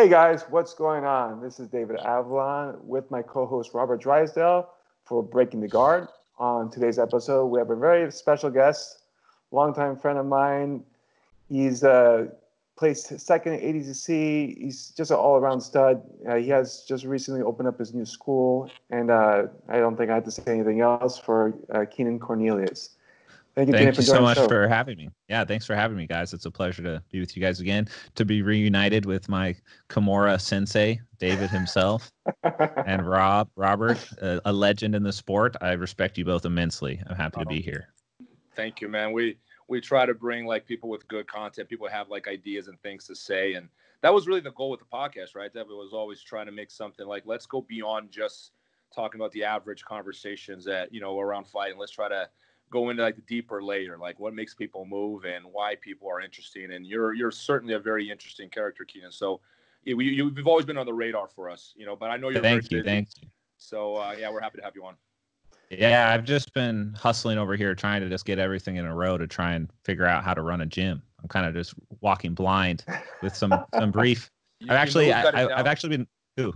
Hey guys, what's going on? This is David Avellan with my co host Robert Drysdale for Breaking the Guard. On today's episode, we have a very special guest, longtime friend of mine. He's uh, placed second at ADCC. He's just an all around stud. Uh, he has just recently opened up his new school, and uh, I don't think I have to say anything else for uh, Keenan Cornelius. Thank you, Thank you so much for having me. Yeah, thanks for having me, guys. It's a pleasure to be with you guys again, to be reunited with my Kimura sensei, David himself, and Rob, Robert, a, a, legend in the sport. I respect you both immensely. I'm happy to be here. Thank you, man. We we try to bring like people with good content, people have like ideas and things to say, and that was really the goal with the podcast, right? That was always trying to make something like let's go beyond just talking about the average conversations that you know around fighting. Let's try to go into like the deeper layer, like what makes people move and why people are interesting. And you're you're certainly a very interesting character, Keenan. So you, you, have always been on the radar for us, you know. But I know you're thank you, thank you. So uh, yeah, we're happy to have you on. Yeah, I've just been hustling over here trying to just get everything in a row to try and figure out how to run a gym. I'm kind of just walking blind with some some brief. I've actually I, have actually been who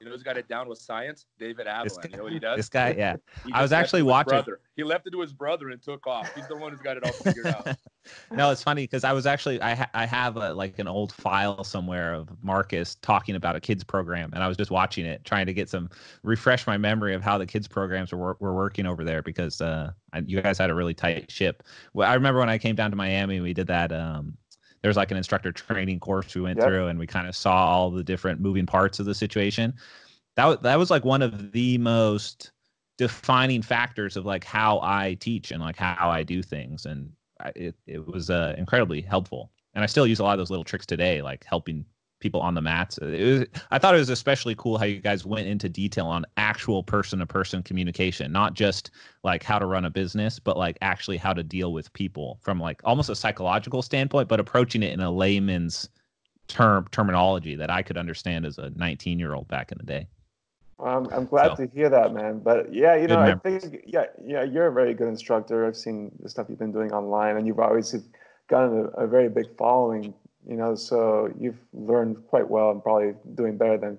you know who's got it down with science? David Avellan. Guy, you know what he does? This guy, yeah. I was actually watching. He left it to his brother and took off. He's the one who's got it all figured out. no, it's funny because I was actually I ha- I have a, like an old file somewhere of Marcus talking about a kids program, and I was just watching it, trying to get some refresh my memory of how the kids programs were were working over there because uh, you guys had a really tight ship. Well, I remember when I came down to Miami, we did that um, there's like an instructor training course we went yep. through and we kind of saw all the different moving parts of the situation that was that was like one of the most defining factors of like how I teach and like how I do things and it it was uh, incredibly helpful and I still use a lot of those little tricks today like helping people on the mats. Was, I thought it was especially cool how you guys went into detail on actual person to person communication, not just like how to run a business, but like actually how to deal with people from like almost a psychological standpoint, but approaching it in a layman's term terminology that I could understand as a 19 year old back in the day. I'm, I'm glad so, to hear that, man. But yeah, you know, I think yeah, yeah, you're a very good instructor. I've seen the stuff you've been doing online, and you've obviously gotten a, a very big following you know so you've learned quite well and probably doing better than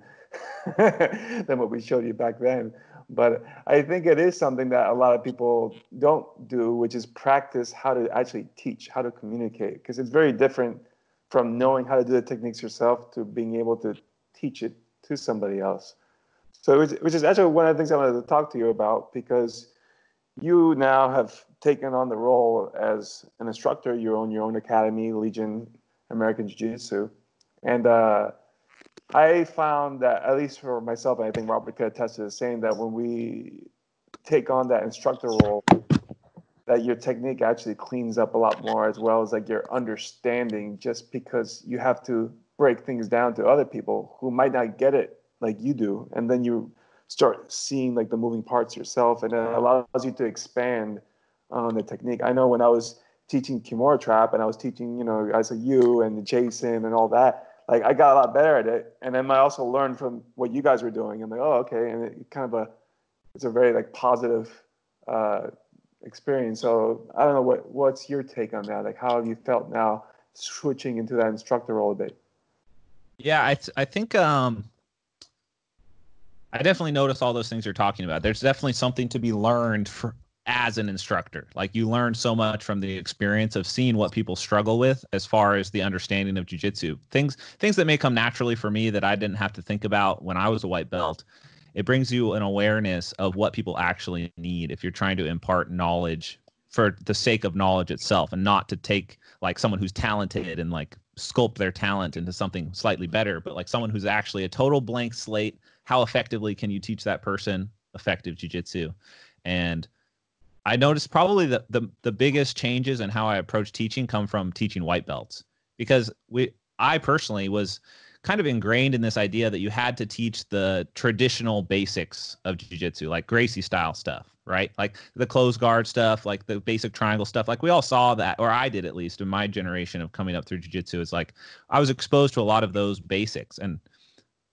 than what we showed you back then. But i think it is something that a lot of people don't do which is practice how to actually teach how to communicate because it's very different from knowing how to do the techniques yourself to being able to teach it to somebody else. So which is actually one of the things i wanted to talk to you about because you now have taken on the role as an instructor you own your own academy legion American Jiu Jitsu. And uh, I found that, at least for myself, and I think Robert could attest to the same, that when we take on that instructor role, that your technique actually cleans up a lot more, as well as like your understanding, just because you have to break things down to other people who might not get it like you do. And then you start seeing like the moving parts yourself, and it allows you to expand on the technique. I know when I was teaching Kimura Trap and I was teaching, you know, guys like you and Jason and all that, like I got a lot better at it. And then I also learned from what you guys were doing. I'm like, oh, okay. And it kind of a, it's a very like positive uh, experience. So I don't know what, what's your take on that? Like, how have you felt now switching into that instructor role a bit? Yeah, I, th- I think, um, I definitely notice all those things you're talking about. There's definitely something to be learned for, as an instructor. Like you learn so much from the experience of seeing what people struggle with as far as the understanding of jujitsu. Things things that may come naturally for me that I didn't have to think about when I was a white belt. It brings you an awareness of what people actually need if you're trying to impart knowledge for the sake of knowledge itself and not to take like someone who's talented and like sculpt their talent into something slightly better, but like someone who's actually a total blank slate. How effectively can you teach that person effective jujitsu? And I noticed probably the, the the biggest changes in how I approach teaching come from teaching white belts. Because we I personally was kind of ingrained in this idea that you had to teach the traditional basics of jiu-jitsu like Gracie style stuff right? Like the close guard stuff like the basic triangle stuff. Like we all saw that or I did at least in my generation of coming up through jiu-jitsu it's like I was exposed to a lot of those basics. And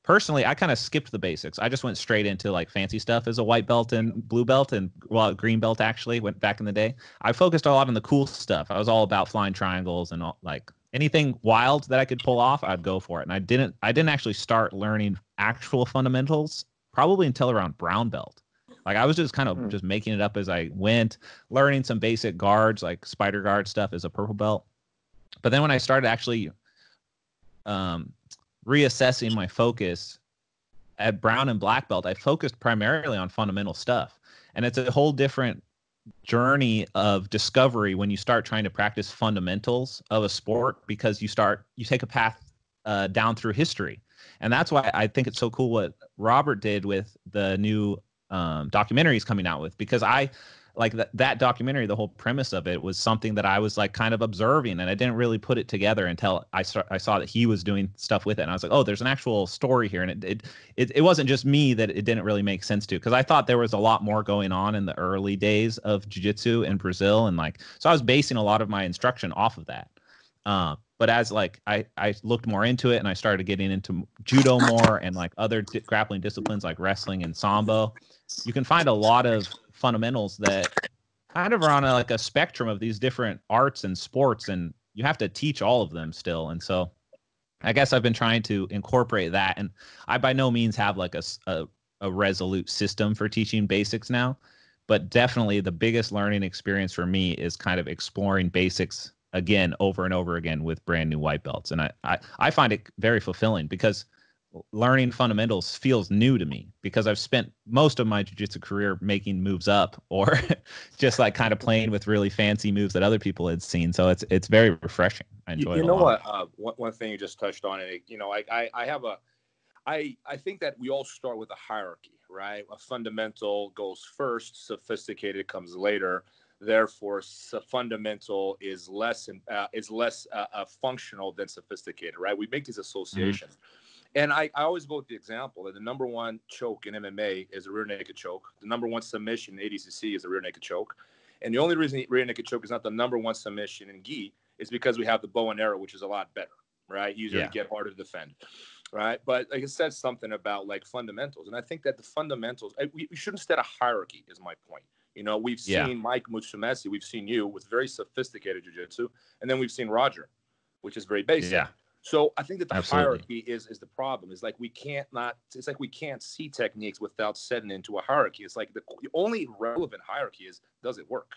personally i kind of skipped the basics i just went straight into like fancy stuff as a white belt and blue belt and well green belt actually went back in the day i focused a lot on the cool stuff i was all about flying triangles and all, like anything wild that I could pull off, I'd go for it. And I didn't I didn't actually start learning actual fundamentals probably until around brown belt. Like I was just kind of mm. just making it up as I went, learning some basic guards like spider guard stuff as a purple belt. But then when I started actually um, reassessing my focus at brown and black belt, I focused primarily on fundamental stuff. And it's a whole different journey of discovery when you start trying to practice fundamentals of a sport because you start you take a path uh, down through history and that's why i think it's so cool what robert did with the new um, documentaries coming out with because i like that that documentary the whole premise of it was something that i was like kind of observing and i didn't really put it together until i start, i saw that he was doing stuff with it and i was like oh there's an actual story here and it it it, it wasn't just me that it didn't really make sense to because i thought there was a lot more going on in the early days of jiu-jitsu in brazil and like so i was basing a lot of my instruction off of that. Uh, but as like I, I looked more into it and I started getting into judo more and like other di- grappling disciplines like wrestling and sambo, you can find a lot of fundamentals that kind of are on a, like a spectrum of these different arts and sports and you have to teach all of them still and so i guess i've been trying to incorporate that and i by no means have like a, a, a resolute system for teaching basics now but definitely the biggest learning experience for me is kind of exploring basics again over and over again with brand new white belts and i i, I find it very fulfilling because learning fundamentals feels new to me because I've spent most of my jiu-jitsu career making moves up or just like kind of playing with really fancy moves that other people had seen. So it's it's very refreshing. I enjoy you, you know what? Uh, one, one thing you just touched on, and you know, I, I I have a I I think that we all start with a hierarchy, right? A fundamental goes first, sophisticated comes later. Therefore, fundamental is less uh, is less uh, uh, functional than sophisticated, right? We make these mm-hmm. associations. Mm-hmm and I, I always go with the example that the number one choke in MMA is a rear naked choke. The number one submission in ADCC is a rear naked choke. And the only reason rear naked choke is not the number one submission in gi is because we have the bow and arrow, which is a lot better, right? Easier yeah. to get, harder to defend, right? But like it says something about like fundamentals, and I think that the fundamentals we, we shouldn't set a hierarchy. Is my point. You know, we've seen yeah. Mike Musumeci, we've seen you with very sophisticated jiu-jitsu, and then we've seen Roger, which is very basic. Yeah. So I think that the Absolutely. hierarchy is is the problem. Is like we can't not. It's like we can't see techniques without setting into a hierarchy. It's like the, the only relevant hierarchy is does it work?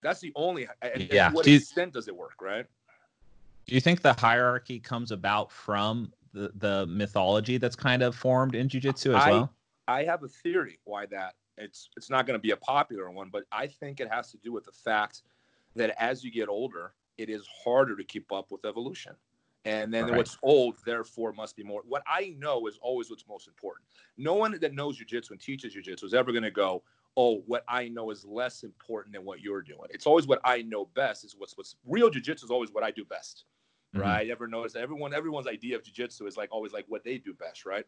That's the only. And, yeah. And what do extent does it work? Right. Do you think the hierarchy comes about from the the mythology that's kind of formed in jujitsu as I, well? I have a theory why that. It's it's not going to be a popular one, but I think it has to do with the fact that as you get older, it is harder to keep up with evolution and then right. what's old therefore must be more what i know is always what's most important. No one that knows jiu-jitsu and teaches jiu-jitsu is ever going to go oh what i know is less important than what you're doing. It's always what i know best is what's what's real jiu-jitsu is always what i do best mm-hmm. right? Ever notice that everyone everyone's idea of jiu-jitsu is like always like what they do best right?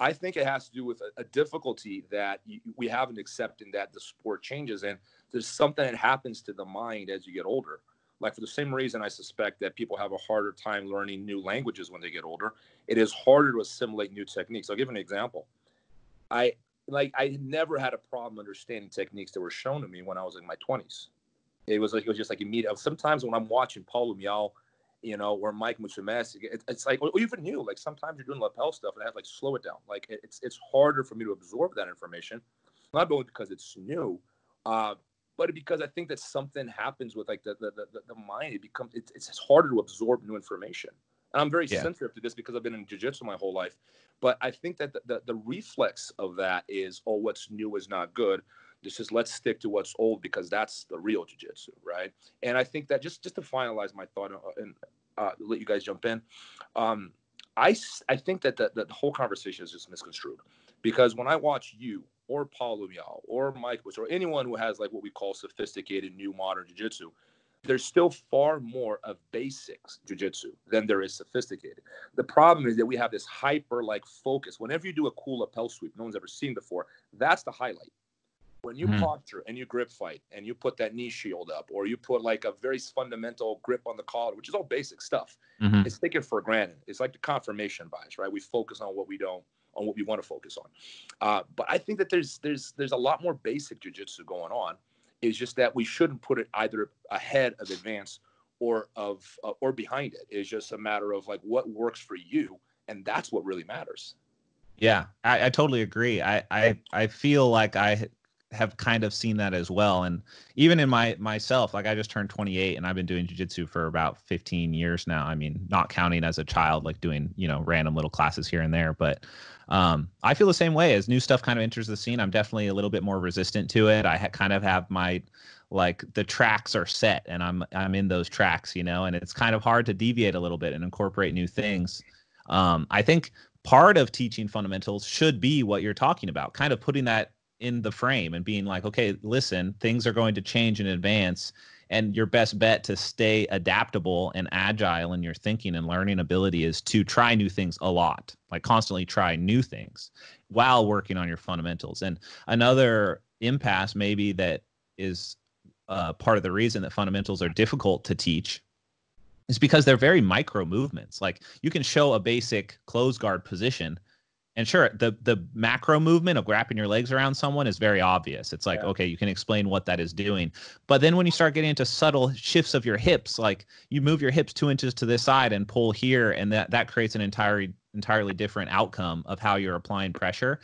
I think it has to do with a, a difficulty that you, we haven't accepted that the sport changes and there's something that happens to the mind as you get older like for the same reason I suspect that people have a harder time learning new languages when they get older, it is harder to assimilate new techniques. I'll give an example. I like I never had a problem understanding techniques that were shown to me when I was in my 20s. It was like it was just like immediate. Sometimes when I'm watching Paulo Miyao, you know, or Mike Musumeci, it, it's like or even you, like sometimes you're doing lapel stuff and I have like slow it down. Like it's it's harder for me to absorb that information, not only because it's new, uh, but because I think that something happens with like the the, the, the mind. It becomes it's, it's harder to absorb new information. And I'm very yeah. sensitive to this because I've been in jiu-jitsu my whole life. But I think that the, the, the reflex of that is, oh, what's new is not good. This is let's stick to what's old because that's the real jiu-jitsu, right? And I think that just just to finalize my thought uh, and uh, let you guys jump in, um, I I think that the, the whole conversation is just misconstrued because when I watch you or Paulo Miyao or Mike Bush or anyone who has like what we call sophisticated new modern jiu-jitsu, there's still far more of basics jiu-jitsu than there is sophisticated. The problem is that we have this hyper like focus. Whenever you do a cool lapel sweep no one's ever seen before, that's the highlight. When you mm-hmm. posture and you grip fight and you put that knee shield up or you put like a very fundamental grip on the collar, which is all basic stuff, mm-hmm. it's taken for granted. It's like the confirmation bias, right? We focus on what we don't on what we want to focus on. Uh, but I think that there's there's there's a lot more basic jujitsu going on. It's just that we shouldn't put it either ahead of advanced or of uh, or behind it. It's just a matter of like what works for you, and that's what really matters. Yeah, I, I totally agree. I, I I feel like I have kind of seen that as well. And even in my myself, like I just turned 28 and I've been doing jujitsu for about 15 years now. I mean, not counting as a child, like doing, you know, random little classes here and there. But um, I feel the same way as new stuff kind of enters the scene. I'm definitely a little bit more resistant to it. I ha- kind of have my like the tracks are set and I'm I'm in those tracks, you know, and it's kind of hard to deviate a little bit and incorporate new things. Um, I think part of teaching fundamentals should be what you're talking about, kind of putting that in the frame and being like, okay, listen, things are going to change in advance. And your best bet to stay adaptable and agile in your thinking and learning ability is to try new things a lot, like constantly try new things while working on your fundamentals. And another impasse, maybe that is uh, part of the reason that fundamentals are difficult to teach is because they're very micro movements. Like you can show a basic close guard position, and sure, the the macro movement of wrapping your legs around someone is very obvious. It's like, yeah. okay, you can explain what that is doing. But then when you start getting into subtle shifts of your hips, like you move your hips two inches to this side and pull here, and that that creates an entirely entirely different outcome of how you're applying pressure.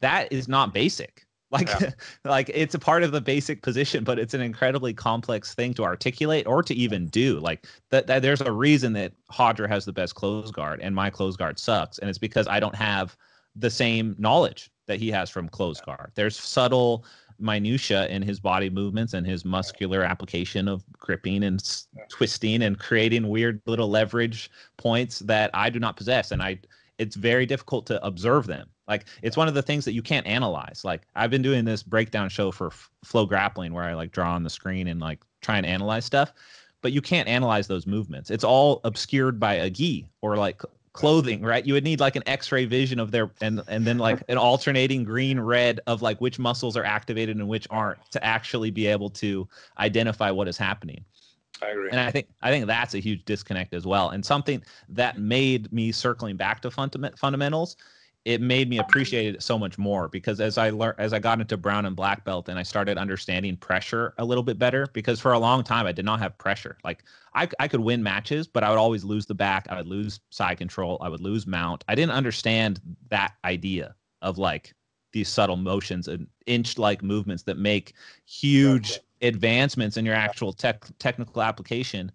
That is not basic like yeah. like it's a part of the basic position but it's an incredibly complex thing to articulate or to even do. Like that, that there's a reason that Roger has the best close guard and my close guard sucks and it's because I don't have the same knowledge that he has from close guard. There's subtle minutia in his body movements and his muscular application of gripping and twisting and creating weird little leverage points that I do not possess and I it's very difficult to observe them like it's one of the things that you can't analyze. Like I've been doing this breakdown show for F- FloGrappling where I like draw on the screen and like try and analyze stuff, but you can't analyze those movements. It's all obscured by a gi or like clothing, right? You would need like an X-ray vision of their and and then like an alternating green red of like which muscles are activated and which aren't to actually be able to identify what is happening. I agree. And I think I think that's a huge disconnect as well. And something that made me circling back to fundament, fundamentals it made me appreciate it so much more because as I learned as I got into brown and black belt and I started understanding pressure a little bit better because for a long time I did not have pressure. Like I I could win matches, but I would always lose the back, I would lose side control, I would lose mount. I didn't understand that idea of like these subtle motions and inch like movements that make huge advancements in your actual tech technical application.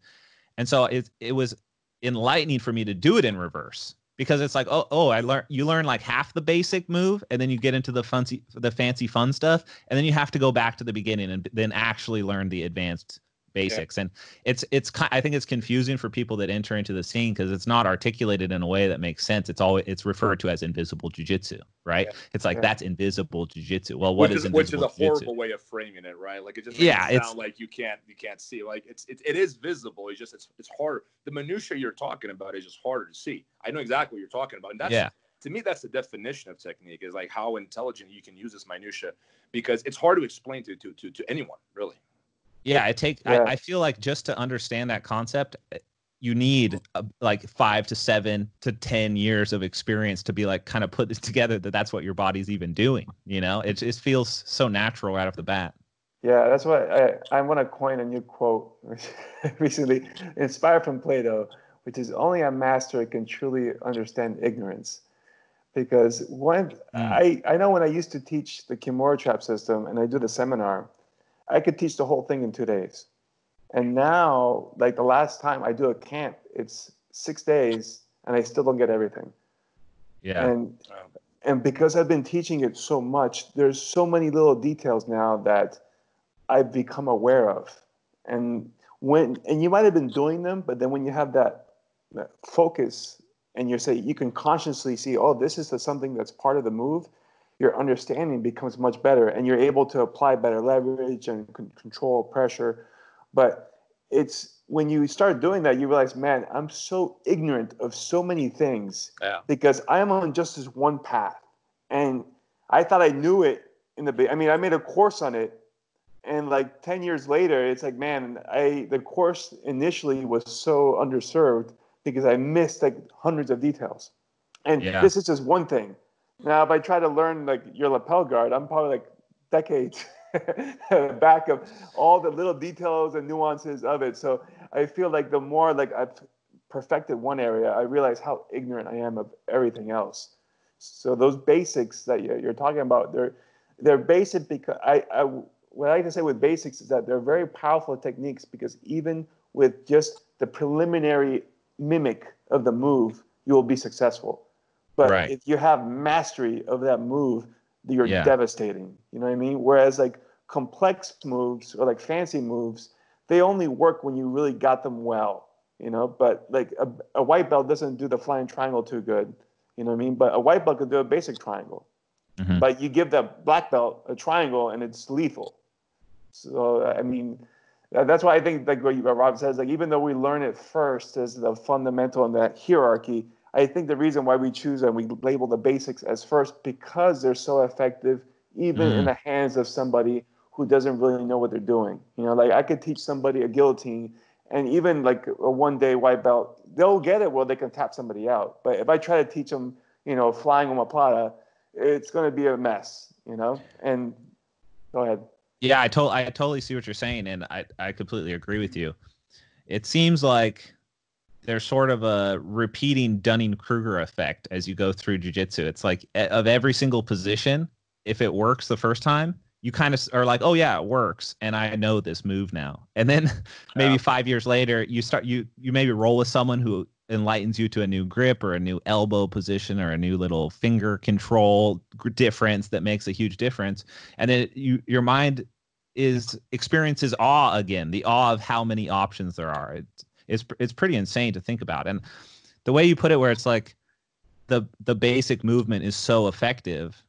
And so it it was enlightening for me to do it in reverse because it's like oh oh I learn you learn like half the basic move and then you get into the fancy the fancy fun stuff and then you have to go back to the beginning and then actually learn the advanced basics yeah. and it's it's i think it's confusing for people that enter into the scene because it's not articulated in a way that makes sense. It's always it's referred to as invisible jiu-jitsu right? Yeah. it's like yeah. that's invisible jiu-jitsu well what which is, is which is a horrible jiu-jitsu? way of framing it right? Like it just yeah it sound like you can't you can't see. Like it's it, it is visible it's just it's, it's hard. The minutia you're talking about is just harder to see. I know exactly what you're talking about and that's yeah. to me that's the definition of technique is like how intelligent you can use this minutia because it's hard to explain to to to, to anyone really yeah, I take. Yeah. I, I, feel like just to understand that concept, eh, you need uh, like five to seven to ten years of experience to be like kind of put this together that that's what your body's even doing. You know, it just feels so natural right off the bat. Yeah, that's why I, I want to coin a new quote recently, inspired from Plato, which is only a master can truly understand ignorance. Because when mm. I, I know when I used to teach the Kimura trap system and I do the seminar, I could teach the whole thing in two days. And now, like the last time I do a camp, it's six days and I still don't get everything. Yeah. And and because I've been teaching it so much, there's so many little details now that I've become aware of. And when and you might have been doing them, but then when you have that, that focus and you say you can consciously see, oh, this is the, something that's part of the move your understanding becomes much better and you're able to apply better leverage and control pressure. But it's when you start doing that, you realize, man, I'm so ignorant of so many things yeah. because I am on just this one path. And I thought I knew it in the, I mean, I made a course on it and like 10 years later it's like man i the course initially was so underserved because i missed like hundreds of details and yeah. this is just one thing now, if I try to learn like your lapel guard, I'm probably like decades back of all the little details and nuances of it. So I feel like the more like I've perfected one area, I realize how ignorant I am of everything else. So those basics that you're talking about, they're they're basic because I, I what I like to say with basics is that they're very powerful techniques because even with just the preliminary mimic of the move, you will be successful. But right. if you have mastery of that move, you're yeah. devastating. You know what I mean? Whereas like complex moves or like fancy moves, they only work when you really got them well. You know, but like a, a white belt doesn't do the flying triangle too good. You know what I mean? But a white belt can do a basic triangle. Mm-hmm. But you give that black belt a triangle and it's lethal. So I mean, that's why I think like what Rob says, like even though we learn it first as the fundamental in that hierarchy, I think the reason why we choose and we label the basics as first because they're so effective, even mm. in the hands of somebody who doesn't really know what they're doing. You know, like I could teach somebody a guillotine, and even like a one day white belt, they'll get it where they can tap somebody out. But if I try to teach them, you know, flying omoplata, it's going to be a mess. You know, and go ahead. Yeah, I to- I totally see what you're saying, and I, I completely agree with you. It seems like there's sort of a repeating Dunning Kruger effect as you go through jujitsu. It's like of every single position, if it works the first time, you kind of are like, oh yeah, it works, and I know this move now. And then maybe yeah. five years later, you start you you maybe roll with someone who enlightens you to a new grip or a new elbow position or a new little finger control difference that makes a huge difference and then you your mind is experiences awe again the awe of how many options there are it's it's, it's pretty insane to think about. And the way you put it where it's like the the basic movement is so effective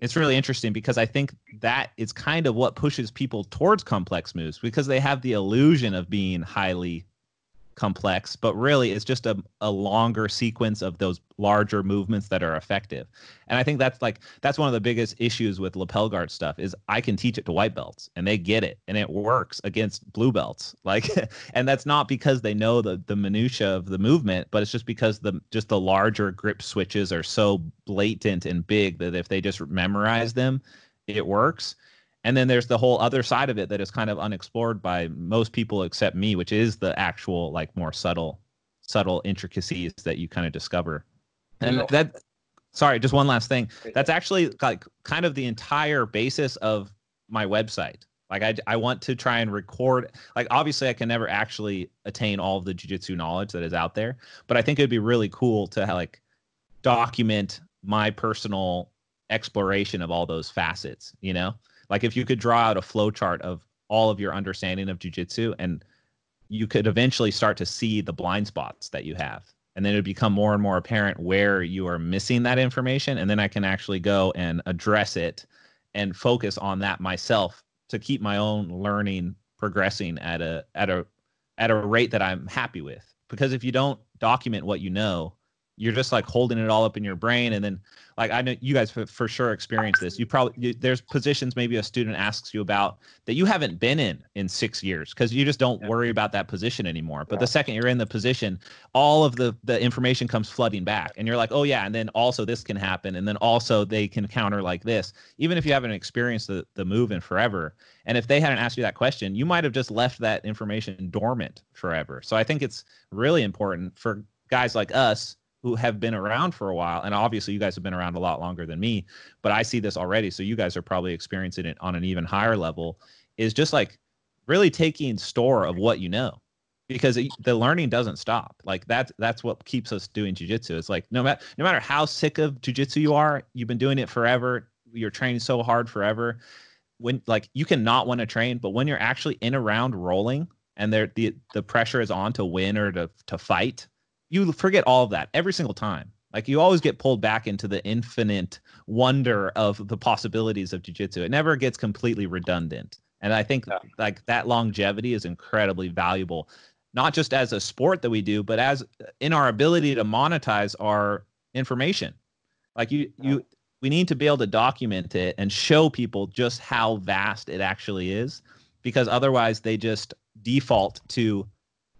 it's really interesting because I think that is kind of what pushes people towards complex moves because they have the illusion of being highly complex, but really it's just a, a longer sequence of those larger movements that are effective. And I think that's like that's one of the biggest issues with lapel guard stuff is I can teach it to white belts and they get it and it works against blue belts. Like and that's not because they know the the minutia of the movement, but it's just because the just the larger grip switches are so blatant and big that if they just memorize them, it works and then there's the whole other side of it that is kind of unexplored by most people except me which is the actual like more subtle subtle intricacies that you kind of discover. And that sorry just one last thing. That's actually like kind of the entire basis of my website. Like I, I want to try and record like obviously i can never actually attain all of the jiu-jitsu knowledge that is out there but i think it'd be really cool to like document my personal exploration of all those facets you know like if you could draw out a flow chart of all of your understanding of jujitsu and you could eventually start to see the blind spots that you have. And then it would become more and more apparent where you are missing that information. And then I can actually go and address it and focus on that myself to keep my own learning progressing at a at a at a rate that I'm happy with. Because if you don't document what you know, you're just like holding it all up in your brain and then like i know you guys for, for sure experience this you probably you, there's positions maybe a student asks you about that you haven't been in in six years because you just don't yeah. worry about that position anymore but yeah. the second you're in the position all of the the information comes flooding back and you're like oh yeah and then also this can happen and then also they can counter like this even if you haven't experienced the, the move in forever and if they hadn't asked you that question you might have just left that information dormant forever so i think it's really important for guys like us who have been around for a while and obviously you guys have been around a lot longer than me but i see this already so you guys are probably experiencing it on an even higher level is just like really taking store of what you know because it, the learning doesn't stop. Like that's that's what keeps us doing jiu-jitsu. It's like no matter no matter how sick of jiu-jitsu you are you've been doing it forever you're training so hard forever when like you can not want to train but when you're actually in a round rolling and there the the pressure is on to win or to to fight you forget all of that every single time. Like you always get pulled back into the infinite wonder of the possibilities of jujitsu. It never gets completely redundant. And I think yeah. like that longevity is incredibly valuable, not just as a sport that we do, but as in our ability to monetize our information. Like you, yeah. you, we need to be able to document it and show people just how vast it actually is, because otherwise they just default to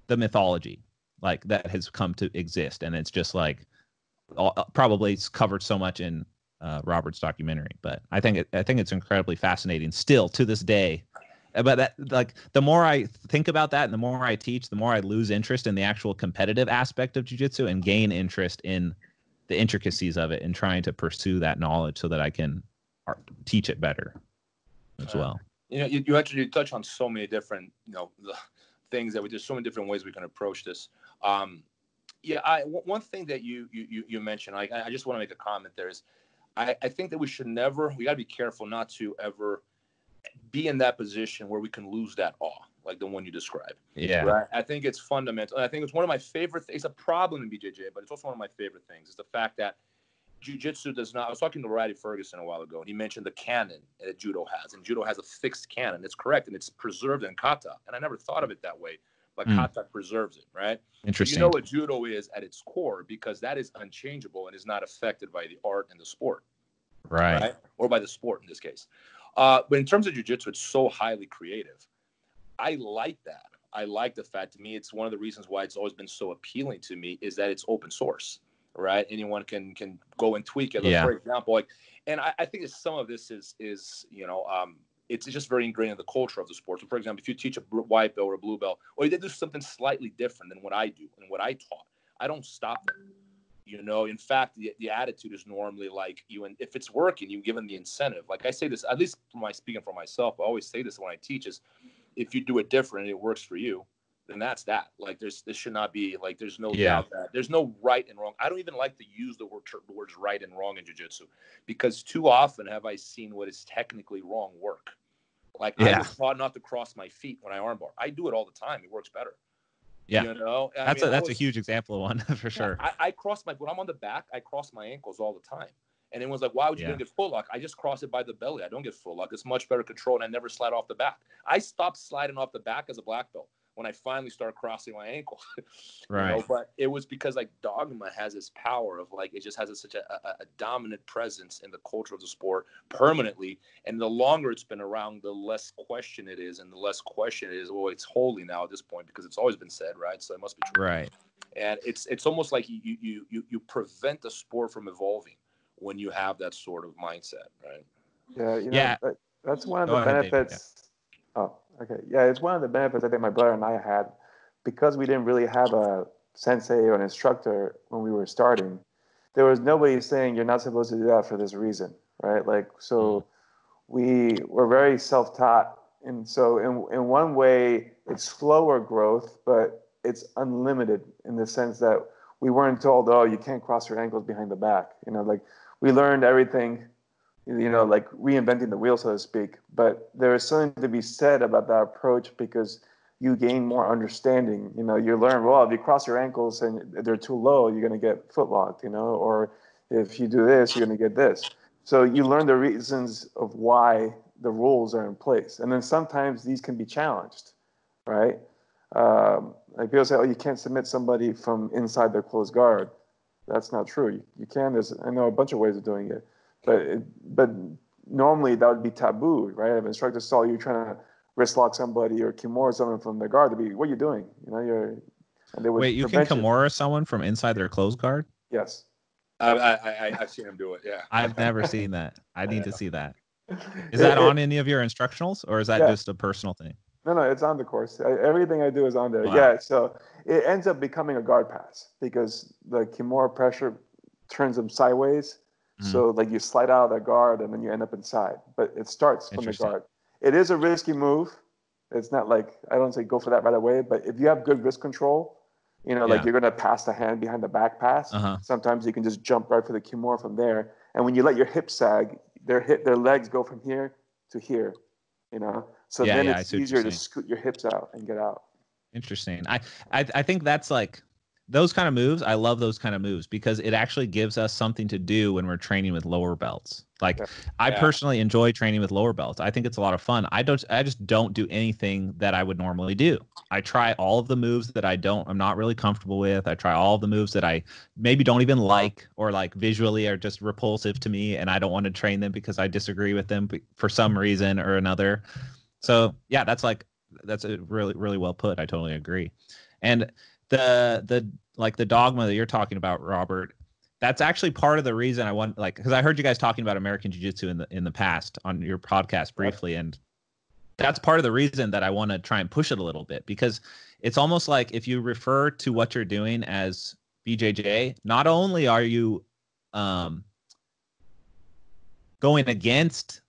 the mythology like that has come to exist, and it's just like all, uh, probably it's covered so much in uh, Robert's documentary. But I think it, I think it's incredibly fascinating still to this day, but that like the more I think about that and the more I teach, the more I lose interest in the actual competitive aspect of jujitsu and gain interest in the intricacies of it and trying to pursue that knowledge so that I can teach it better as well. You know, you, you actually touch on so many different, you know, things that we there's so many different ways we can approach this. Um, yeah, I one thing that you you you mentioned, I I just want to make a comment. There is, I I think that we should never we got to be careful not to ever be in that position where we can lose that awe, like the one you described. Yeah. Right? I think it's fundamental. I think it's one of my favorite things. It's a problem in BJJ, but it's also one of my favorite things. Is the fact that jiu-jitsu does not. I was talking to Roddy Ferguson a while ago, and he mentioned the canon that judo has, and judo has a fixed canon. It's correct, and it's preserved in kata. And I never thought of it that way, but mm. kata preserves it, right? Interesting. You know what judo is at its core because that is unchangeable and is not affected by the art and the sport, right? right? Or by the sport in this case. Uh, but in terms of jiu-jitsu, it's so highly creative. I like that. I like the fact to me, it's one of the reasons why it's always been so appealing to me is that it's open source, right? Anyone can can go and tweak it. Like, yeah. For example, like, and I, I think some of this is is you know um, it's just very ingrained in the culture of the sport. So, for example, if you teach a white belt or a blue belt, or they do something slightly different than what I do and what I taught, I don't stop them. You know, in fact, the, the attitude is normally like you, and if it's working, you give them the incentive. Like I say this, at least for my speaking for myself, I always say this when I teach: is if you do it different it works for you, then that's that. Like there's this should not be like there's no yeah. doubt that there's no right and wrong. I don't even like to use the word words right and wrong in jujitsu because too often have I seen what is technically wrong work. Like yeah. I was taught not to cross my feet when I armbar. I do it all the time. It works better. Yeah, you know, I that's mean, a that's was, a huge example of one for sure. I, I, cross my when I'm on the back, I cross my ankles all the time. And everyone's like, "Why would you yeah. get full lock?" I just cross it by the belly. I don't get full lock. It's much better control, and I never slide off the back. I stopped sliding off the back as a black belt when I finally started crossing my ankle. right. Know? But it was because like dogma has this power of like it just has a, such a, a, a, dominant presence in the culture of the sport permanently. And the longer it's been around, the less question it is, and the less question it is. Well, it's holy now at this point because it's always been said, right? So it must be true. Right. And it's it's almost like you you you you prevent the sport from evolving when you have that sort of mindset, right? Yeah. You know, yeah. That, that's one of the benefits. yeah. Oh Okay, yeah, it's one of the benefits I think my brother and I had because we didn't really have a sensei or an instructor when we were starting. There was nobody saying you're not supposed to do that for this reason, right? Like, so mm. we were very self-taught, and so in in one way, it's slower growth, but it's unlimited in the sense that we weren't told, oh, you can't cross your ankles behind the back. You know, like we learned everything you know, like reinventing the wheel, so to speak. But there is something to be said about that approach because you gain more understanding. You know, you learn, well, if you cross your ankles and they're too low, you're going to get footlocked, you know, or if you do this, you're going to get this. So you learn the reasons of why the rules are in place. And then sometimes these can be challenged, right? Um, like people say, oh, you can't submit somebody from inside their closed guard. That's not true. You, you can. There's, I know a bunch of ways of doing it but it, but normally that would be taboo, right? If an instructor saw you trying to wrist lock somebody or kimura someone from the guard, to be, what are you doing? You know, you're. And they would Wait, you can kimura someone from inside their closed guard? Yes. I, I, I, have seen him do it. Yeah. I've never seen that. I need to see that. Is that on any of your instructionals, or is that yeah. just a personal thing? No, no, it's on the course. I, everything I do is on there. Wow. Yeah, so it ends up becoming a guard pass because the kimura pressure turns them sideways, Mm-hmm. So like you slide out of that guard and then you end up inside. But it starts from the guard. It is a risky move. It's not like I don't say go for that right away, but if you have good wrist control, you know, yeah. like you're gonna pass the hand behind the back pass. Uh-huh. Sometimes you can just jump right for the kimura from there. And when you let your hip sag, their hip their legs go from here to here. You know, so yeah, then yeah, it's easier to scoot your hips out and get out. Interesting. I, I I think that's like those kind of moves, I love those kind of moves because it actually gives us something to do when we're training with lower belts. Like yeah. I personally enjoy training with lower belts. I think it's a lot of fun. I don't I just don't do anything that I would normally do. I try all of the moves that I don't I'm not really comfortable with. I try all of the moves that I maybe don't even like or like visually are just repulsive to me and I don't want to train them because I disagree with them for some reason or another. So, yeah, that's like that's a really really well put. I totally agree. And the the like the dogma that you're talking about, Robert, that's actually part of the reason I want like because I heard you guys talking about American Jiu Jitsu in the in the past on your podcast briefly, and that's part of the reason that I want to try and push it a little bit because it's almost like if you refer to what you're doing as BJJ, not only are you um, going against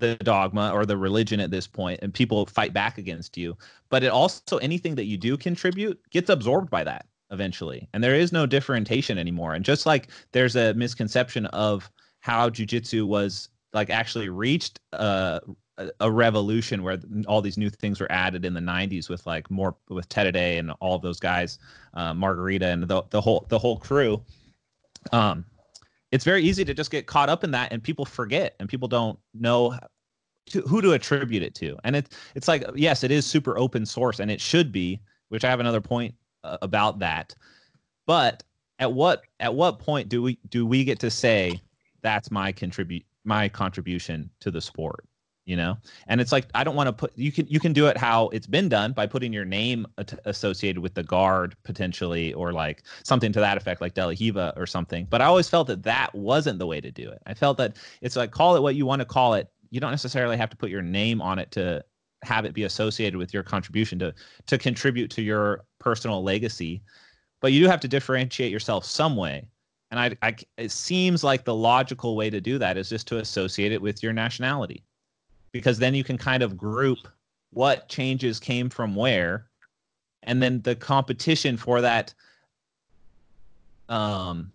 the dogma or the religion at this point and people fight back against you. But it also anything that you do contribute gets absorbed by that eventually. And there is no differentiation anymore. And just like there's a misconception of how jujitsu was like actually reached uh, a revolution where all these new things were added in the 90s with like more with Day and all of those guys, uh, Margarita and the the whole the whole crew. Um, it's very easy to just get caught up in that, and people forget, and people don't know to, who to attribute it to. And it's it's like yes, it is super open source, and it should be. Which I have another point uh, about that. But at what at what point do we do we get to say that's my contribute my contribution to the sport? You know? And it's like i don't want to put you can you can do it how it's been done by putting your name associated with the guard potentially or like something to that effect like De La Riva or something. But i always felt that that wasn't the way to do it. I felt that it's like call it what you want to call it. You don't necessarily have to put your name on it to have it be associated with your contribution to to contribute to your personal legacy. But you do have to differentiate yourself some way. And I, I it seems like the logical way to do that is just to associate it with your nationality because then you can kind of group what changes came from where. And then the competition for that um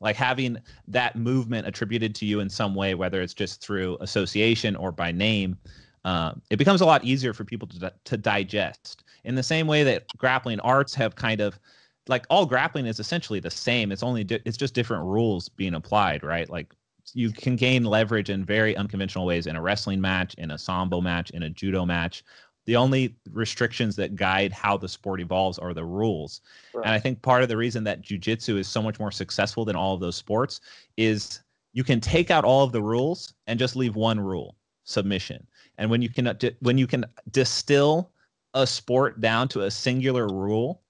like having that movement attributed to you in some way whether it's just through association or by name um, it becomes a lot easier for people to, to digest. In the same way that grappling arts have kind of like all grappling is essentially the same. It's only di- it's just different rules being applied right? Like you can gain leverage in very unconventional ways in a wrestling match, in a sambo match, in a judo match. The only restrictions that guide how the sport evolves are the rules. Right. And I think part of the reason that jujitsu is so much more successful than all of those sports is you can take out all of the rules and just leave one rule submission. And when you can when you can distill a sport down to a singular rule,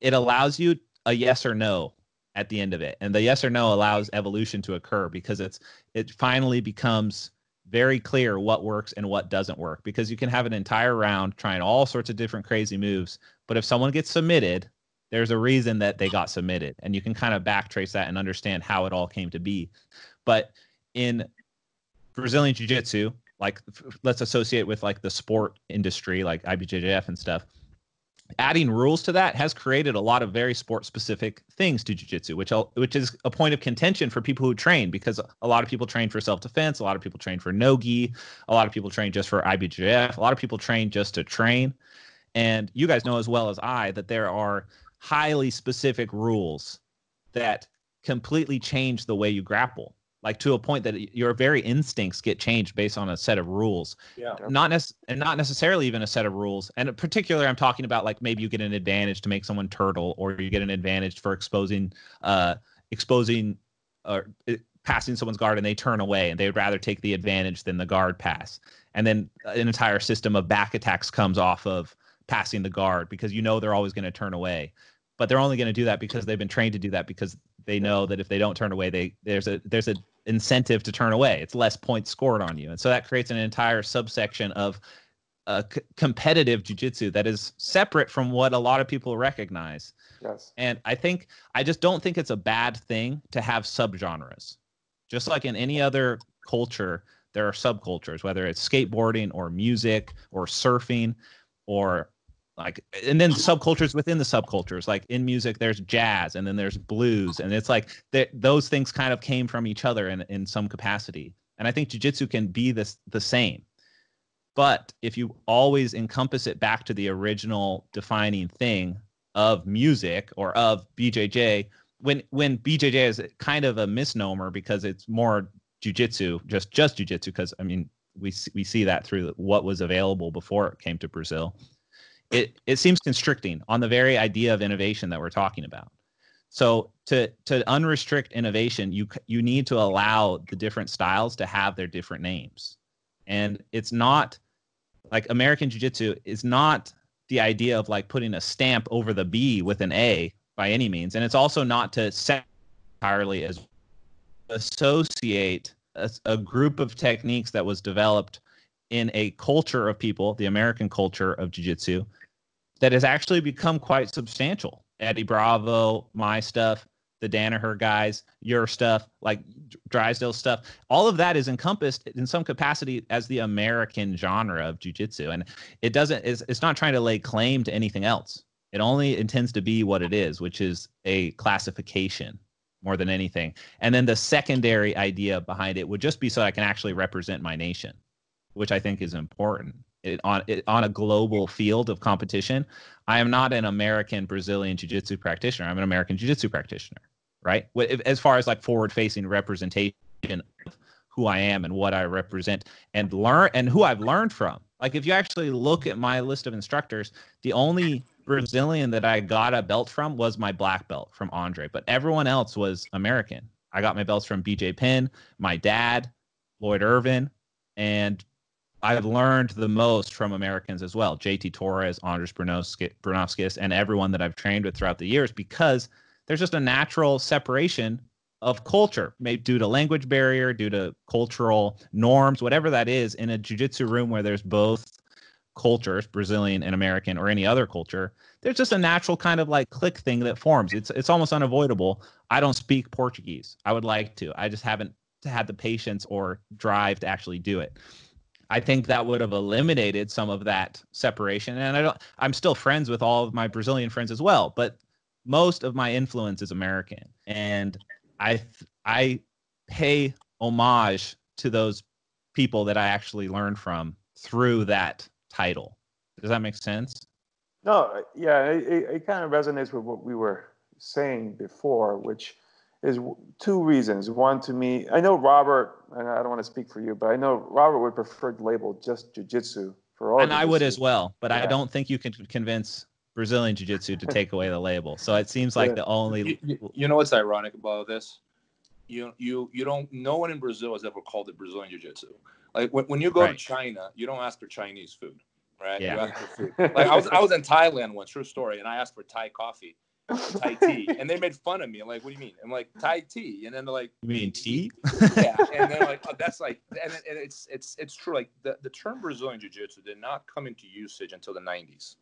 it allows you a yes or no at the end of it. And the yes or no allows evolution to occur because it's it finally becomes very clear what works and what doesn't work because you can have an entire round trying all sorts of different crazy moves, but if someone gets submitted, there's a reason that they got submitted and you can kind of backtrace that and understand how it all came to be. But in Brazilian jiu-jitsu, like let's associate with like the sport industry like IBJJF and stuff adding rules to that has created a lot of very sport specific things to jiu-jitsu which which is a point of contention for people who train because a lot of people train for self-defense a lot of people train for no-gi a lot of people train just for IBJJF a lot of people train just to train. And you guys know as well as I that there are highly specific rules that completely change the way you grapple like to a point that your very instincts get changed based on a set of rules. Yeah. Not nec- and not necessarily even a set of rules. And in particular, I'm talking about like maybe you get an advantage to make someone turtle, or you get an advantage for exposing, uh, exposing, or uh, passing someone's guard, and they turn away, and they'd rather take the advantage than the guard pass. And then an entire system of back attacks comes off of passing the guard because you know they're always going to turn away but they're only going to do that because they've been trained to do that because they know that if they don't turn away they there's a there's a incentive to turn away. It's less points scored on you. And so that creates an entire subsection of uh, c- competitive jujitsu that is separate from what a lot of people recognize. Yes. And I think, I just don't think it's a bad thing to have subgenres. Just like in any other culture, there are subcultures, whether it's skateboarding or music or surfing or like and then subcultures within the subcultures like in music there's jazz and then there's blues and it's like those things kind of came from each other in, in some capacity. And i think jiu-jitsu can be this the same. But if you always encompass it back to the original defining thing of music or of bjj when when bjj is kind of a misnomer because it's more jiu-jitsu just just jiu-jitsu because i mean we we see that through what was available before it came to brazil it it seems constricting on the very idea of innovation that we're talking about. So to to unrestrict innovation, you you need to allow the different styles to have their different names, and it's not like American Jiu Jitsu is not the idea of like putting a stamp over the B with an A by any means, and it's also not to set entirely as associate a, a group of techniques that was developed in a culture of people, the American culture of jiu-jitsu, that has actually become quite substantial. Eddie Bravo, my stuff, the Danaher guys, your stuff, like Drysdale stuff, all of that is encompassed in some capacity as the American genre of jiu-jitsu. And it doesn't, it's, it's not trying to lay claim to anything else. It only intends to be what it is, which is a classification more than anything. And then the secondary idea behind it would just be so I can actually represent my nation, which I think is important. It, on it, on a global field of competition, I am not an American Brazilian jiu-jitsu practitioner. I'm an American jiu-jitsu practitioner right? As far as like forward facing representation of who I am and what I represent and learn and who I've learned from. Like if you actually look at my list of instructors, the only Brazilian that I got a belt from was my black belt from Andre, but everyone else was American. I got my belts from BJ Penn, my dad, Lloyd Irvin, and I've learned the most from Americans as well. JT Torres, Andris Brunovskis, and everyone that I've trained with throughout the years because – there's just a natural separation of culture, maybe due to language barrier, due to cultural norms, whatever that is, in a jujitsu room where there's both cultures, Brazilian and American, or any other culture. There's just a natural kind of like click thing that forms. It's it's almost unavoidable. I don't speak Portuguese. I would like to. I just haven't had the patience or drive to actually do it. I think that would have eliminated some of that separation. And I don't I'm still friends with all of my Brazilian friends as well, but most of my influence is American, and I I pay homage to those people that I actually learned from through that title. Does that make sense? No, yeah, it, it kind of resonates with what we were saying before, which is two reasons. One, to me, I know Robert, and I don't want to speak for you, but I know Robert would prefer the label just jujitsu for all. And jiu-jitsu. I would as well, but yeah. I don't think you can convince Brazilian Jiu Jitsu to take away the label. So it seems like the only. You, you, know what's ironic about this? You you you don't. No one in Brazil has ever called it Brazilian Jiu Jitsu. Like when, when you go right. to China, you don't ask for Chinese food, right? Yeah. You ask for food. Like I was I was in Thailand once, true story, and I asked for Thai coffee. Thai tea, and they made fun of me. I'm like, what do you mean? I'm like Thai tea, and then they're like, you mean tea? yeah, and then like oh, that's like, and, and it's it's it's true. Like the, the term Brazilian Jiu Jitsu did not come into usage until the 90s.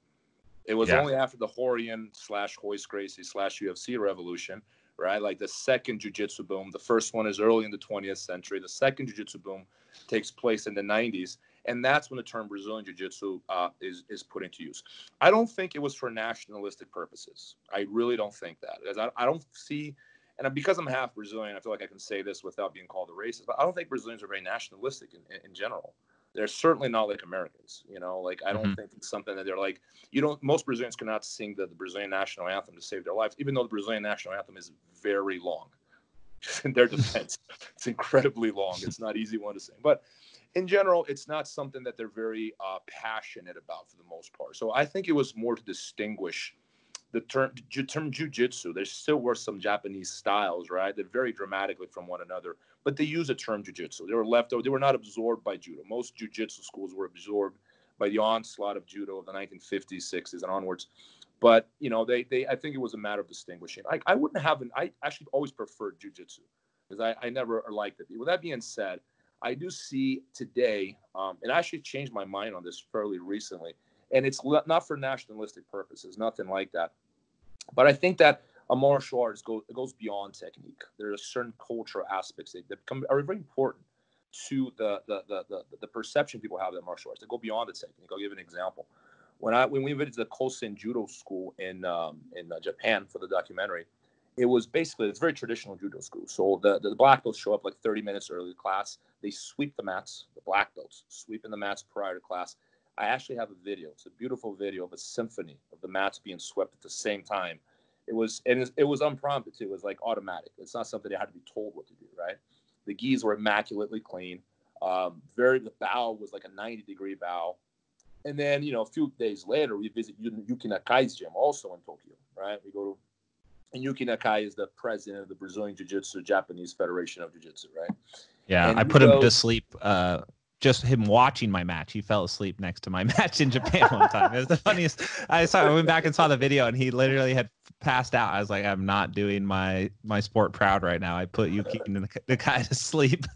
It was yeah. only after the Rorion slash Royce Gracie slash UFC revolution, right? Like the second jiu-jitsu boom. The first one is early in the 20th century. The second jiu-jitsu boom takes place in the 90s, and that's when the term Brazilian jiu-jitsu uh, is is put into use. I don't think it was for nationalistic purposes. I really don't think that, because I, I don't see. And because I'm half Brazilian, I feel like I can say this without being called a racist. But I don't think Brazilians are very nationalistic in, in, in general they're certainly not like Americans. You know, like I don't mm-hmm. think it's something that they're like. You don't. Most Brazilians cannot sing the, the Brazilian national anthem to save their lives, even though the Brazilian national anthem is very long. in their defense, it's incredibly long. It's not easy one to sing, but in general, it's not something that they're very uh, passionate about for the most part. So I think it was more to distinguish the term term jujitsu. There still were some Japanese styles, right? They're very dramatically from one another but they use the term jujitsu. They were left over. They were not absorbed by judo. Most jujitsu schools were absorbed by the onslaught of judo of the 1950s, 60s, and onwards. But you know, they they I think it was a matter of distinguishing. I, I wouldn't have an I actually always preferred jujitsu because I, I never liked it. With that being said, I do see today, um, and I actually changed my mind on this fairly recently, and it's not for nationalistic purposes, nothing like that. But I think that a martial arts goes goes beyond technique. There are certain cultural aspects that, become are very important to the the, the the the perception people have of martial arts. They go beyond the technique. I'll give an example. When I when we visited the Kosen Judo School in um, in uh, Japan for the documentary, it was basically it's very traditional judo school. So the, the black belts show up like 30 minutes early to class. They sweep the mats, the black belts sweeping the mats prior to class. I actually have a video. It's a beautiful video of a symphony of the mats being swept at the same time it was and it was unprompted too. It was like automatic. It's not something they had to be told what to do. Right. The gis were immaculately clean. Um, very the bow was like a 90 degree bow. And then you know a few days later we visit Yuki Nakai's gym also in Tokyo. Right. We go to and Yuki Nakai is the president of the Brazilian Jiu Jitsu Japanese Federation of Jiu Jitsu. Right. Yeah, and I put go, him to sleep uh, just him watching my match. He fell asleep next to my match in Japan one time. It was the funniest. I saw. I went back and saw the video, and he literally had passed out. I was like, I'm not doing my my sport proud right now. I put Yuki the, the to sleep.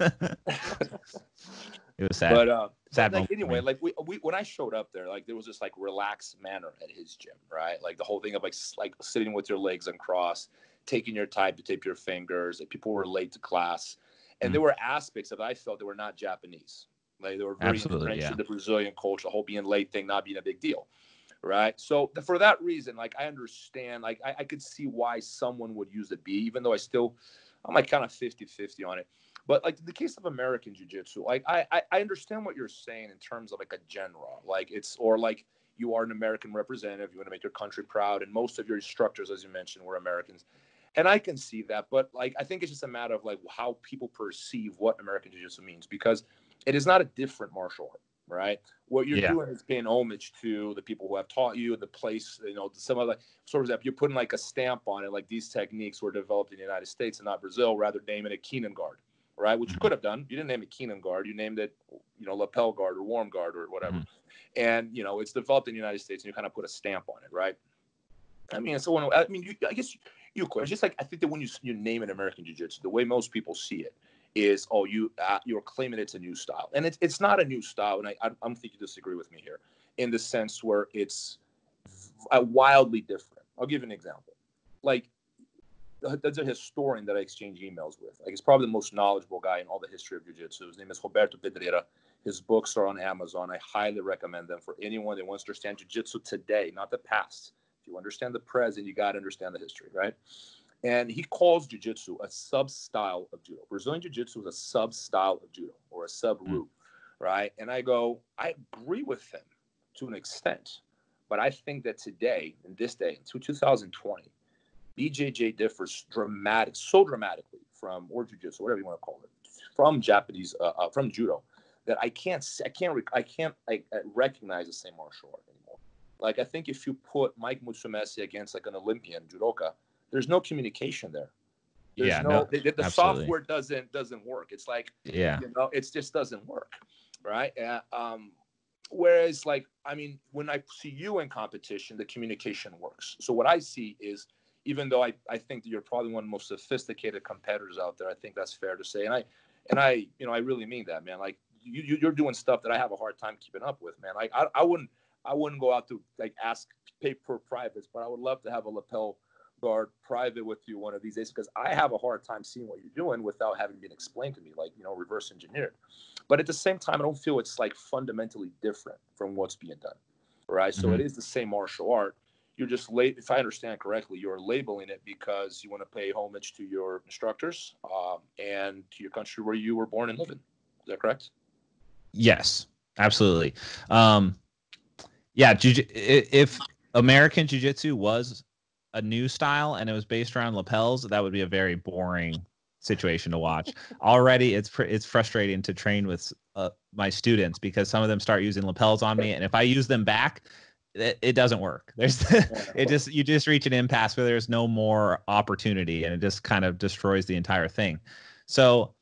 It was sad. But uh, sad but, like, anyway, like we, we when I showed up there, like there was this like relaxed manner at his gym, right? Like the whole thing of like like sitting with your legs uncrossed, taking your time to tape your fingers. Like people were late to class, and mm-hmm. there were aspects that I felt that were not Japanese. Like they were very Absolutely, yeah. the Brazilian culture, the whole being late thing not being a big deal right? So for that reason, like I understand, like I, I could see why someone would use the B, even though I still, I'm like kind of 50 50 on it. But like the case of American Jiu Jitsu, like I, I, I understand what you're saying in terms of like a general, like it's, or like you are an American representative, you want to make your country proud. And most of your instructors, as you mentioned, were Americans. And I can see that. But like, I think it's just a matter of like how people perceive what American Jiu Jitsu means because it is not a different martial art right? What you're yeah. doing is paying homage to the people who have taught you, the place, you know, some of the sort of you're putting like a stamp on it, like these techniques were developed in the United States and not Brazil, rather naming it Keenan guard, right? Which you could have done. You didn't name it Keenan guard, you named it, you know, lapel guard or worm guard or whatever. Mm-hmm. And you know, it's developed in the United States, and you kind of put a stamp on it, right? I mean, so when, I mean, you, I guess you, you could. just like I think that when you you name it American Jiu-Jitsu, the way most people see it is oh you uh, you're claiming it's a new style and it's it's not a new style and I I don't think you disagree with me here in the sense where it's wildly different. I'll give you an example. Like there's a historian that I exchange emails with. Like he's probably the most knowledgeable guy in all the history of jiu-jitsu. His name is Roberto Pedreira. His books are on Amazon. I highly recommend them for anyone that wants to understand jiu-jitsu today, not the past. If you understand the present, you got to understand the history, right? And he calls jiu-jitsu a sub-style of judo. Brazilian jiu-jitsu is a sub-style of judo or a sub-root, mm. right? And I go, I agree with him to an extent, but I think that today, in this day, in 2020, BJJ differs dramatic, so dramatically from or jiu-jitsu, whatever you want to call it, from Japanese, uh, uh, from judo, that I can't, I can't, I can't I, I recognize the same martial art anymore. Like I think if you put Mike Musumeci against like an Olympian judoka, there's no communication there. There's yeah, no, no the, the software doesn't doesn't work. It's like yeah, you know, it just doesn't work, right? Uh, um, whereas like I mean, when I see you in competition, the communication works. So what I see is even though I, I think that you're probably one of the most sophisticated competitors out there, I think that's fair to say. And I and I you know I really mean that, man. Like you you're doing stuff that I have a hard time keeping up with, man. Like I, I wouldn't I wouldn't go out to like ask pay for privates, but I would love to have a lapel guard private with you one of these days because I have a hard time seeing what you're doing without having been explained to me, like you know, reverse engineered. But at the same time, I don't feel it's like fundamentally different from what's being done, right? Mm-hmm. So it is the same martial art. You're just late. If I understand correctly, you're labeling it because you want to pay homage to your instructors um, and to your country where you were born and living. Is that correct? Yes, absolutely. Um, yeah, if American Jiu Jitsu was a new style and it was based around lapels, that would be a very boring situation to watch. Already, it's pr- it's frustrating to train with uh, my students because some of them start using lapels on me, and if I use them back, it, it doesn't work. There's it just you just reach an impasse where there's no more opportunity, and it just kind of destroys the entire thing. So.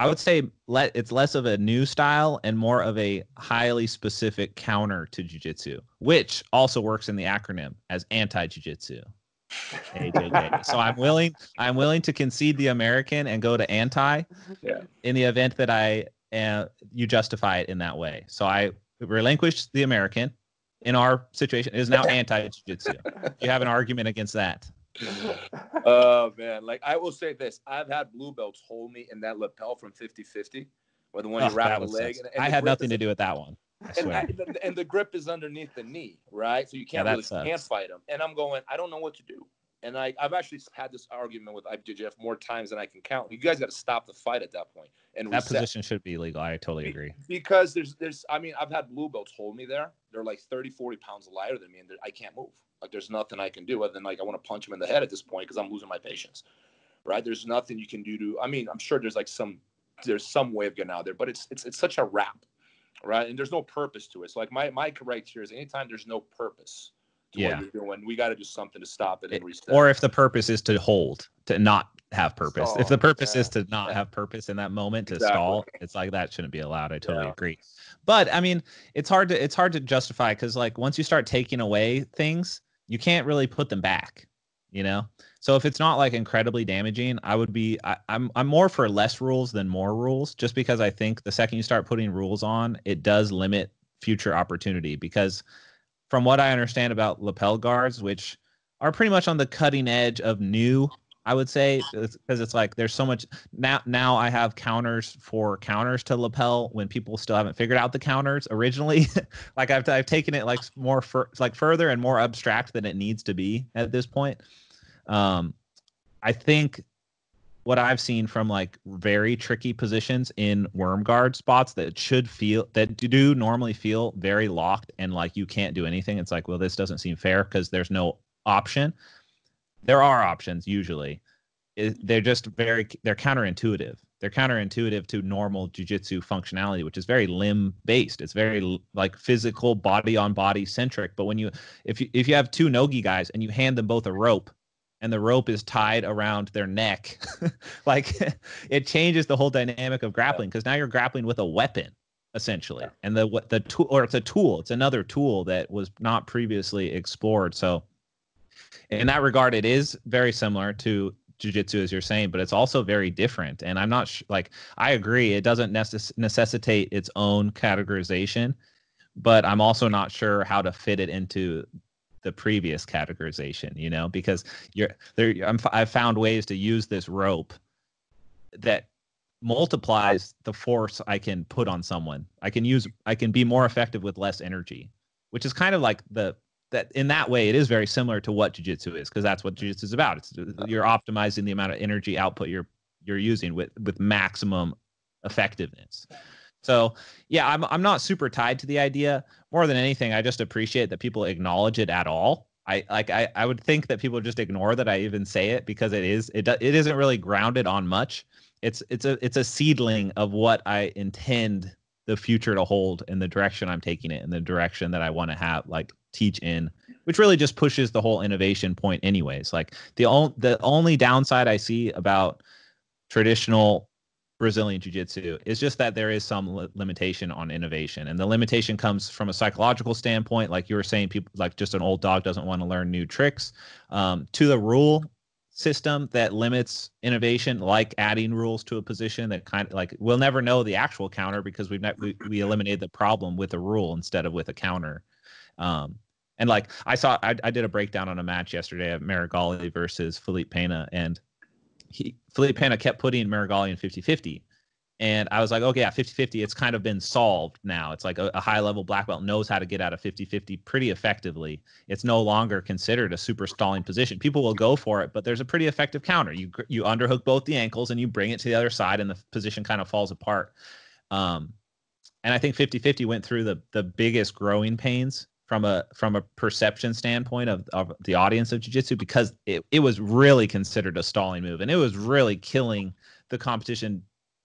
I would say let it's less of a new style and more of a highly specific counter to jujitsu, which also works in the acronym as anti-jujitsu. AJJ. so I'm willing I'm willing to concede the American and go to anti yeah. in the event that I uh, you justify it in that way. So I relinquished the American in our situation is now anti jiu-jitsu. you have an argument against that? Oh man, like I will say this, I've had blue belts hold me in that lapel from 50-50 or the one you oh, wrap the leg. And, and I had nothing is, to do with that one. And, I, and, the grip is underneath the knee, right? So you can't yeah, really can't fight them. And I'm going, I don't know what to do. And I, I've actually had this argument with IBJJF more times than I can count. You guys got to stop the fight at that point. And that reset. position should be illegal. I totally agree. Because there's, there's, I mean, I've had blue belts hold me there. They're like 30, 40 pounds lighter than me, and I can't move. Like there's nothing I can do other than like I want to punch him in the head at this point because I'm losing my patience. Right? There's nothing you can do to. I mean, I'm sure there's like some, there's some way of getting out there, but it's it's it's such a wrap right? And there's no purpose to it. So like my my criteria is anytime there's no purpose to yeah. what you're doing, we got to do something to stop it and reset. Or if the purpose is to hold, to not have purpose. Stall. If oh, the purpose yeah. is to not yeah. have purpose in that moment to exactly. stall, it's like that shouldn't be allowed. I totally agree. But I mean, it's hard to it's hard to justify because like once you start taking away things, you can't really put them back. you know so if it's not like incredibly damaging i would be I, i'm i'm more for less rules than more rules just because i think the second you start putting rules on it does limit future opportunity because from what i understand about lapel guards which are pretty much on the cutting edge of new I would say because it's, like there's so much now. Now I have counters for counters to lapel when people still haven't figured out the counters originally. like I've I've taken it like more for like further and more abstract than it needs to be at this point. Um, I think what I've seen from like very tricky positions in worm guard spots that should feel that do normally feel very locked and like you can't do anything. It's like, well, this doesn't seem fair because there's no option there are options usually. they're just very they're counterintuitive. They're counterintuitive to normal jujitsu functionality, which is very limb based. It's very like physical, body on body centric. But when you if you if you have two nogi guys and you hand them both a rope, and the rope is tied around their neck, like it changes the whole dynamic of grappling because now you're grappling with a weapon essentially, and the what the tool or it's a tool. It's another tool that was not previously explored. So in that regard, it is very similar to jujitsu, as you're saying, but it's also very different. And I'm not sh- like I agree, it doesn't necess- necessitate its own categorization, but I'm also not sure how to fit it into the previous categorization. You know, because you're there. I'm, I've found ways to use this rope that multiplies the force I can put on someone. I can use I can be more effective with less energy, which is kind of like the that in that way it is very similar to what jiu-jitsu is because that's what jiu-jitsu is about it's uh, you're optimizing the amount of energy output you're you're using with with maximum effectiveness so yeah i'm i'm not super tied to the idea. More than anything i just appreciate that people acknowledge it at all. I like i, I would think that people just ignore that i even say it because it is it it isn't really grounded on much. It's it's a it's a seedling of what i intend the future to hold and the direction i'm taking it and the direction that i want to have like teach in, which really just pushes the whole innovation point, anyways. Like the only the only downside I see about traditional Brazilian Jiu Jitsu is just that there is some li- limitation on innovation. And the limitation comes from a psychological standpoint. Like you were saying, people like just an old dog doesn't want to learn new tricks. Um, to the rule system that limits innovation, like adding rules to a position that kind of like we'll never know the actual counter because we've not, we, we eliminated the problem with a rule instead of with a counter. Um, and like I saw, I, I did a breakdown on a match yesterday of Meregali versus Felipe Pena, and he Felipe Pena kept putting Meregali in 50-50. And I was like, okay, yeah, 50 50, it's kind of been solved now. It's like a, a high level black belt knows how to get out of 50 50 pretty effectively. It's no longer considered a super stalling position. People will go for it, but there's a pretty effective counter. You you underhook both the ankles and you bring it to the other side, and the position kind of falls apart. Um, and I think 50 50 went through the, the biggest growing pains from a from a perception standpoint of, of the audience of jiu-jitsu because it, it was really considered a stalling move and it was really killing the competition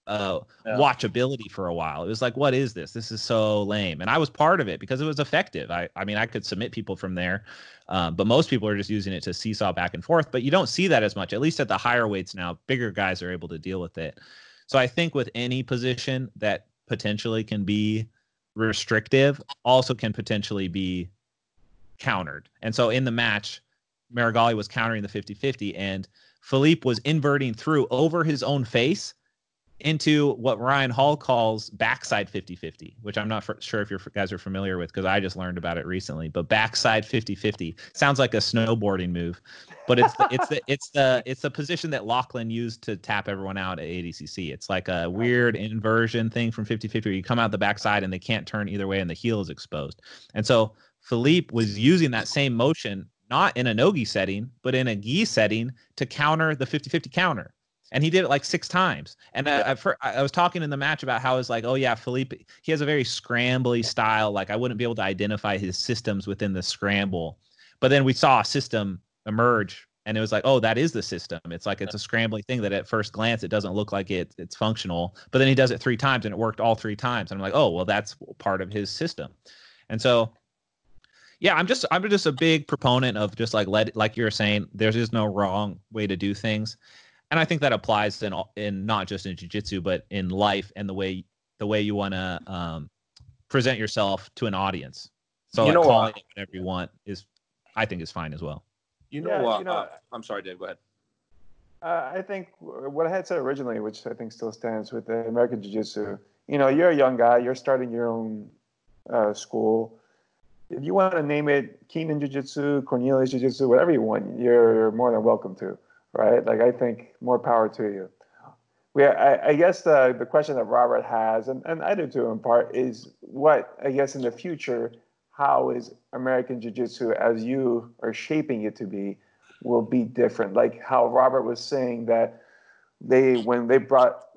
uh yeah. watchability for a while. It was like what is this? This is so lame. And i was part of it because it was effective. I i mean i could submit people from there um, but most people are just using it to seesaw back and forth but you don't see that as much at least at the higher weights now. Bigger guys are able to deal with it. So i think with any position that potentially can be restrictive also can potentially be countered. And so in the match, Meregali was countering the 50 50, and Felipe was inverting through over his own face into what Ryan Hall calls backside 50 50, which I'm not sure if you guys are familiar with because I just learned about it recently. But backside 50 50 sounds like a snowboarding move, but it's the, it's the it's the it's the position that Lachlan used to tap everyone out at ADCC. It's like a weird inversion thing from 50 50 where you come out the backside and they can't turn either way and the heel is exposed. And so Felipe was using that same motion not in a nogi setting, but in a gi setting to counter the 50 50 counter and he did it like six times. And I, heard, I was talking in the match about how it's like, oh yeah, Felipe, he has a very scrambly style. Like I wouldn't be able to identify his systems within the scramble. But then we saw a system emerge, and it was like, oh, that is the system. It's like it's a scrambly thing that at first glance it doesn't look like it it's functional. But then he does it three times, and it worked all three times. And I'm like, oh, well, that's part of his system. And so yeah i'm just i'm just a big proponent of just like let like you're saying there's just no wrong way to do things and I think that applies in in not just in jiu-jitsu but in life and the way the way you want to um, present yourself to an audience. So you like, know calling it whatever you want is I think is fine as well. You know, yeah, uh, you know uh, I'm sorry, Dave. Go ahead. Uh, I think what I had said originally, which I think still stands with the American Jiu Jitsu. You know, you're a young guy. You're starting your own uh, school. If you want to name it Keenan Jiu Jitsu, Cornelius Jiu Jitsu, whatever you want, you're more than welcome to. Right? Like I think more power to you. We, I, I guess the the question that Robert has, and, and I do too in part, is what I guess in the future how is American Jiu Jitsu, as you are shaping it to be, will be different. Like how Robert was saying that they, when they brought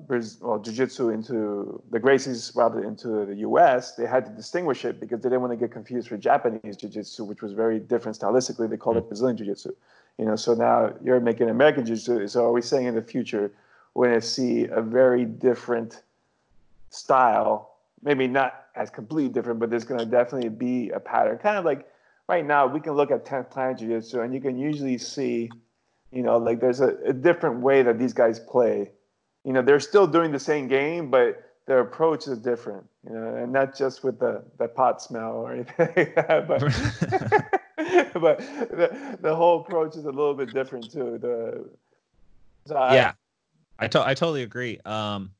well, Jiu Jitsu into the Gracies it into the US, they had to distinguish it because they didn't want to get confused with Japanese Jiu Jitsu, which was very different stylistically. They called it. Brazilian Jiu Jitsu. You know, so now you're making American Jiu Jitsu. So are we saying in the future we're going to see a very different style maybe not as completely different, but there's going to definitely be a pattern. Kind of like right now, we can look at 10th Planet Jiu Jitsu and you can usually see, you know, like there's a, a, different way that these guys play. You know, they're still doing the same game, but their approach is different, you know, and not just with the, the pot smell or anything like that, but, but the, the whole approach is a little bit different too. The, so yeah, I, I, to- I totally agree. Um,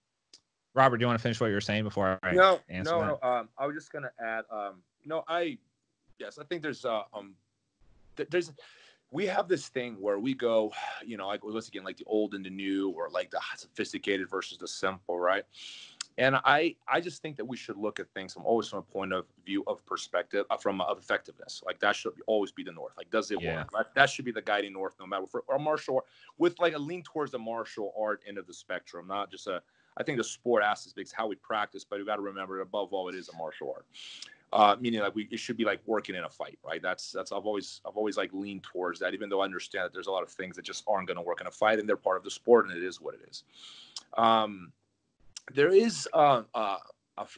Robert, do you want to finish what you were saying before I no, answer no, that? No, um, I was just gonna add, um, you know, I, yes, I think there's, uh, um, th- there's, we have this thing where we go, you know, like once again, like the old and the new, or like the sophisticated versus the simple, right? And I, I just think that we should look at things from always from a point of view of perspective, uh, from of effectiveness. Like that should always be the north. Like, does it yeah. work? Right? That should be the guiding north, no matter for or martial art, with like a lean towards the martial art end of the spectrum, not just a I think the sport aspect is how we practice, but we got to remember above all, it is a martial art. Uh, meaning like we it should be like working in a fight, right? That's that's I've always I've always like leaned towards that, even though I understand that there's a lot of things that just aren't going to work in a fight, and they're part of the sport, and it is what it is. Um, there is uh, uh,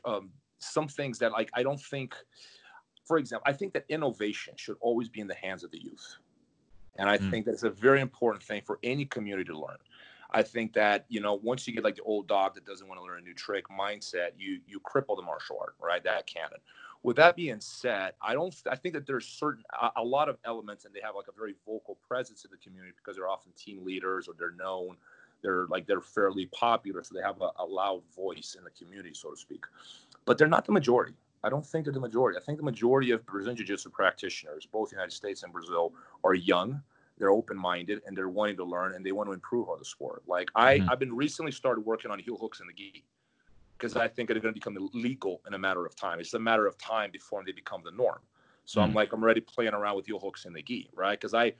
um, some things that like I don't think, for example, I think that innovation should always be in the hands of the youth, and I mm. think that's a very important thing for any community to learn. I think that you know once you get like the old dog that doesn't want to learn a new trick mindset, you you cripple the martial art, right? That canon. With that being said, I don't. I think that there's certain a, a lot of elements, and they have like a very vocal presence in the community because they're often team leaders or they're known. They're like they're fairly popular, so they have a, a loud voice in the community, so to speak. But they're not the majority. I don't think they're the majority. I think the majority of Brazilian Jiu Jitsu practitioners, both United States and Brazil, are young they're open-minded and they're wanting to learn and they want to improve on the sport. Like I, mm-hmm. I've been recently started working on heel hooks in the gi because I think they're going to become legal in a matter of time. It's a matter of time before they become the norm. So mm-hmm. I'm like, I'm already playing around with heel hooks in the gi, right? Because I,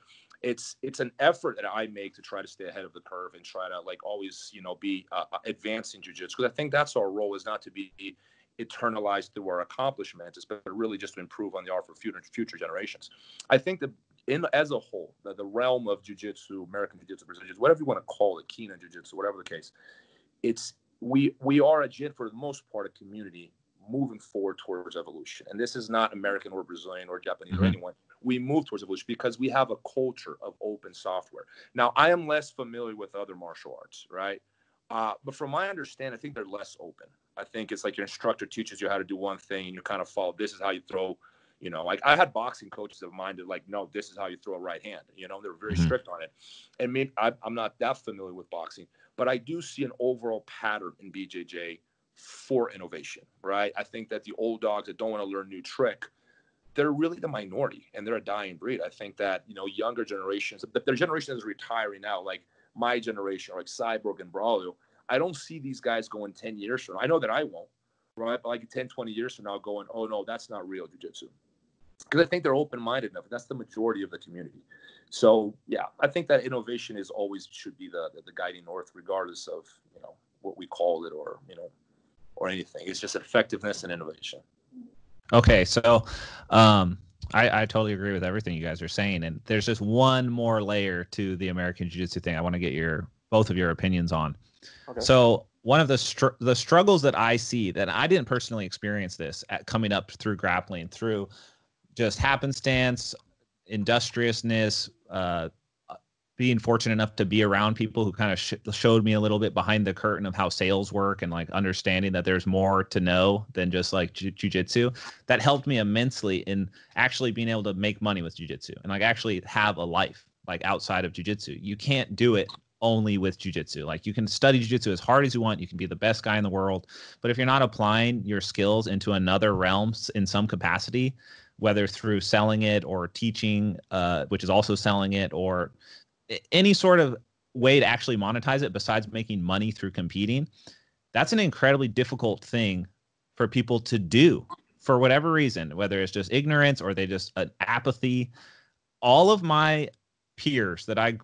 it's it's an effort that I make to try to stay ahead of the curve and try to like always, you know, be uh, uh advancing jujitsu because I think that's our role is not to be eternalized through our accomplishments, but really just to improve on the art for future future generations. I think that in as a whole, the, the realm of jiu-jitsu, American jiu-jitsu, Brazilian jiu-jitsu, whatever you want to call it, Keenan jiu-jitsu, whatever the case, it's we we are a jin for the most part a community moving forward towards evolution. And this is not American or Brazilian or Japanese mm-hmm. or anyone. We move towards evolution because we have a culture of open software. Now, I am less familiar with other martial arts, right? Uh, but from my understanding, I think they're less open. I think it's like your instructor teaches you how to do one thing and you kind of follow. This is how you throw you know, like I had boxing coaches of mine that like, no, this is how you throw a right hand. You know, they're very mm-hmm. strict on it. And me, I, I'm not that familiar with boxing, but I do see an overall pattern in BJJ for innovation, right? I think that the old dogs that don't want to learn new trick, they're really the minority and they're a dying breed. I think that, you know, younger generations, their generation is retiring now, like my generation, like Cyborg and Braulio. I don't see these guys going 10 years from now. I know that I won't, right? But like 10, 20 years from now going, oh no, that's not real jujitsu because I think they're open minded enough. That's the majority of the community. So yeah, I think that innovation is always should be the, the, the guiding north, regardless of you know what we call it or you know or anything. It's just effectiveness and innovation. Okay, so um, I, I totally agree with everything you guys are saying, and there's just one more layer to the American Jiu-Jitsu thing. I want to get your both of your opinions on. Okay. So one of the str- the struggles that I see that I didn't personally experience this at coming up through grappling through just happenstance, industriousness, uh, being fortunate enough to be around people who kind of sh- showed me a little bit behind the curtain of how sales work and like understanding that there's more to know than just like jiu- jujitsu. That helped me immensely in actually being able to make money with jujitsu and like actually have a life like outside of jujitsu. You can't do it only with jujitsu. Like you can study jujitsu as hard as you want. You can be the best guy in the world, but if you're not applying your skills into another realm in some capacity, whether through selling it or teaching, uh, which is also selling it, or any sort of way to actually monetize it besides making money through competing, that's an incredibly difficult thing for people to do for whatever reason, whether it's just ignorance or they just uh, apathy. All of my peers that I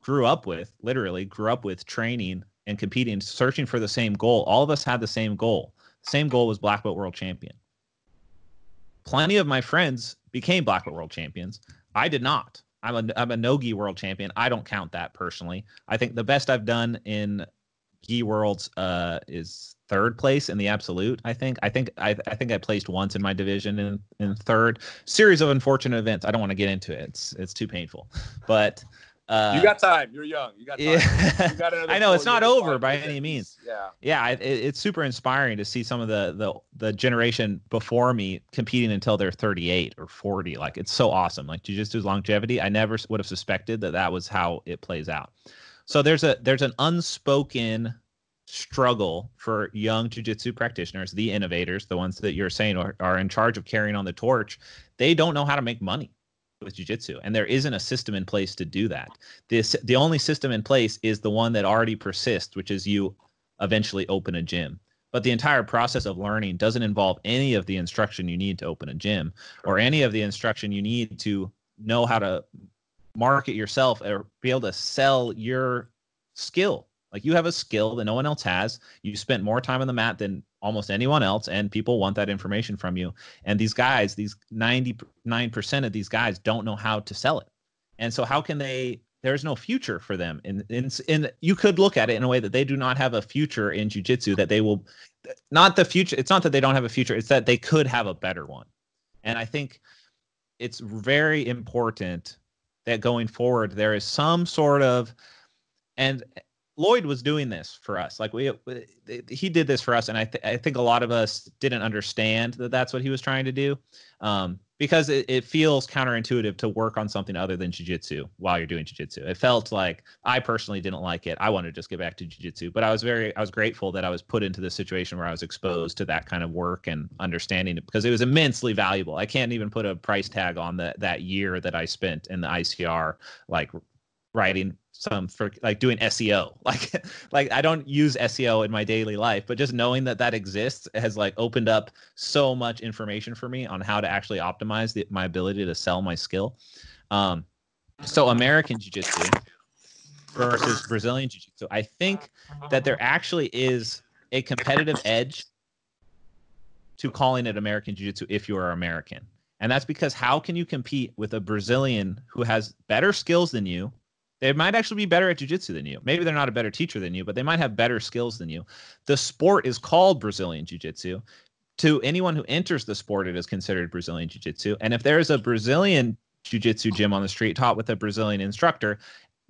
grew up with, literally grew up with training and competing, searching for the same goal. All of us had the same goal. Same goal was black belt world champion. Plenty of my friends became black belt world champions. I did not. I'm a I'm a no-gi world champion. I don't count that personally. I think the best I've done in gi worlds uh, is third place in the absolute. I think. I think. I, I think I placed once in my division in in third. Series of unfortunate events. I don't want to get into it. It's it's too painful. But uh, you got time. You're young. You got time. Yeah. You got I know it's not over by any means. Yeah. Yeah. It, it's super inspiring to see some of the, the the generation before me competing until they're 38 or 40. Like it's so awesome. Like jujitsu's longevity. I never would have suspected that that was how it plays out. So there's a there's an unspoken struggle for young jiu-jitsu practitioners the innovators the ones that you're saying are, are in charge of carrying on the torch they don't know how to make money with jiu-jitsu and there isn't a system in place to do that. This the only system in place is the one that already persists which is you eventually open a gym. But the entire process of learning doesn't involve any of the instruction you need to open a gym or any of the instruction you need to know how to market yourself or be able to sell your skill. Like you have a skill that no one else has. You spent more time on the mat than almost anyone else and people want that information from you. And these guys these 99% of these guys don't know how to sell it. And so how can they there's no future for them. And in, in, in you could look at it in a way that they do not have a future in jiu-jitsu that they will not the future it's not that they don't have a future it's that they could have a better one. And i think it's very important that going forward there is some sort of and Lloyd was doing this for us. Like we, he did this for us, and I, th- I think a lot of us didn't understand that that's what he was trying to do, um, because it, it feels counterintuitive to work on something other than jujitsu while you're doing jujitsu. It felt like I personally didn't like it. I wanted to just get back to jujitsu, but I was very, I was grateful that I was put into this situation where I was exposed to that kind of work and understanding it because it was immensely valuable. I can't even put a price tag on that that year that I spent in the ICR, like writing some for like doing SEO. Like like I don't use SEO in my daily life, but just knowing that that exists has like opened up so much information for me on how to actually optimize the, my ability to sell my skill. Um, so American Jiu-Jitsu versus Brazilian Jiu-Jitsu. I think that there actually is a competitive edge to calling it American Jiu-Jitsu if you are American. And that's because how can you compete with a Brazilian who has better skills than you, they might actually be better at jiu-jitsu than you. Maybe they're not a better teacher than you, but they might have better skills than you. The sport is called Brazilian jiu-jitsu. To anyone who enters the sport, it is considered Brazilian jiu-jitsu. And if there is a Brazilian jiu-jitsu gym on the street taught with a Brazilian instructor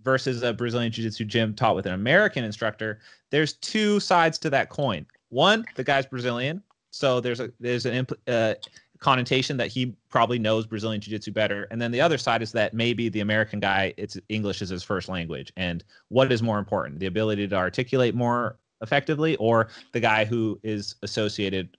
versus a Brazilian jiu-jitsu gym taught with an American instructor, there's two sides to that coin. One, the guy's Brazilian, so there's a there's an uh, connotation that he probably knows Brazilian jiu-jitsu better. And then the other side is that maybe the American guy, it's English is his first language. And what is more important, the ability to articulate more effectively or the guy who is associated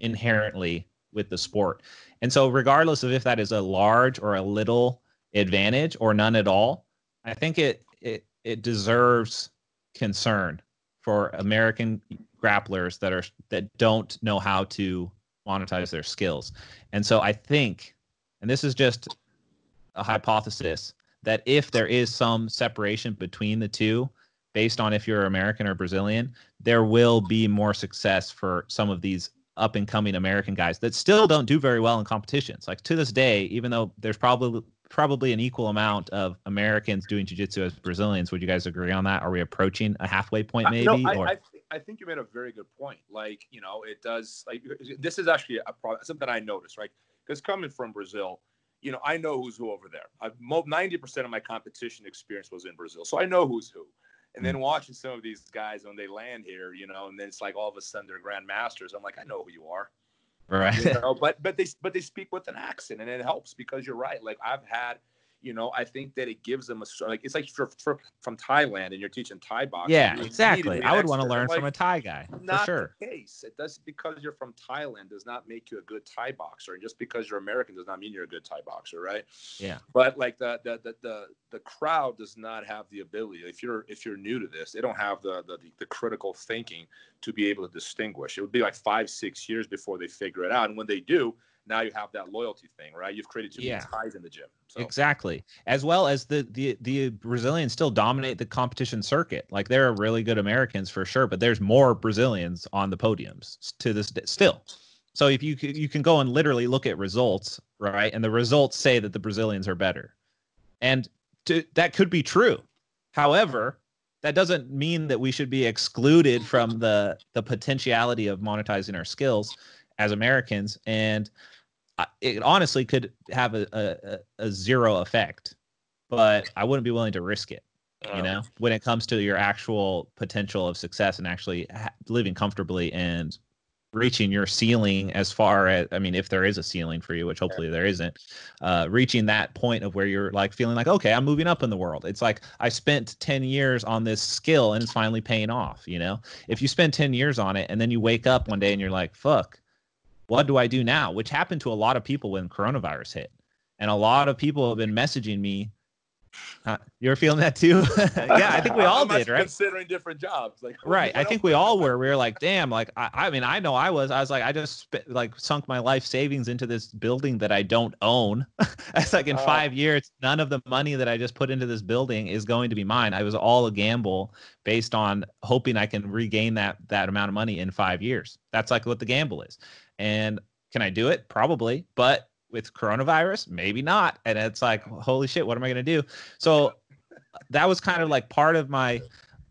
inherently with the sport? And so regardless of if that is a large or a little advantage or none at all, I think it it it deserves concern for American grapplers that are that don't know how to monetize their skills. And so I think, and this is just a hypothesis, that if there is some separation between the two, based on if you're American or Brazilian, there will be more success for some of these up and coming American guys that still don't do very well in competitions. Like to this day, even though there's probably probably an equal amount of Americans doing jiu-jitsu as Brazilians, would you guys agree on that? Are we approaching a halfway point maybe? Uh, no, I, or? I, I think you made a very good point. Like, you know, it does like this is actually a problem, something I noticed, right? Because coming from Brazil, you know, I know who's who over there. I've ninety percent of my competition experience was in Brazil, so I know who's who. And then mm. watching some of these guys when they land here, you know, and then it's like all of a sudden they're grandmasters. I'm like, I know who you are, right? You know? but but they but they speak with an accent, and it helps because you're right. Like I've had, you know, I think that it gives them a like it's like for, for from Thailand and you're teaching Thai boxing. Yeah, exactly. I would want to learn like, from a Thai guy. Not for sure. the case. It does because you're from Thailand does not make you a good Thai boxer, and just because you're American does not mean you're a good Thai boxer, right? Yeah. But like the the the the, the crowd does not have the ability. If you're if you're new to this, they don't have the, the the critical thinking to be able to distinguish. It would be like five six years before they figure it out, and when they do now you have that loyalty thing, right? You've created too yeah. ties in the gym. So. Exactly. As well as the the the Brazilians still dominate the competition circuit. Like there are really good Americans for sure, but there's more Brazilians on the podiums to this day still. So if you you can go and literally look at results, right? And the results say that the Brazilians are better. And to, that could be true. However, that doesn't mean that we should be excluded from the the potentiality of monetizing our skills as Americans. And it honestly could have a, a, a, zero effect, but I wouldn't be willing to risk it. You know, when it comes to your actual potential of success and actually ha- living comfortably and reaching your ceiling as far as I mean, if there is a ceiling for you, which hopefully there isn't, uh, reaching that point of where you're like feeling like, okay, I'm moving up in the world. It's like I spent 10 years on this skill and it's finally paying off. You know, if you spend 10 years on it and then you wake up one day and you're like, fuck, what do I do now? Which happened to a lot of people when coronavirus hit. And a lot of people have been messaging me. Uh, you're feeling that too? yeah, I think we all did, right? Considering different jobs, like right. I think we all were. We were like, damn. Like, I, I mean, I know I was. I was like, I just sp- like sunk my life savings into this building that I don't own. It's like in uh, five years, none of the money that I just put into this building is going to be mine. I was all a gamble based on hoping I can regain that that amount of money in five years. That's like what the gamble is. And can I do it? Probably. But with coronavirus, maybe not. And it's like, holy shit, what am I going to do? So that was kind of like part of my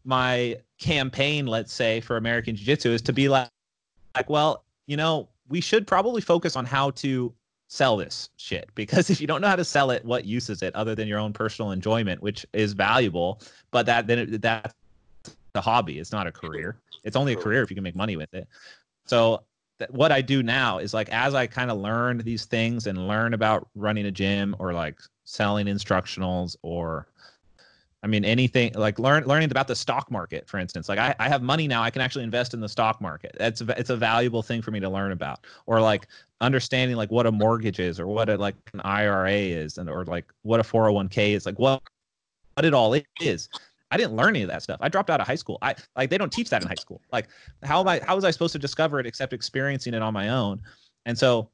my campaign, let's say, for American Jiu Jitsu is to be like, like, well, you know, we should probably focus on how to sell this shit because if you don't know how to sell it, what use is it other than your own personal enjoyment, which is valuable, but that then it, that's a hobby. It's not a career. It's only a career if you can make money with it. So that what I do now is like as I kind of learn these things and learn about running a gym or like selling instructionals or I mean anything like learn learning about the stock market, for instance. Like I, I have money now, I can actually invest in the stock market. That's it's a valuable thing for me to learn about. Or like understanding like what a mortgage is or what a like an IRA is and or like what a 401k is, like what what it all is. I didn't learn any of that stuff. I dropped out of high school. I like they don't teach that in high school. Like how am I how was I supposed to discover it except experiencing it on my own? And so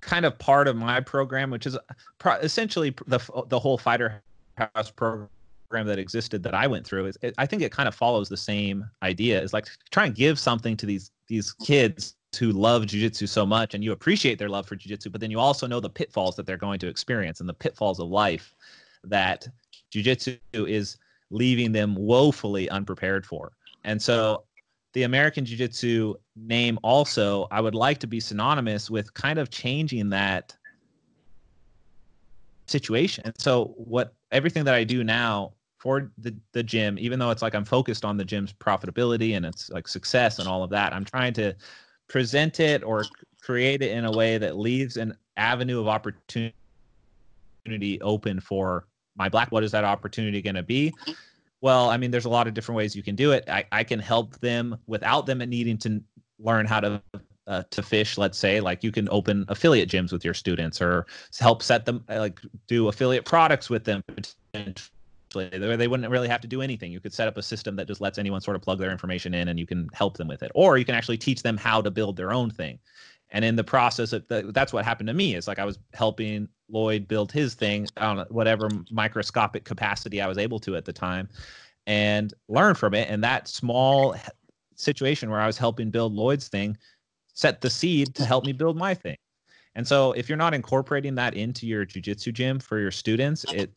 kind of part of my program which is pro- essentially the the whole fighter house program that existed that I went through is it, I think it kind of follows the same idea is like try and give something to these these kids who love jiu-jitsu so much and you appreciate their love for jiu-jitsu but then you also know the pitfalls that they're going to experience and the pitfalls of life that jiu-jitsu is leaving them woefully unprepared for. And so the American Jiu Jitsu name also, I would like to be synonymous with kind of changing that situation. And so what everything that I do now for the, the gym, even though it's like I'm focused on the gym's profitability and it's like success and all of that, I'm trying to present it or create it in a way that leaves an avenue of opportunity open for my black what is that opportunity going to be well i mean there's a lot of different ways you can do it. I, I can help them without them needing to learn how to uh, to fish let's say like you can open affiliate gyms with your students or help set them uh, like do affiliate products with them they wouldn't really have to do anything. You could set up a system that just lets anyone sort of plug their information in and you can help them with it. Or you can actually teach them how to build their own thing and in the process of the, that's what happened to me is like i was helping lloyd build his thing on whatever microscopic capacity i was able to at the time and learn from it. And that small situation where i was helping build lloyd's thing set the seed to help me build my thing. And so if you're not incorporating that into your jiu-jitsu gym for your students it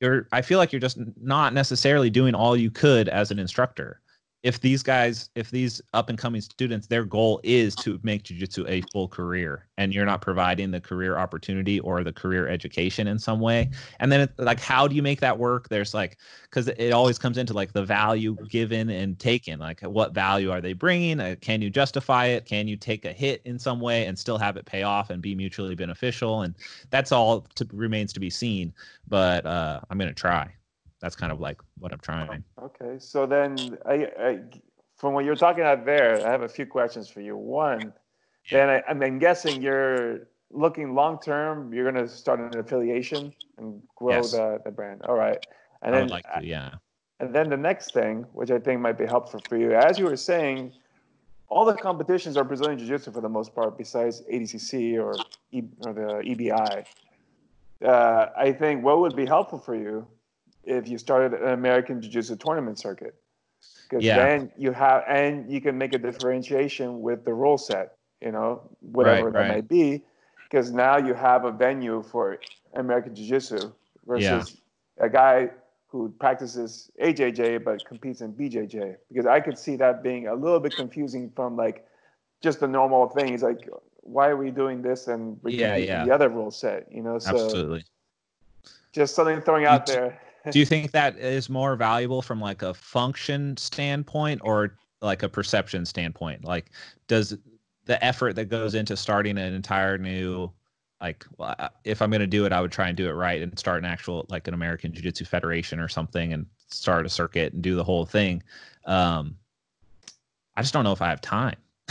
you're i feel like you're just not necessarily doing all you could as an instructor if these guys, if these up and coming students, their goal is to make jujitsu a full career, and you're not providing the career opportunity or the career education in some way, and then it, like, how do you make that work? There's like, because it always comes into like the value given and taken. Like, what value are they bringing? Uh, can you justify it? Can you take a hit in some way and still have it pay off and be mutually beneficial? And that's all to, remains to be seen. But uh, I'm gonna try that's kind of like what I'm trying. Okay, so then I, I from what you're talking about there, I have a few questions for you. One, yeah. then I, I'm guessing you're looking long term. You're going to start an affiliation and grow yes. the, the brand. All right, and I then like to, yeah. And then the next thing, which I think might be helpful for you, as you were saying, all the competitions are Brazilian Jiu Jitsu for the most part, besides ADCC or, e, or the EBI. Uh, I think what would be helpful for you if you started an American Jiu Jitsu tournament circuit. Because yeah. then you have, and you can make a differentiation with the rule set, you know, whatever right, that right. might be. Because now you have a venue for American Jiu Jitsu versus yeah. a guy who practices AJJ but competes in BJJ. Because I could see that being a little bit confusing from like just the normal thing. things. Like, why are we doing this and yeah, yeah. the other rule set? You know, so absolutely. Just something throwing out there do you think that is more valuable from like a function standpoint or like a perception standpoint? Like does the effort that goes into starting an entire new like if i'm going to do it i would try and do it right and start an actual like an american jiu-jitsu federation or something and start a circuit and do the whole thing um i just don't know if i have time.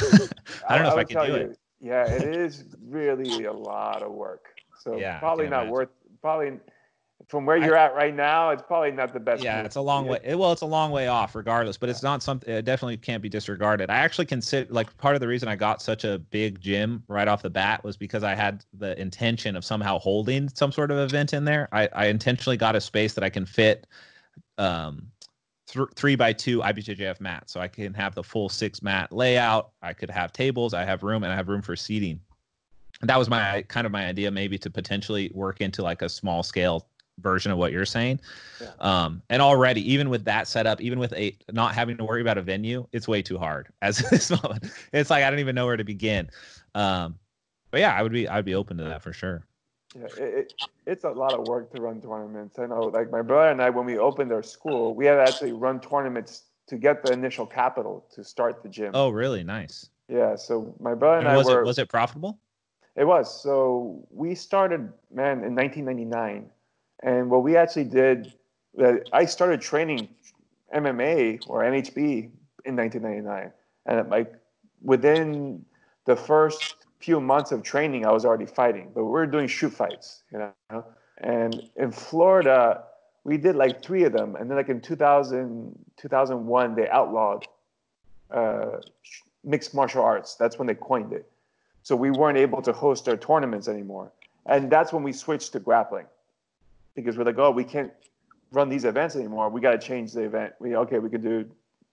I don't know I, if i, I can do you, it. yeah it is really a lot of work. So yeah, probably not imagine. worth probably from where you're I, at right now, it's probably not the best. Yeah, it's a long way. It, well, it's a long way off, regardless. But it's not something. It definitely can't be disregarded. I actually consider like part of the reason I got such a big gym right off the bat was because I had the intention of somehow holding some sort of event in there. I, I intentionally got a space that I can fit um, th- three by two IBJJF mat, so I can have the full six mat layout. I could have tables. I have room, and I have room for seating. And that was my kind of my idea, maybe to potentially work into like a small scale version of what you're saying. Yeah. Um, and already, even with that setup, even with a not having to worry about a venue, it's way too hard. As this moment, it's like I don't even know where to begin. Um, but yeah, I would be I'd be open to that for sure. Yeah, it, it, it's a lot of work to run tournaments. I know, like my brother and I, when we opened our school, we had actually run tournaments to get the initial capital to start the gym. Oh, really? Nice. Yeah. So my brother and, and was I were. It, was it profitable? It was. So we started, man, in 1999 and what we actually did, I started training MMA or NHB in 1999, and like within the first few months of training, I was already fighting. But we were doing shoot fights, you know. And in Florida, we did like three of them, and then like in 2000, 2001, they outlawed uh, mixed martial arts. That's when they coined it. So we weren't able to host our tournaments anymore, and that's when we switched to grappling because we're like, oh, we can't run these events anymore. We got to change the event. We okay, we could do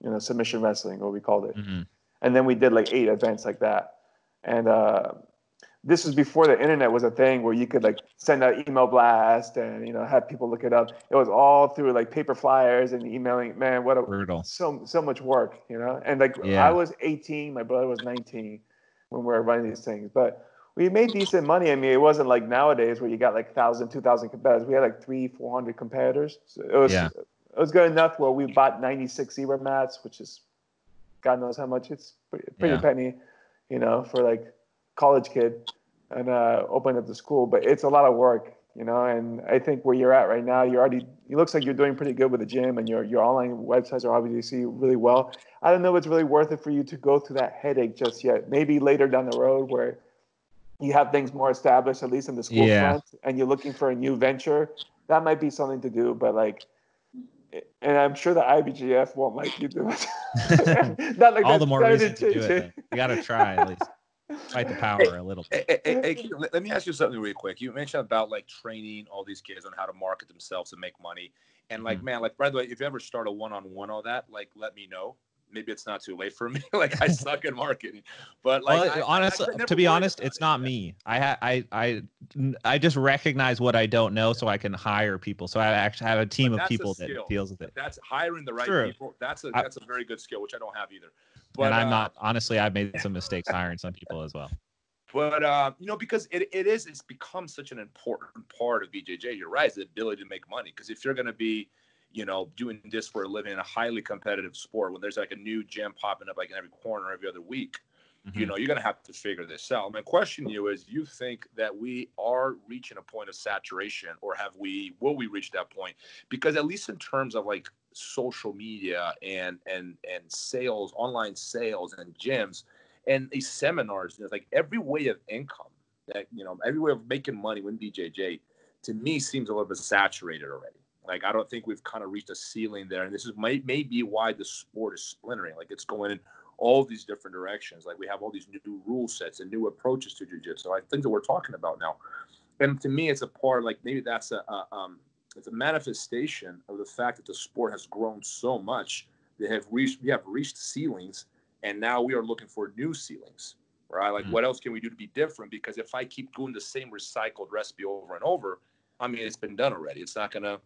you know submission wrestling, what we called it, mm-hmm. and then we did like eight events like that. And uh, this was before the internet was a thing where you could like send out email blast and you know have people look it up. It was all through like paper flyers and emailing. Man, what a brutal. So so much work, you know. And like yeah. I was 18, my brother was 19 when we were running these things, but we made decent money. I mean, it wasn't like nowadays where you got like 1,000, 2,000 competitors. We had like three, 400 competitors. So it was, yeah. it was good enough where we bought 96 zebra mats, which is God knows how much. It's pretty, pretty yeah. penny, you know, for like college kid and uh, opened up the school. But it's a lot of work, you know. And I think where you're at right now, you're already. It looks like you're doing pretty good with the gym, and your your online websites are obviously really well. I don't know if it's really worth it for you to go through that headache just yet. Maybe later down the road, where you have things more established, at least in the school yeah. front, and you're looking for a new venture, that might be something to do. But like, and I'm sure the IBJJF won't like you do it. Not like all the more reason to do it. You got to try at least. Fight the power hey, a little bit. Hey, hey, let me ask you something real quick. You mentioned about like training all these kids on how to market themselves and make money. And like, mm-hmm. man, like by the way, if you ever start a one-on-one all that, like, let me know maybe it's not too late for me. like I suck at marketing, but like well, I, honestly, I, I to be honest, it's not me. I I I I just recognize what I don't know, so I can hire people. So I actually have a team of people that deals with it. That's hiring the right True. people. That's a that's a very good skill, which I don't have either. But, and I'm uh, not honestly. I've made some mistakes hiring some people as well. But uh, you know, because it, it is, it's become such an important part of BJJ. You're right, the ability to make money. Because if you're going to be, you know, doing this for a living in a highly competitive sport, when there's like a new gym popping up like in every corner every other week, mm-hmm. you know, you're going to have to figure this out. My question to you is: You think that we are reaching a point of saturation, or have we? Will we reach that point? Because at least in terms of like social media and and and sales, online sales and gyms and these seminars, you know, like every way of income that you know, every way of making money with BJJ, to me seems a little bit saturated already. Like I don't think we've kind of reached a ceiling there, and this is may, maybe why the sport is splintering. Like it's going in all these different directions. Like we have all these new rule sets and new approaches to jujitsu. I think that we're talking about now, and to me, it's a part like maybe that's a, a um, it's a manifestation of the fact that the sport has grown so much. They have reached we have reached ceilings and now we are looking for new ceilings right like mm-hmm. what else can we do to be different because if i keep doing the same recycled recipe over and over i mean it's been done already. It's not gonna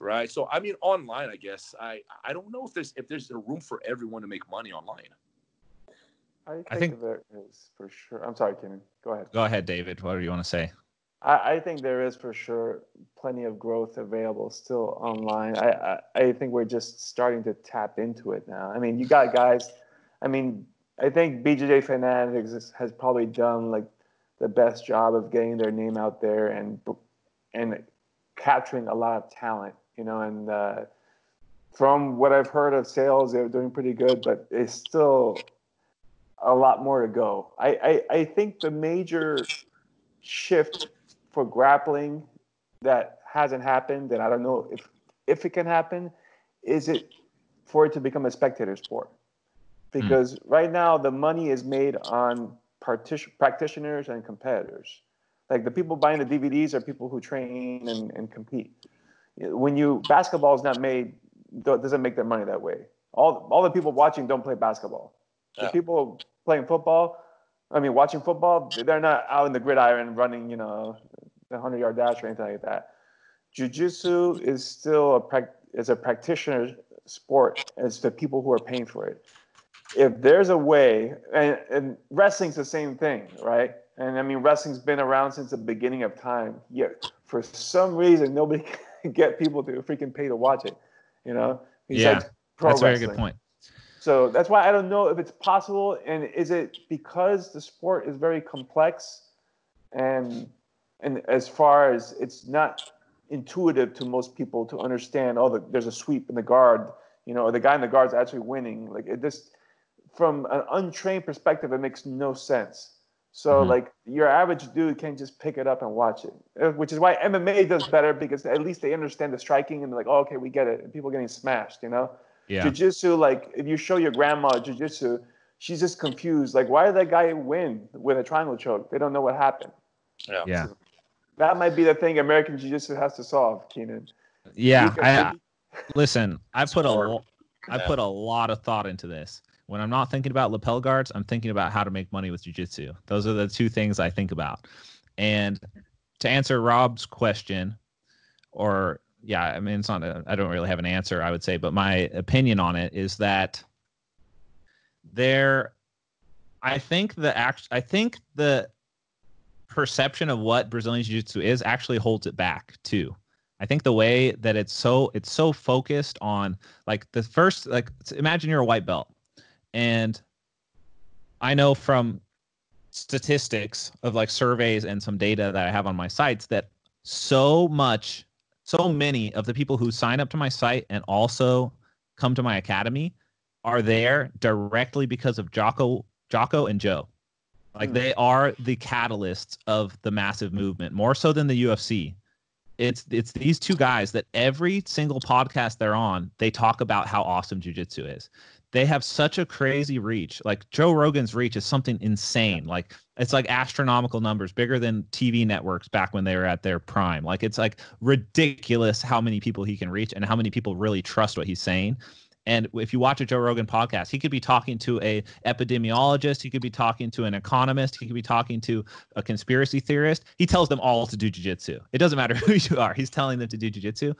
right? So i mean online i guess i i don't know if there's if there's a room for everyone to make money online. I think, I think there is for sure. I'm sorry Keenan. go ahead. Go ahead david. What do you want to say? I, I think there is for sure plenty of growth available still online. I, I, I think we're just starting to tap into it now. I mean, you got guys I mean, I think BJJ Fanatics has probably done like the best job of getting their name out there and and capturing a lot of talent, you know. And uh, from what I've heard of sales, they're doing pretty good, but it's still a lot more to go. I, I, I think the major shift for grappling that hasn't happened, and I don't know if if it can happen, is it for it to become a spectator sport. Hmm. because mm. right now the money is made on partition, practitioners and competitors. Like the people buying the DVDs are people who train and, and compete. When you basketball is not made, doesn't make their money that way. All all the people watching don't play basketball. Yeah. The people playing football, I mean, watching football, they're not out in the gridiron running, you know, the hundred yard dash or anything like that. Jiu-jitsu is still a is a practitioner sport. It's the people who are paying for it if there's a way, and, and wrestling's the same thing, right? And I mean, wrestling's been around since the beginning of time. Yet for some reason, nobody can get people to freaking pay to watch it. You know? yeah, that's a very good point. So that's why I don't know if it's possible, and is it because the sport is very complex, and and as far as it's not intuitive to most people to understand, oh, the, there's a sweep in the guard, you know, or the guy in the guard's actually winning. Like it just from an untrained perspective, it makes no sense. So mm-hmm. like your average dude can just pick it up and watch it, uh, which is why MMA does better because at least they understand the striking and they're like, oh, okay, we get it. And people getting smashed, you know. Yeah. Jiu-jitsu, like if you show your grandma jiu-jitsu, she's just confused. Like, why did that guy win with a triangle choke? They don't know what happened. Yeah. Yeah. So that might be the thing American jiu-jitsu has to solve, Keenan. Yeah. I, listen, I put a I put a lot of thought into this when I'm not thinking about lapel guards, I'm thinking about how to make money with jujitsu. Those are the two things I think about. And to answer Rob's question, or yeah, I mean, it's not, I don't really have an answer, I would say, but my opinion on it is that there, I think the act, I think the perception of what Brazilian Jiu Jitsu is actually holds it back too. I think the way that it's so it's so focused on like the first like imagine you're a white belt and I know from statistics of like surveys and some data that I have on my sites that so much, so many of the people who sign up to my site and also come to my academy are there directly because of Jocko, Jocko and Joe. Like hmm. they are the catalysts of the massive movement, more so than the UFC. It's it's these two guys that every single podcast they're on, they talk about how awesome jujitsu is they have such a crazy reach. Like Joe Rogan's reach is something insane. Like it's like astronomical numbers, bigger than TV networks back when they were at their prime. Like it's like ridiculous how many people he can reach and how many people really trust what he's saying. And if you watch a Joe Rogan podcast, he could be talking to a epidemiologist, he could be talking to an economist, he could be talking to a conspiracy theorist. He tells them all to do jujitsu. It doesn't matter who you are. He's telling them to do jujitsu.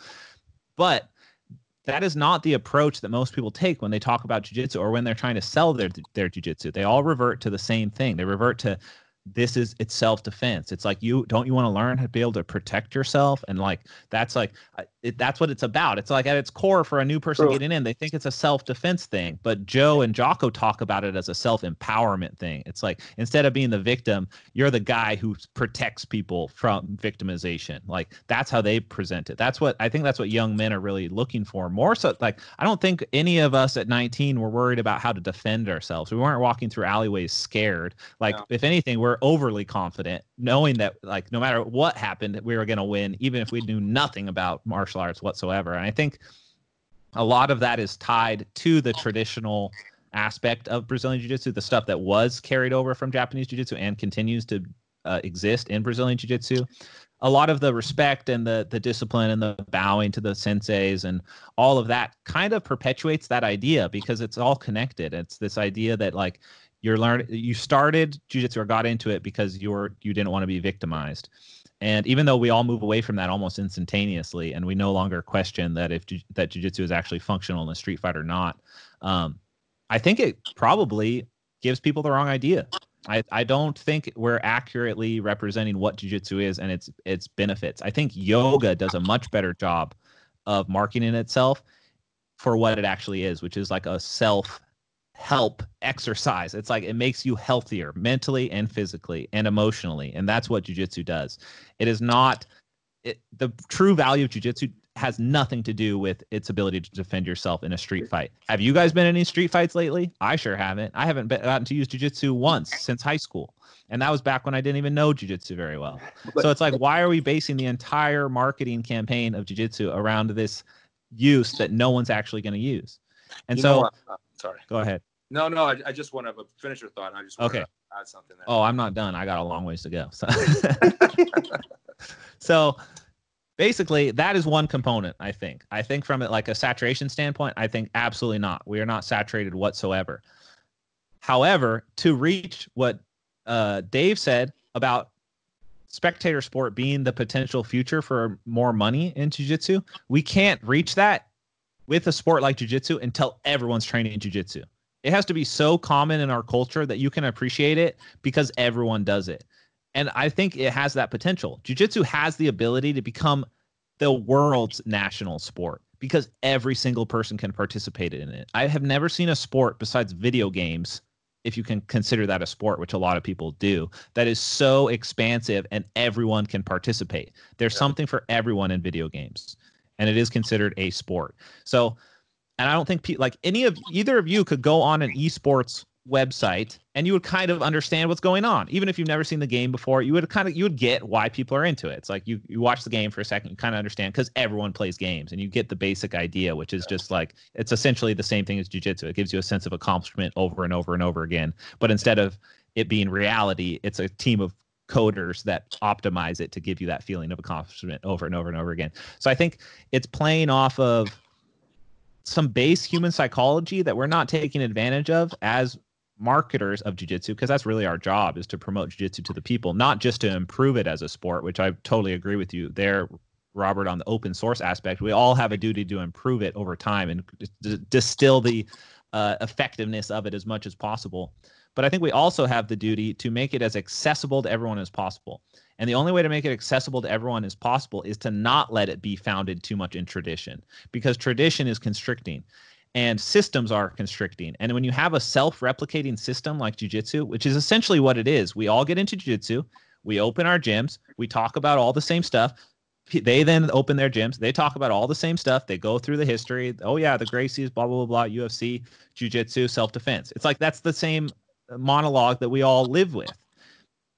But that is not the approach that most people take when they talk about jujitsu or when they're trying to sell their their jujitsu. They all revert to the same thing. They revert to this is it's self defense. It's like you don't you want to learn how to be able to protect yourself and like that's like it, that's what it's about. It's like at its core for a new person True. getting in, they think it's a self defense thing, but Joe and Jocko talk about it as a self empowerment thing. It's like instead of being the victim, you're the guy who protects people from victimization. Like that's how they present it. That's what I think. That's what young men are really looking for. More so, like I don't think any of us at 19 were worried about how to defend ourselves. We weren't walking through alleyways scared. Like no. if anything, we're overly confident, knowing that like no matter what happened, we were going to win, even if we knew nothing about martial arts whatsoever. And I think a lot of that is tied to the traditional aspect of Brazilian Jiu Jitsu, the stuff that was carried over from Japanese Jiu Jitsu and continues to uh, exist in Brazilian Jiu Jitsu. A lot of the respect and the the discipline and the bowing to the senseis and all of that kind of perpetuates that idea because it's all connected. It's this idea that like you're learning you started jiu-jitsu or got into it because you were you didn't want to be victimized. And even though we all move away from that almost instantaneously and we no longer question that if that jiu-jitsu is actually functional in a street fight or not um, i think it probably gives people the wrong idea. I, I don't think we're accurately representing what jiu-jitsu is and its its benefits. I think yoga does a much better job of marketing itself for what it actually is which is like a self help exercise. It's like it makes you healthier mentally and physically and emotionally. And that's what jujitsu does. It is not it, the true value of jujitsu has nothing to do with its ability to defend yourself in a street fight. Have you guys been in any street fights lately? I sure haven't. I haven't been, gotten to use jujitsu once since high school. And that was back when I didn't even know jujitsu very well. So it's like, why are we basing the entire marketing campaign of jujitsu around this use that no one's actually going to use? And you so, sorry, go ahead. No, no, I, I just want to finish your thought. I just okay. add something there. Oh, I'm not done. I got a long ways to go. So, so basically, that is one component. I think. I think from it like a saturation standpoint, I think absolutely not. We are not saturated whatsoever. However, to reach what uh, Dave said about spectator sport being the potential future for more money in jiu-jitsu, we can't reach that with a sport like jiu-jitsu until everyone's training in jiu-jitsu. It has to be so common in our culture that you can appreciate it because everyone does it. And I think it has that potential. Jiu jitsu has the ability to become the world's national sport because every single person can participate in it. I have never seen a sport besides video games, if you can consider that a sport, which a lot of people do, that is so expansive and everyone can participate. There's yeah. something for everyone in video games, and it is considered a sport. So and I don't think pe- like any of either of you could go on an esports website and you would kind of understand what's going on. Even if you've never seen the game before you would kind of you would get why people are into it. It's like you you watch the game for a second you kind of understand because everyone plays games and you get the basic idea which is just like it's essentially the same thing as jiu-jitsu. It gives you a sense of accomplishment over and over and over again. But instead of it being reality it's a team of coders that optimize it to give you that feeling of accomplishment over and over and over again. So i think it's playing off of some base human psychology that we're not taking advantage of as marketers of jiu-jitsu because that's really our job is to promote jiu-jitsu to the people not just to improve it as a sport which i totally agree with you there robert on the open source aspect. We all have a duty to improve it over time and d- distill the uh, effectiveness of it as much as possible but i think we also have the duty to make it as accessible to everyone as possible and the only way to make it accessible to everyone as possible is to not let it be founded too much in tradition because tradition is constricting and systems are constricting. And when you have a self replicating system like jujitsu, which is essentially what it is, we all get into jujitsu, we open our gyms, we talk about all the same stuff. They then open their gyms. They talk about all the same stuff. They go through the history. Oh yeah, the Gracies, blah blah blah, blah UFC, jujitsu, self defense. It's like that's the same monologue that we all live with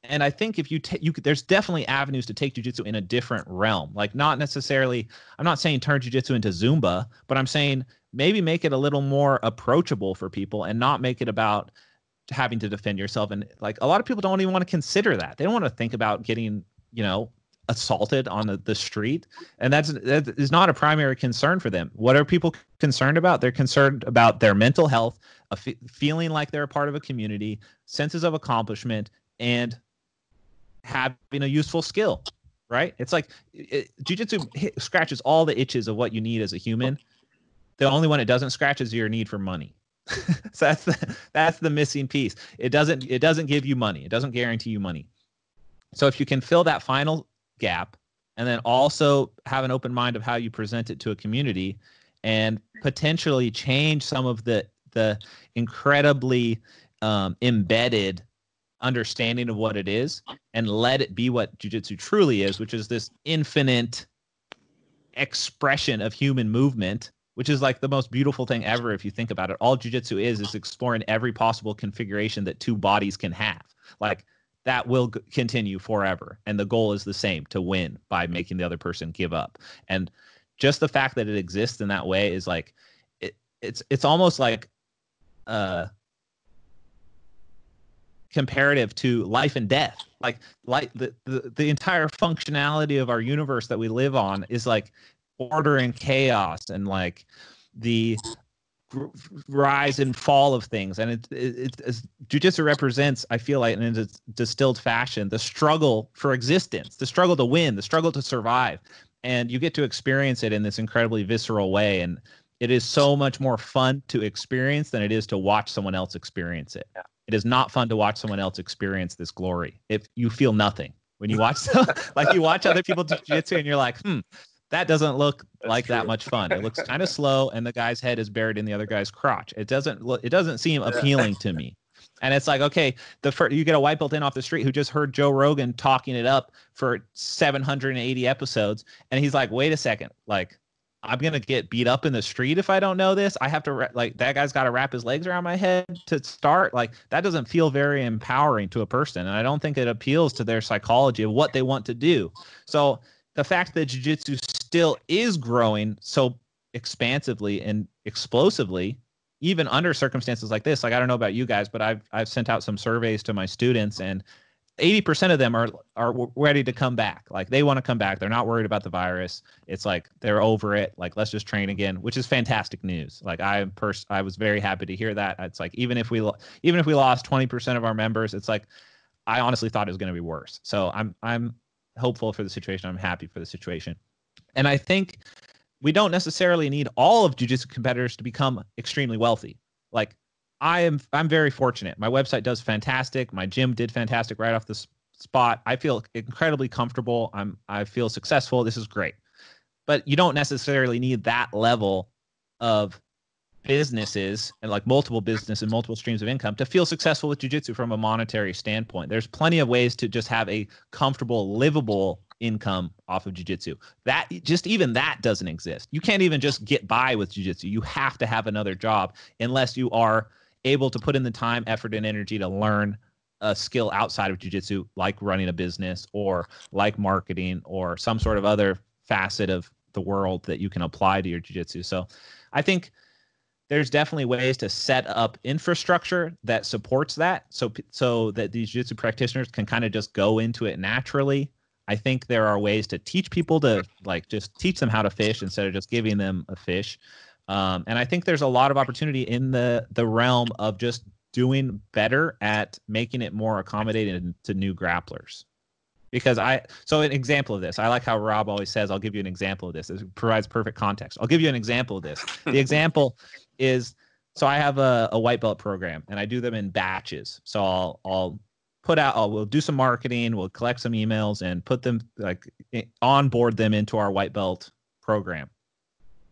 and I think if you take you there's definitely avenues to take jujitsu in a different realm. Like not necessarily, I'm not saying turn jujitsu into Zumba, but I'm saying maybe make it a little more approachable for people and not make it about having to defend yourself. And like a lot of people don't even want to consider that. They don't want to think about getting, you know, assaulted on the, the street and that's that is not a primary concern for them. What are people concerned about? They're concerned about their mental health feeling like they're a part of a community senses of accomplishment and having a useful skill right? It's like it, jiu-jitsu hit, scratches all the itches of what you need as a human. The only one it doesn't scratch is your need for money. So that's the, that's the missing piece. It doesn't it doesn't give you money. It doesn't guarantee you money. So if you can fill that final gap and then also have an open mind of how you present it to a community and potentially change some of the the incredibly um, embedded understanding of what it is and let it be what jujitsu truly is, which is this infinite expression of human movement, which is like the most beautiful thing ever if you think about it. All jujitsu is is exploring every possible configuration that two bodies can have. Like that will continue forever. And the goal is the same to win by making the other person give up. And just the fact that it exists in that way is like it, it's it's almost like uh comparative to life and death like like the, the the entire functionality of our universe that we live on is like order and chaos and like the rise and fall of things and it, it, it jiu-jitsu represents i feel like in a distilled fashion the struggle for existence the struggle to win the struggle to survive and you get to experience it in this incredibly visceral way and it is so much more fun to experience than it is to watch someone else experience it yeah. it is not fun to watch someone else experience this glory if you feel nothing when you watch like you watch other people do jiu-jitsu and you're like hmm that doesn't look That's like true. that much fun. It looks kind of slow, and the guy's head is buried in the other guy's crotch. It doesn't look. It doesn't seem appealing to me. And it's like, okay, the first, you get a white belt in off the street who just heard Joe Rogan talking it up for 780 episodes, and he's like, wait a second, like I'm gonna get beat up in the street if I don't know this. I have to like that guy's got to wrap his legs around my head to start. Like that doesn't feel very empowering to a person, and I don't think it appeals to their psychology of what they want to do. So the fact that jiu-jitsu still is growing so expansively and explosively even under circumstances like this like i don't know about you guys but i've i've sent out some surveys to my students and 80% of them are are ready to come back. Like they want to come back. They're not worried about the virus. It's like they're over it. Like let's just train again which is fantastic news. Like i pers- i was very happy to hear that. It's like even if we lo- even if we lost 20% of our members it's like i honestly thought it was going to be worse. So i'm i'm hopeful for the situation. I'm happy for the situation. And I think we don't necessarily need all of jiu-jitsu competitors to become extremely wealthy. Like I am I'm very fortunate. My website does fantastic. My gym did fantastic right off the spot. I feel incredibly comfortable. I'm I feel successful. This is great. But you don't necessarily need that level of businesses and like multiple business and multiple streams of income to feel successful with jujitsu from a monetary standpoint. There's plenty of ways to just have a comfortable, livable income off of jujitsu. That just even that doesn't exist. You can't even just get by with jujitsu. You have to have another job unless you are able to put in the time, effort, and energy to learn a skill outside of jujitsu, like running a business or like marketing or some sort of other facet of the world that you can apply to your jujitsu. So I think there's definitely ways to set up infrastructure that supports that so so that these jiu-jitsu practitioners can kind of just go into it naturally i think there are ways to teach people to like just teach them how to fish instead of just giving them a fish um, and i think there's a lot of opportunity in the the realm of just doing better at making it more accommodating to new grapplers because I so an example of this. I like how Rob always says, "I'll give you an example of this." It provides perfect context. I'll give you an example of this. The example is so I have a, a white belt program, and I do them in batches. So I'll I'll put out I'll, we'll do some marketing, we'll collect some emails, and put them like onboard them into our white belt program.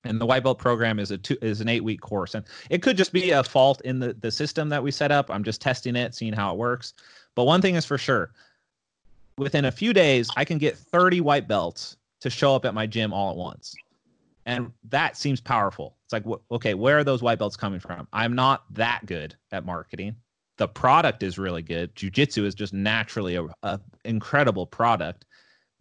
And the white belt program is a two is an eight week course, and it could just be a fault in the the system that we set up. I'm just testing it, seeing how it works. But one thing is for sure within a few days, I can get 30 white belts to show up at my gym all at once. And that seems powerful. It's like, okay, where are those white belts coming from? I'm not that good at marketing. The product is really good. Jiu-jitsu is just naturally a, a incredible product,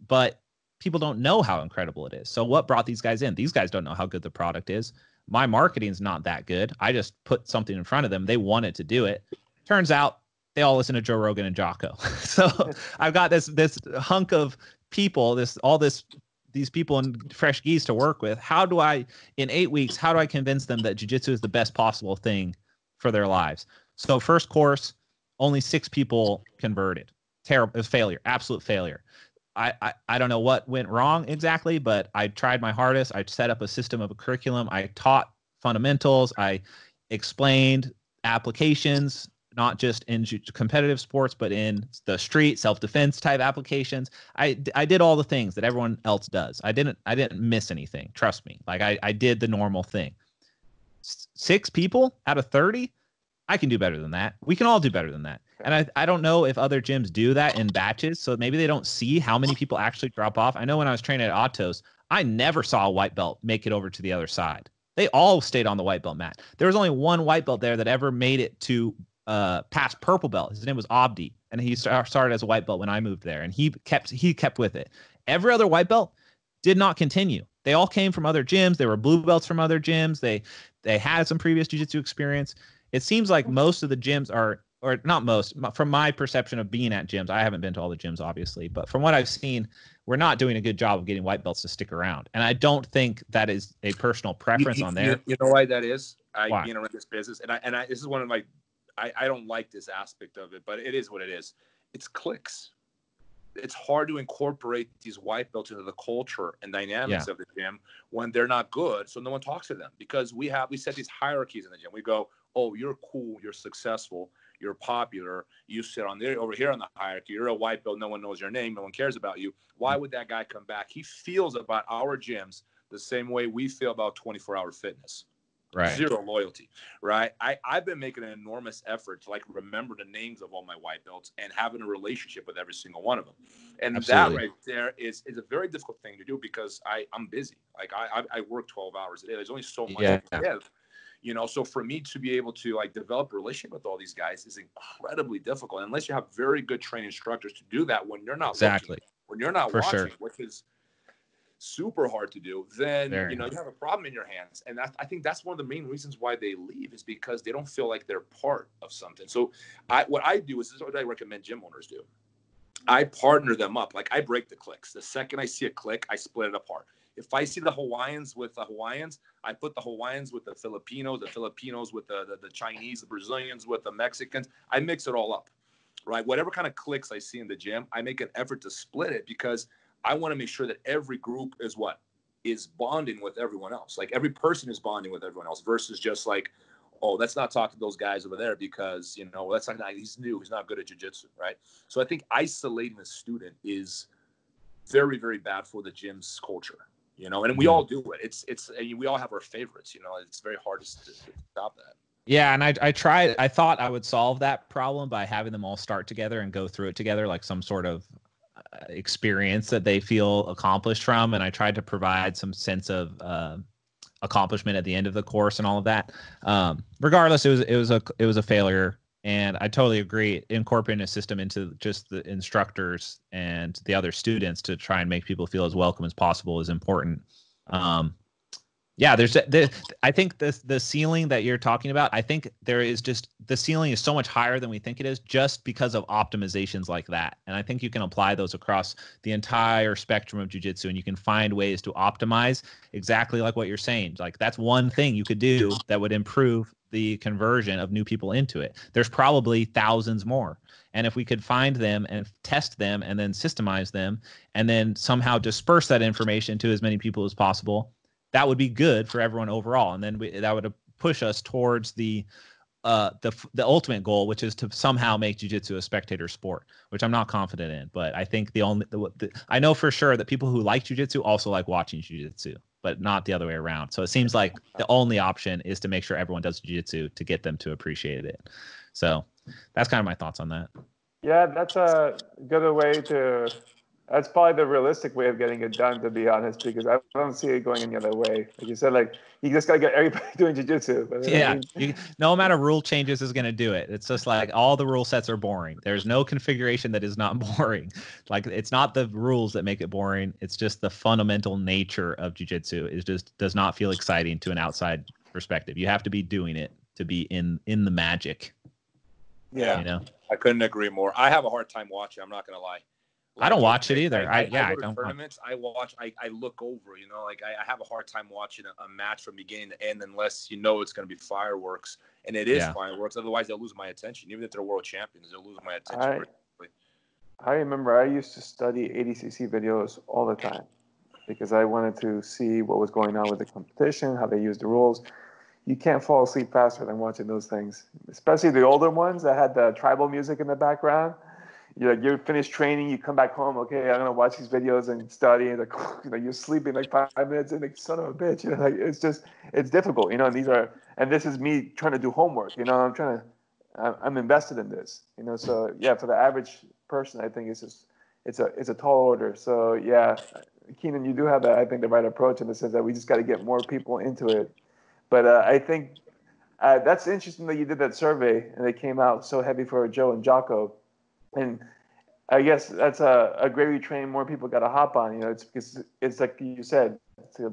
but people don't know how incredible it is. So what brought these guys in? These guys don't know how good the product is. My marketing's not that good. I just put something in front of them. They wanted to do it. Turns out they all listen to Joe Rogan and Jocko. so I've got this this hunk of people, this all this these people in fresh gis to work with. How do I in eight weeks? How do I convince them that jujitsu is the best possible thing for their lives? So first course, only six people converted. Terrible, failure, absolute failure. I, I, I don't know what went wrong exactly, but I tried my hardest. I set up a system of a curriculum. I taught fundamentals. I explained applications, not just in competitive sports, but in the street self defense type applications. I, I did all the things that everyone else does. I didn't I didn't miss anything. Trust me. Like I, I did the normal thing. S- six people out of 30, I can do better than that. We can all do better than that. And I, I don't know if other gyms do that in batches. So maybe they don't see how many people actually drop off. I know when I was training at Atos, I never saw a white belt make it over to the other side. They all stayed on the white belt mat. There was only one white belt there that ever made it to uh, past purple belt. His name was Abdi, and he started as a white belt when I moved there, and he kept he kept with it. Every other white belt did not continue. They all came from other gyms. They were blue belts from other gyms. They they had some previous jiu-jitsu experience. It seems like most of the gyms are or not most from my perception of being at gyms i haven't been to all the gyms obviously but from what i've seen we're not doing a good job of getting white belts to stick around and i don't think that is a personal preference you, on there you, know why that is i why? you know in this business and i and i this is one of my I, I don't like this aspect of it but it is what it is it's clicks it's hard to incorporate these white belts into the culture and dynamics yeah. of the gym when they're not good so no one talks to them because we have we set these hierarchies in the gym we go oh you're cool you're successful you're popular, you sit on there over here on the hierarchy, you're a white belt, no one knows your name, no one cares about you. Why would that guy come back? He feels about our gyms the same way we feel about 24 hour fitness. Right. Zero loyalty. Right. I, I've been making an enormous effort to like remember the names of all my white belts and having a relationship with every single one of them. And Absolutely. that right there is is a very difficult thing to do because I, I'm busy. Like I, I, I work 12 hours a day. There's only so much yeah. I give you know so for me to be able to like develop a relationship with all these guys is incredibly difficult unless you have very good trained instructors to do that when you're not exactly looking, when you're not for watching sure. which is super hard to do then very you know hard. you have a problem in your hands and that, i think that's one of the main reasons why they leave is because they don't feel like they're part of something so i what i do is this is what i recommend gym owners do i partner them up like i break the clicks the second i see a click i split it apart if I see the Hawaiians with the Hawaiians, I put the Hawaiians with the Filipinos, the Filipinos with the, the, the Chinese, the Brazilians with the Mexicans. I mix it all up, right? Whatever kind of clicks I see in the gym, I make an effort to split it because I want to make sure that every group is what is bonding with everyone else. Like every person is bonding with everyone else versus just like, oh, let's not talk to those guys over there because you know that's not he's new, he's not good at jujitsu, right? So I think isolating a student is very, very bad for the gym's culture you know, and we mm-hmm. all do it. It's it's we all have our favorites. You know, it's very hard to, to stop that. Yeah, and I I tried. I thought I would solve that problem by having them all start together and go through it together, like some sort of experience that they feel accomplished from. And I tried to provide some sense of uh, accomplishment at the end of the course and all of that. Um, regardless, it was it was a it was a failure and I totally agree. Incorporating a system into just the instructors and the other students to try and make people feel as welcome as possible is important. Um, yeah, there's the, I think the the ceiling that you're talking about. I think there is just the ceiling is so much higher than we think it is, just because of optimizations like that. And I think you can apply those across the entire spectrum of jujitsu, and you can find ways to optimize exactly like what you're saying. Like that's one thing you could do that would improve the conversion of new people into it. There's probably thousands more. And if we could find them and test them and then systemize them and then somehow disperse that information to as many people as possible, that would be good for everyone overall. And then we, that would push us towards the uh, the the ultimate goal, which is to somehow make jujitsu a spectator sport, which I'm not confident in. But I think the only the, the, I know for sure that people who like jujitsu also like watching jujitsu but not the other way around. So it seems like the only option is to make sure everyone does jiu-jitsu to get them to appreciate it. So that's kind of my thoughts on that. Yeah, that's a good way to that's probably the realistic way of getting it done, to be honest, because I don't see it going any other way. Like you said, like you just gotta get everybody doing jujitsu. Yeah, I mean, you, no amount of rule changes is gonna do it. It's just like all the rule sets are boring. There's no configuration that is not boring. Like it's not the rules that make it boring. It's just the fundamental nature of jujitsu. It just does not feel exciting to an outside perspective. You have to be doing it to be in in the magic. Yeah, you know, I couldn't agree more. I have a hard time watching. I'm not gonna lie. Like, I don't watch it either. I, I yeah, I, I don't. Tournaments, watch. I watch. I, I look over. You know, like I, I have a hard time watching a, a, match from beginning to end unless you know it's going to be fireworks, and it is yeah. fireworks. Otherwise, they'll lose my attention. Even if they're world champions, they'll lose my attention. I, I remember I used to study ADCC videos all the time because I wanted to see what was going on with the competition, how they use the rules. You can't fall asleep faster than watching those things, especially the older ones that had the tribal music in the background you like you're finished training, you come back home, okay, I'm gonna watch these videos and study, and like you know, you're sleeping like five minutes, and like son of a bitch, you know, like it's just it's difficult, you know. And these are, and this is me trying to do homework, you know. I'm trying to, I'm invested in this, you know. So yeah, for the average person, I think it's just it's a it's a tall order. So yeah, Keenan, you do have that I think the right approach in the sense that we just got to get more people into it. But uh, I think uh, that's interesting that you did that survey and it came out so heavy for Joe and Jocko and I guess that's a, a gravy train more people got to hop on. You know, it's because it's like you said. It's a,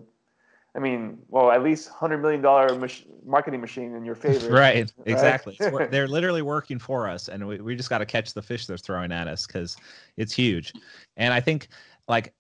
I mean, well, at least hundred million dollar mach- marketing machine in your favor. right. Exactly. they're literally working for us, and we, we just got to catch the fish they're throwing at us because it's huge. And I think like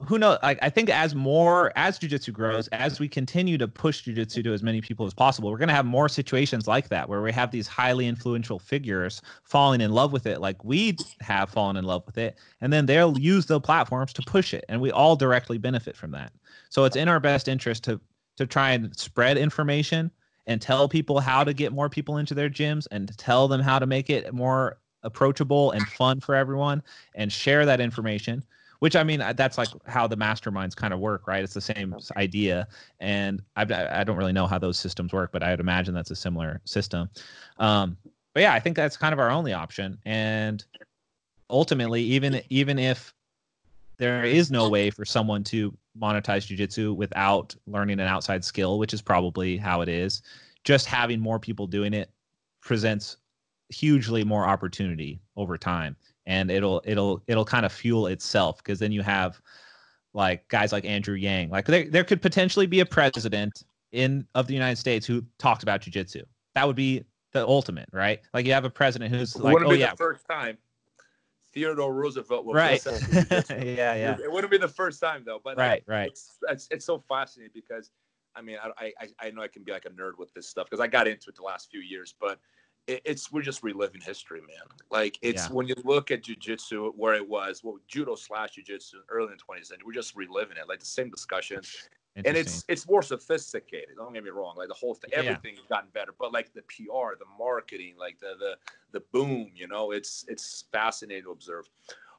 who knows like i think as more as jiu-jitsu grows as we continue to push jiu-jitsu to as many people as possible we're going to have more situations like that where we have these highly influential figures falling in love with it like we have fallen in love with it and then they'll use the platforms to push it and we all directly benefit from that. So it's in our best interest to to try and spread information and tell people how to get more people into their gyms and to tell them how to make it more approachable and fun for everyone and share that information which I mean, that's like how the masterminds kind of work, right? It's the same idea. And I, I don't really know how those systems work, but I would imagine that's a similar system. Um, but yeah, I think that's kind of our only option. And ultimately, even even if there is no way for someone to monetize jujitsu without learning an outside skill, which is probably how it is, just having more people doing it presents hugely more opportunity over time and it'll it'll it'll kind of fuel itself because then you have like guys like Andrew Yang. Like there there could potentially be a president in of the United States who talks about jujitsu. That would be the ultimate, right? Like you have a president who's like, oh be yeah, the first time. Theodore Roosevelt will right. yeah, yeah. It wouldn't be the first time though, but uh, right, right. It's, it's, it's so fascinating because I mean I, I I know I can be like a nerd with this stuff because I got into it the last few years, but it's we're just reliving history, man. Like it's yeah. when you look at jujitsu where it was, well, judo slash jujitsu early in the 20th century, we're just reliving it, like the same discussion. And it's it's more sophisticated. Don't get me wrong. Like the whole thing, everything's yeah. gotten better. But like the PR, the marketing, like the the the boom, you know, it's it's fascinating to observe.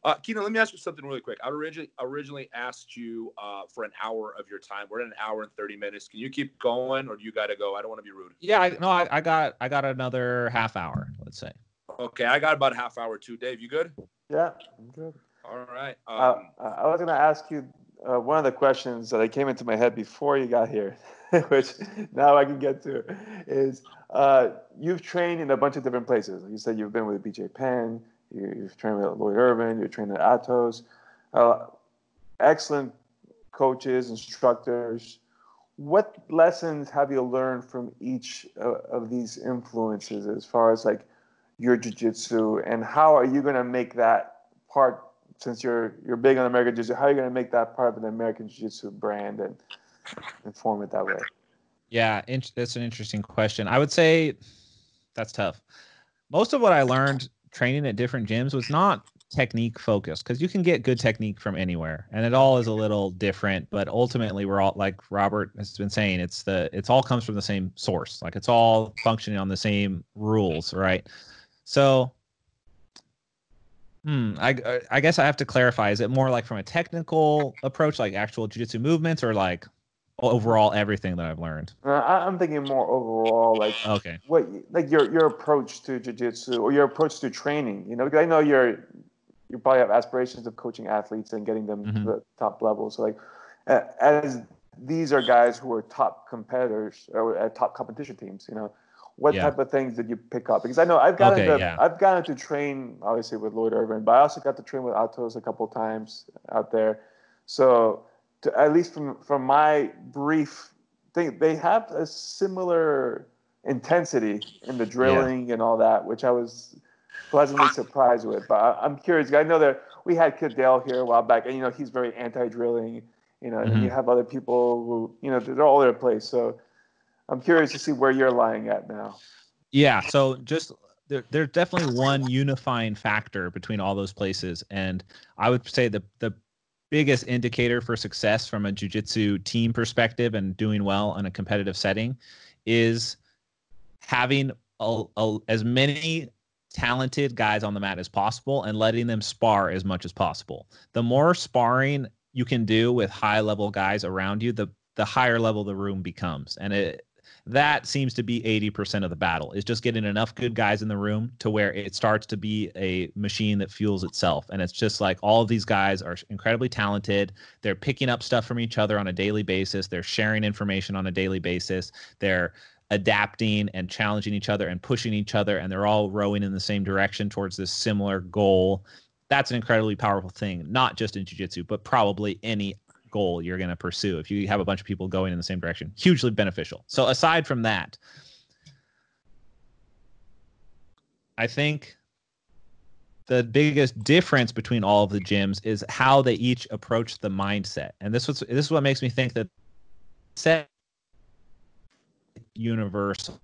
Uh, Keenan, let me ask you something really quick. I originally originally asked you uh, for an hour of your time. We're at an hour and thirty minutes. Can you keep going, or do you got to go? I don't want to be rude. Yeah, I, no, I, I, got I got another half hour. Let's say. Okay, I got about a half hour too. Dave, you good? Yeah, I'm good. All right. Uh, um, uh, I was going to ask you uh, one of the questions that came into my head before you got here, which now I can get to, is uh, you've trained in a bunch of different places. You said you've been with BJ Penn you, you've trained with Lloyd Irvin. You're trained at Atos. Uh, excellent coaches, instructors. What lessons have you learned from each uh, of these influences as far as like your jiu-jitsu and how are you going to make that part since you're you're big on American Jiu-Jitsu, how are you going to make that part of the American Jiu-Jitsu brand and, and form it that way? Yeah, that's an interesting question. I would say that's tough. Most of what I learned training at different gyms was not technique focused because you can get good technique from anywhere and it all is a little different but ultimately we're all like robert has been saying it's the it's all comes from the same source like it's all functioning on the same rules right? So hmm i i guess i have to clarify is it more like from a technical approach like actual jiu-jitsu movements or like overall everything that I've learned? Uh, I'm thinking more overall, like okay, what like your your approach to jujitsu or your approach to training. You know, because I know you're you probably have aspirations of coaching athletes and getting them mm-hmm. to the top level. So like, as these are guys who are top competitors or at top competition teams, you know. What yeah. type of things did you pick up? Because I know I've gotten okay, to, yeah. I've gotten to train obviously with Lloyd Irvin, but I also got to train with Atos a couple times out there. So to, at least from from my brief thing, they have a similar intensity in the drilling yeah. and all that, which I was pleasantly surprised with. But I, am curious. I know that we had Kit Dale here a while back, and you know he's very anti-drilling. You know, mm-hmm. and you have other people who you know they're all over the place. So I'm curious to see where you're lying at now. Yeah. So just there, there's definitely one unifying factor between all those places, and I would say the the biggest indicator for success from a jiu-jitsu team perspective and doing well in a competitive setting is having a, a, as many talented guys on the mat as possible and letting them spar as much as possible. The more sparring you can do with high level guys around you, the the higher level the room becomes. And it that seems to be 80% of the battle is just getting enough good guys in the room to where it starts to be a machine that fuels itself. And it's just like all of these guys are incredibly talented. They're picking up stuff from each other on a daily basis. They're sharing information on a daily basis. They're adapting and challenging each other and pushing each other and they're all rowing in the same direction towards this similar goal. That's an incredibly powerful thing not just in jiu-jitsu but probably any goal you're going to pursue if you have a bunch of people going in the same direction hugely beneficial so aside from that i think the biggest difference between all of the gyms is how they each approach the mindset and this was this is what makes me think that set universal.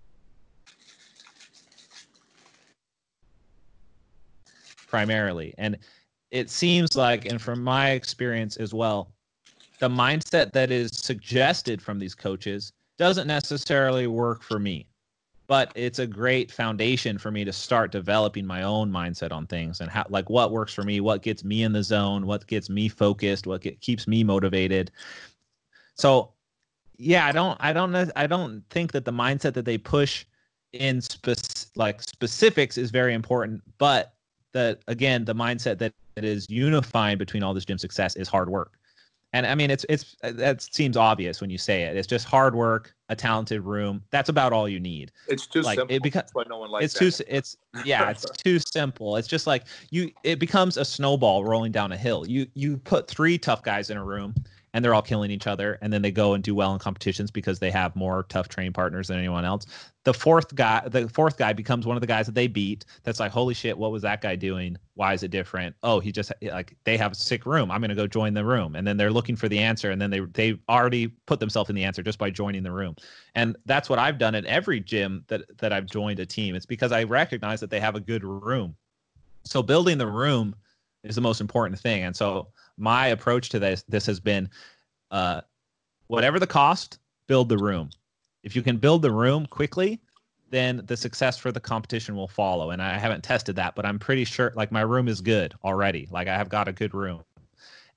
Primarily. And it seems like, and from my experience as well, the mindset that is suggested from these coaches doesn't necessarily work for me but it's a great foundation for me to start developing my own mindset on things and how like what works for me what gets me in the zone what gets me focused what get, keeps me motivated so yeah, I don't, I don't I don't think that the mindset that they push in spec- like specifics is very important, but that again, the mindset that, that is unifying between all this gym success is hard work. And I mean, it's it's uh, that seems obvious when you say it. It's just hard work, a talented room. That's about all you need. It's too like, simple. It beca- why no one likes it's that. too. It's yeah. It's too simple. It's just like you. It becomes a snowball rolling down a hill. You you put three tough guys in a room, and they're all killing each other and then they go and do well in competitions because they have more tough training partners than anyone else. The fourth guy the fourth guy becomes one of the guys that they beat that's like holy shit what was that guy doing? Why is it different? Oh he just like they have a sick room. I'm going to go join the room. And then they're looking for the answer and then they they already put themselves in the answer just by joining the room. And that's what i've done at every gym that that i've joined a team. It's because i recognize that they have a good room. So building the room is the most important thing and so my approach to this this has been uh, whatever the cost, build the room. If you can build the room quickly, then the success for the competition will follow. And I haven't tested that, but I'm pretty sure like my room is good already. Like I have got a good room,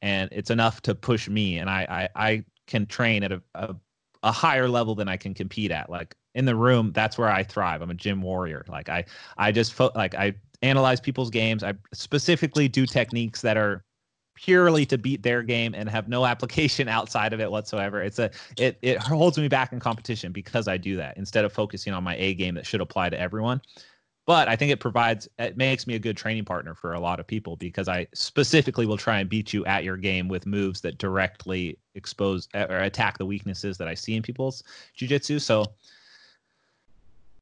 and it's enough to push me, and I I, I can train at a, a a higher level than I can compete at. Like in the room, that's where I thrive. I'm a gym warrior. Like I I just fo- like I analyze people's games. I specifically do techniques that are purely to beat their game and have no application outside of it whatsoever. It's a it it holds me back in competition because I do that instead of focusing on my A game that should apply to everyone. But I think it provides it makes me a good training partner for a lot of people because I specifically will try and beat you at your game with moves that directly expose or attack the weaknesses that I see in people's jiu-jitsu. So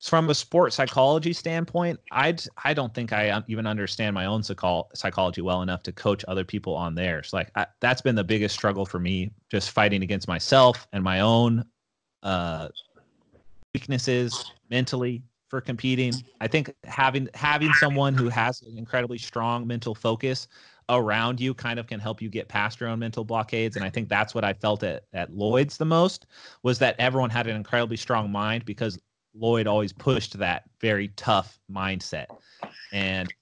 from a sports psychology standpoint, I I don't think I even understand my own psycho- psychology well enough to coach other people on theirs. Like I, that's been the biggest struggle for me, just fighting against myself and my own uh, weaknesses mentally for competing. I think having having someone who has an incredibly strong mental focus around you kind of can help you get past your own mental blockades and i think that's what i felt at, at lloyd's the most was that everyone had an incredibly strong mind because Lloyd always pushed that very tough mindset. And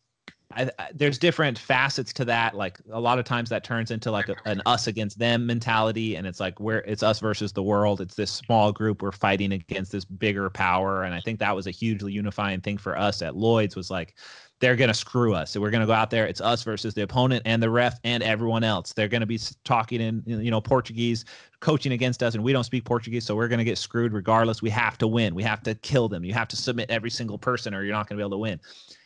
I, I, there's different facets to that. Like a lot of times that turns into like a, an us against them mentality, and it's like where it's us versus the world. It's this small group we're fighting against this bigger power, and I think that was a hugely unifying thing for us at Lloyd's. Was like they're going to screw us. So we're going to go out there. It's us versus the opponent and the ref and everyone else. They're going to be talking in, you know, Portuguese, coaching against us, and we don't speak Portuguese. So we're going to get screwed regardless. We have to win. We have to kill them. You have to submit every single person or you're not going to be able to win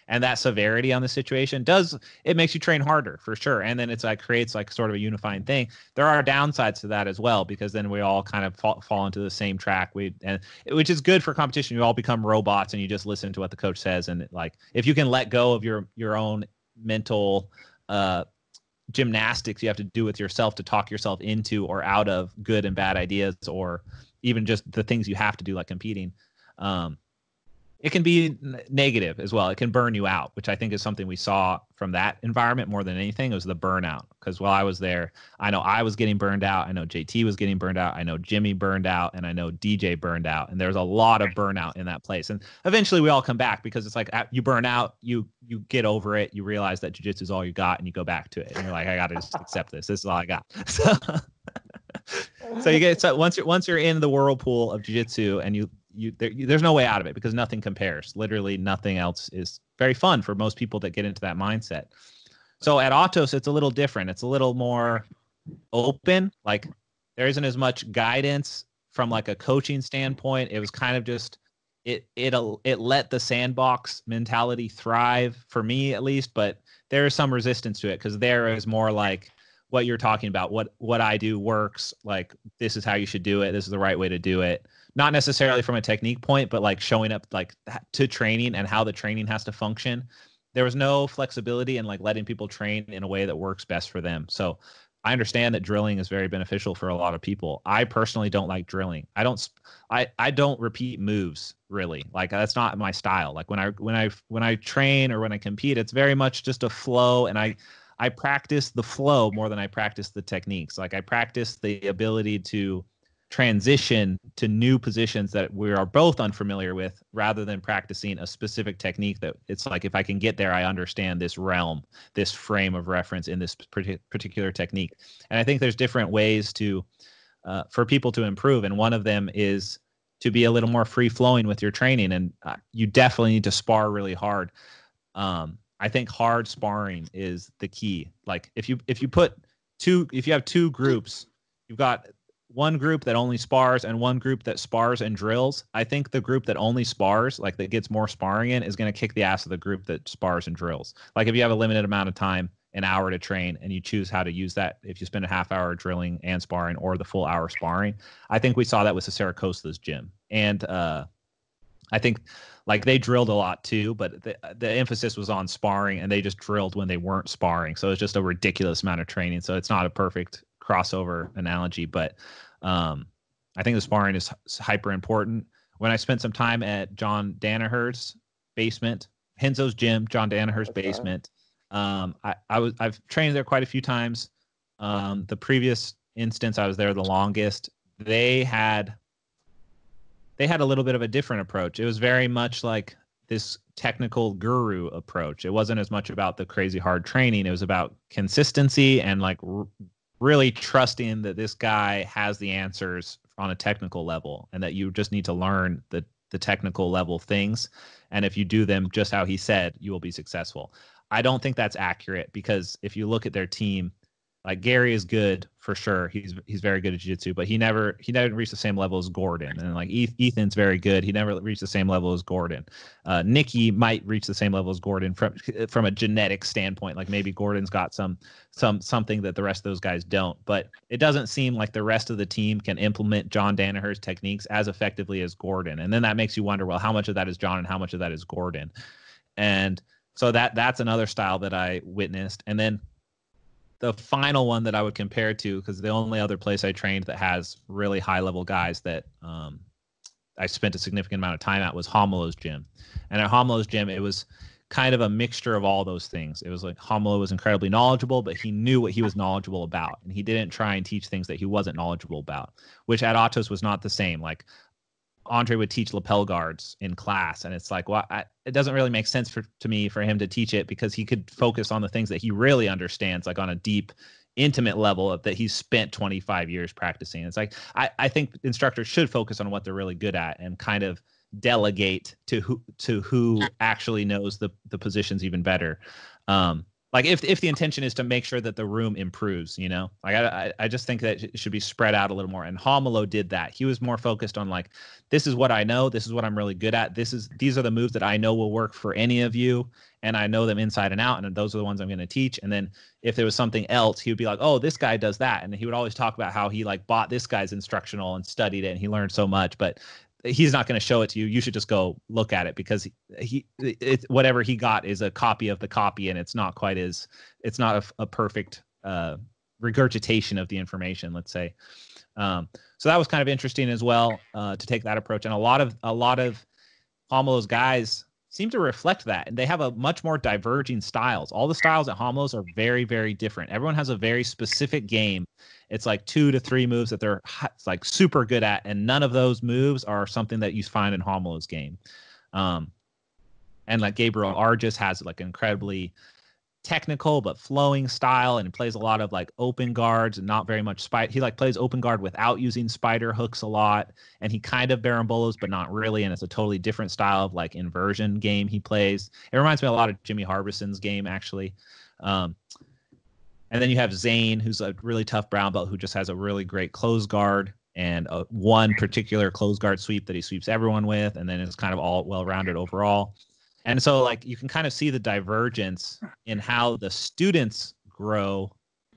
and that severity on the situation does it makes you train harder for sure. And then it's like creates like sort of a unifying thing. There are downsides to that as well because then we all kind of fall, fall into the same track. We and which is good for competition. You all become robots and you just listen to what the coach says. And like if you can let go of your your own mental uh gymnastics you have to do with yourself to talk yourself into or out of good and bad ideas or even just the things you have to do like competing um, it can be negative as well. It can burn you out, which I think is something we saw from that environment more than anything. It was the burnout. Because while I was there, I know I was getting burned out. I know JT was getting burned out. I know Jimmy burned out, and I know DJ burned out. And there's a lot of burnout in that place. And eventually, we all come back because it's like uh, you burn out, you you get over it, you realize that jujitsu is all you got, and you go back to it. And you're like, I got to just accept this. This is all I got. So, so you get so once you're once you're in the whirlpool of jiu-jitsu and you you, there, there's no way out of it because nothing compares. Literally, nothing else is very fun for most people that get into that mindset. So at Atos, it's a little different. It's a little more open. Like there isn't as much guidance from like a coaching standpoint. It was kind of just it it it let the sandbox mentality thrive for me at least, but there is some resistance to it because there is more like what you're talking about. What what I do works. Like this is how you should do it. This is the right way to do it not necessarily from a technique point, but like showing up like to training and how the training has to function. There was no flexibility in like letting people train in a way that works best for them. So I understand that drilling is very beneficial for a lot of people. I personally don't like drilling. I don't I I don't repeat moves really. Like that's not my style. Like when I when I when I train or when I compete, it's very much just a flow and I I practice the flow more than I practice the techniques. Like I practice the ability to transition to new positions that we are both unfamiliar with rather than practicing a specific technique that it's like if i can get there i understand this realm this frame of reference in this particular technique. And i think there's different ways to uh, for people to improve and one of them is to be a little more free flowing with your training and uh, you definitely need to spar really hard. Um, i think hard sparring is the key. Like if you if you put two if you have two groups you've got one group that only spars and one group that spars and drills. I think the group that only spars, like that gets more sparring in, is going to kick the ass of the group that spars and drills. Like if you have a limited amount of time, an hour to train, and you choose how to use that, if you spend a half hour drilling and sparring or the full hour sparring, I think we saw that with Cicero Costha's gym. And uh, I think like they drilled a lot too, but the, the emphasis was on sparring and they just drilled when they weren't sparring. So it's just a ridiculous amount of training. So it's not a perfect crossover analogy, but um, I think the sparring is hyper important. When I spent some time at John Danaher's basement, Renzo's gym, John Danaher's okay. basement, um, I, I was I've trained there quite a few times. Um, the previous instance I was there the longest, they had they had a little bit of a different approach. It was very much like this technical guru approach. It wasn't as much about the crazy hard training. It was about consistency and like r- really trusting that this guy has the answers on a technical level and that you just need to learn the the technical level things. And if you do them just how he said you will be successful. I don't think that's accurate because if you look at their team like Gary is good for sure. He's he's very good at jiu-jitsu, but he never he never reached the same level as Gordon. And like Ethan's very good. He never reached the same level as Gordon. Uh, Nikki might reach the same level as Gordon from from a genetic standpoint. Like maybe Gordon's got some some something that the rest of those guys don't. But it doesn't seem like the rest of the team can implement John Danaher's techniques as effectively as Gordon. And then that makes you wonder, well, how much of that is John and how much of that is Gordon? And so that that's another style that I witnessed. And then the final one that I would compare to, because the only other place I trained that has really high level guys that um, I spent a significant amount of time at was Romulo's gym. And at Romulo's gym, it was kind of a mixture of all those things. It was like Romulo was incredibly knowledgeable, but he knew what he was knowledgeable about. And he didn't try and teach things that he wasn't knowledgeable about, which at Atos was not the same. Like Andre would teach lapel guards in class, and it's like, well, I, it doesn't really make sense for to me for him to teach it because he could focus on the things that he really understands, like on a deep, intimate level that he's spent 25 years practicing. It's like I, I think instructors should focus on what they're really good at and kind of delegate to who to who actually knows the the positions even better. Um, like if if the intention is to make sure that the room improves you know? Like i i just think that it should be spread out a little more and Romulo did that. He was more focused on like this is what i know this is what i'm really good at this is these are the moves that i know will work for any of you and i know them inside and out and those are the ones i'm going to teach. And then if there was something else he would be like oh this guy does that. And he would always talk about how he like bought this guy's instructional and studied it and he learned so much but he's not going to show it to you. You should just go look at it because he, it, whatever he got is a copy of the copy, and it's not quite as it's not a, a perfect uh, regurgitation of the information, let's say. Um, so that was kind of interesting as well uh, to take that approach. And a lot of a lot of Romulo's guys seem to reflect that, and they have a much more diverging styles. All the styles at Romulo's are very very different. Everyone has a very specific game. It's like two to three moves that they're like super good at, and none of those moves are something that you find in Romulo's game. Um, and like Gabriel Arges has like incredibly technical but flowing style and plays a lot of like open guards and not very much spider he like plays open guard without using spider hooks a lot and he kind of berimbolos but not really and it's a totally different style of like inversion game he plays. It reminds me a lot of jimmy harbison's game actually um, and then you have zane who's a really tough brown belt who just has a really great close guard and a, one particular close guard sweep that he sweeps everyone with and then it's kind of all well rounded overall and so like you can kind of see the divergence in how the students grow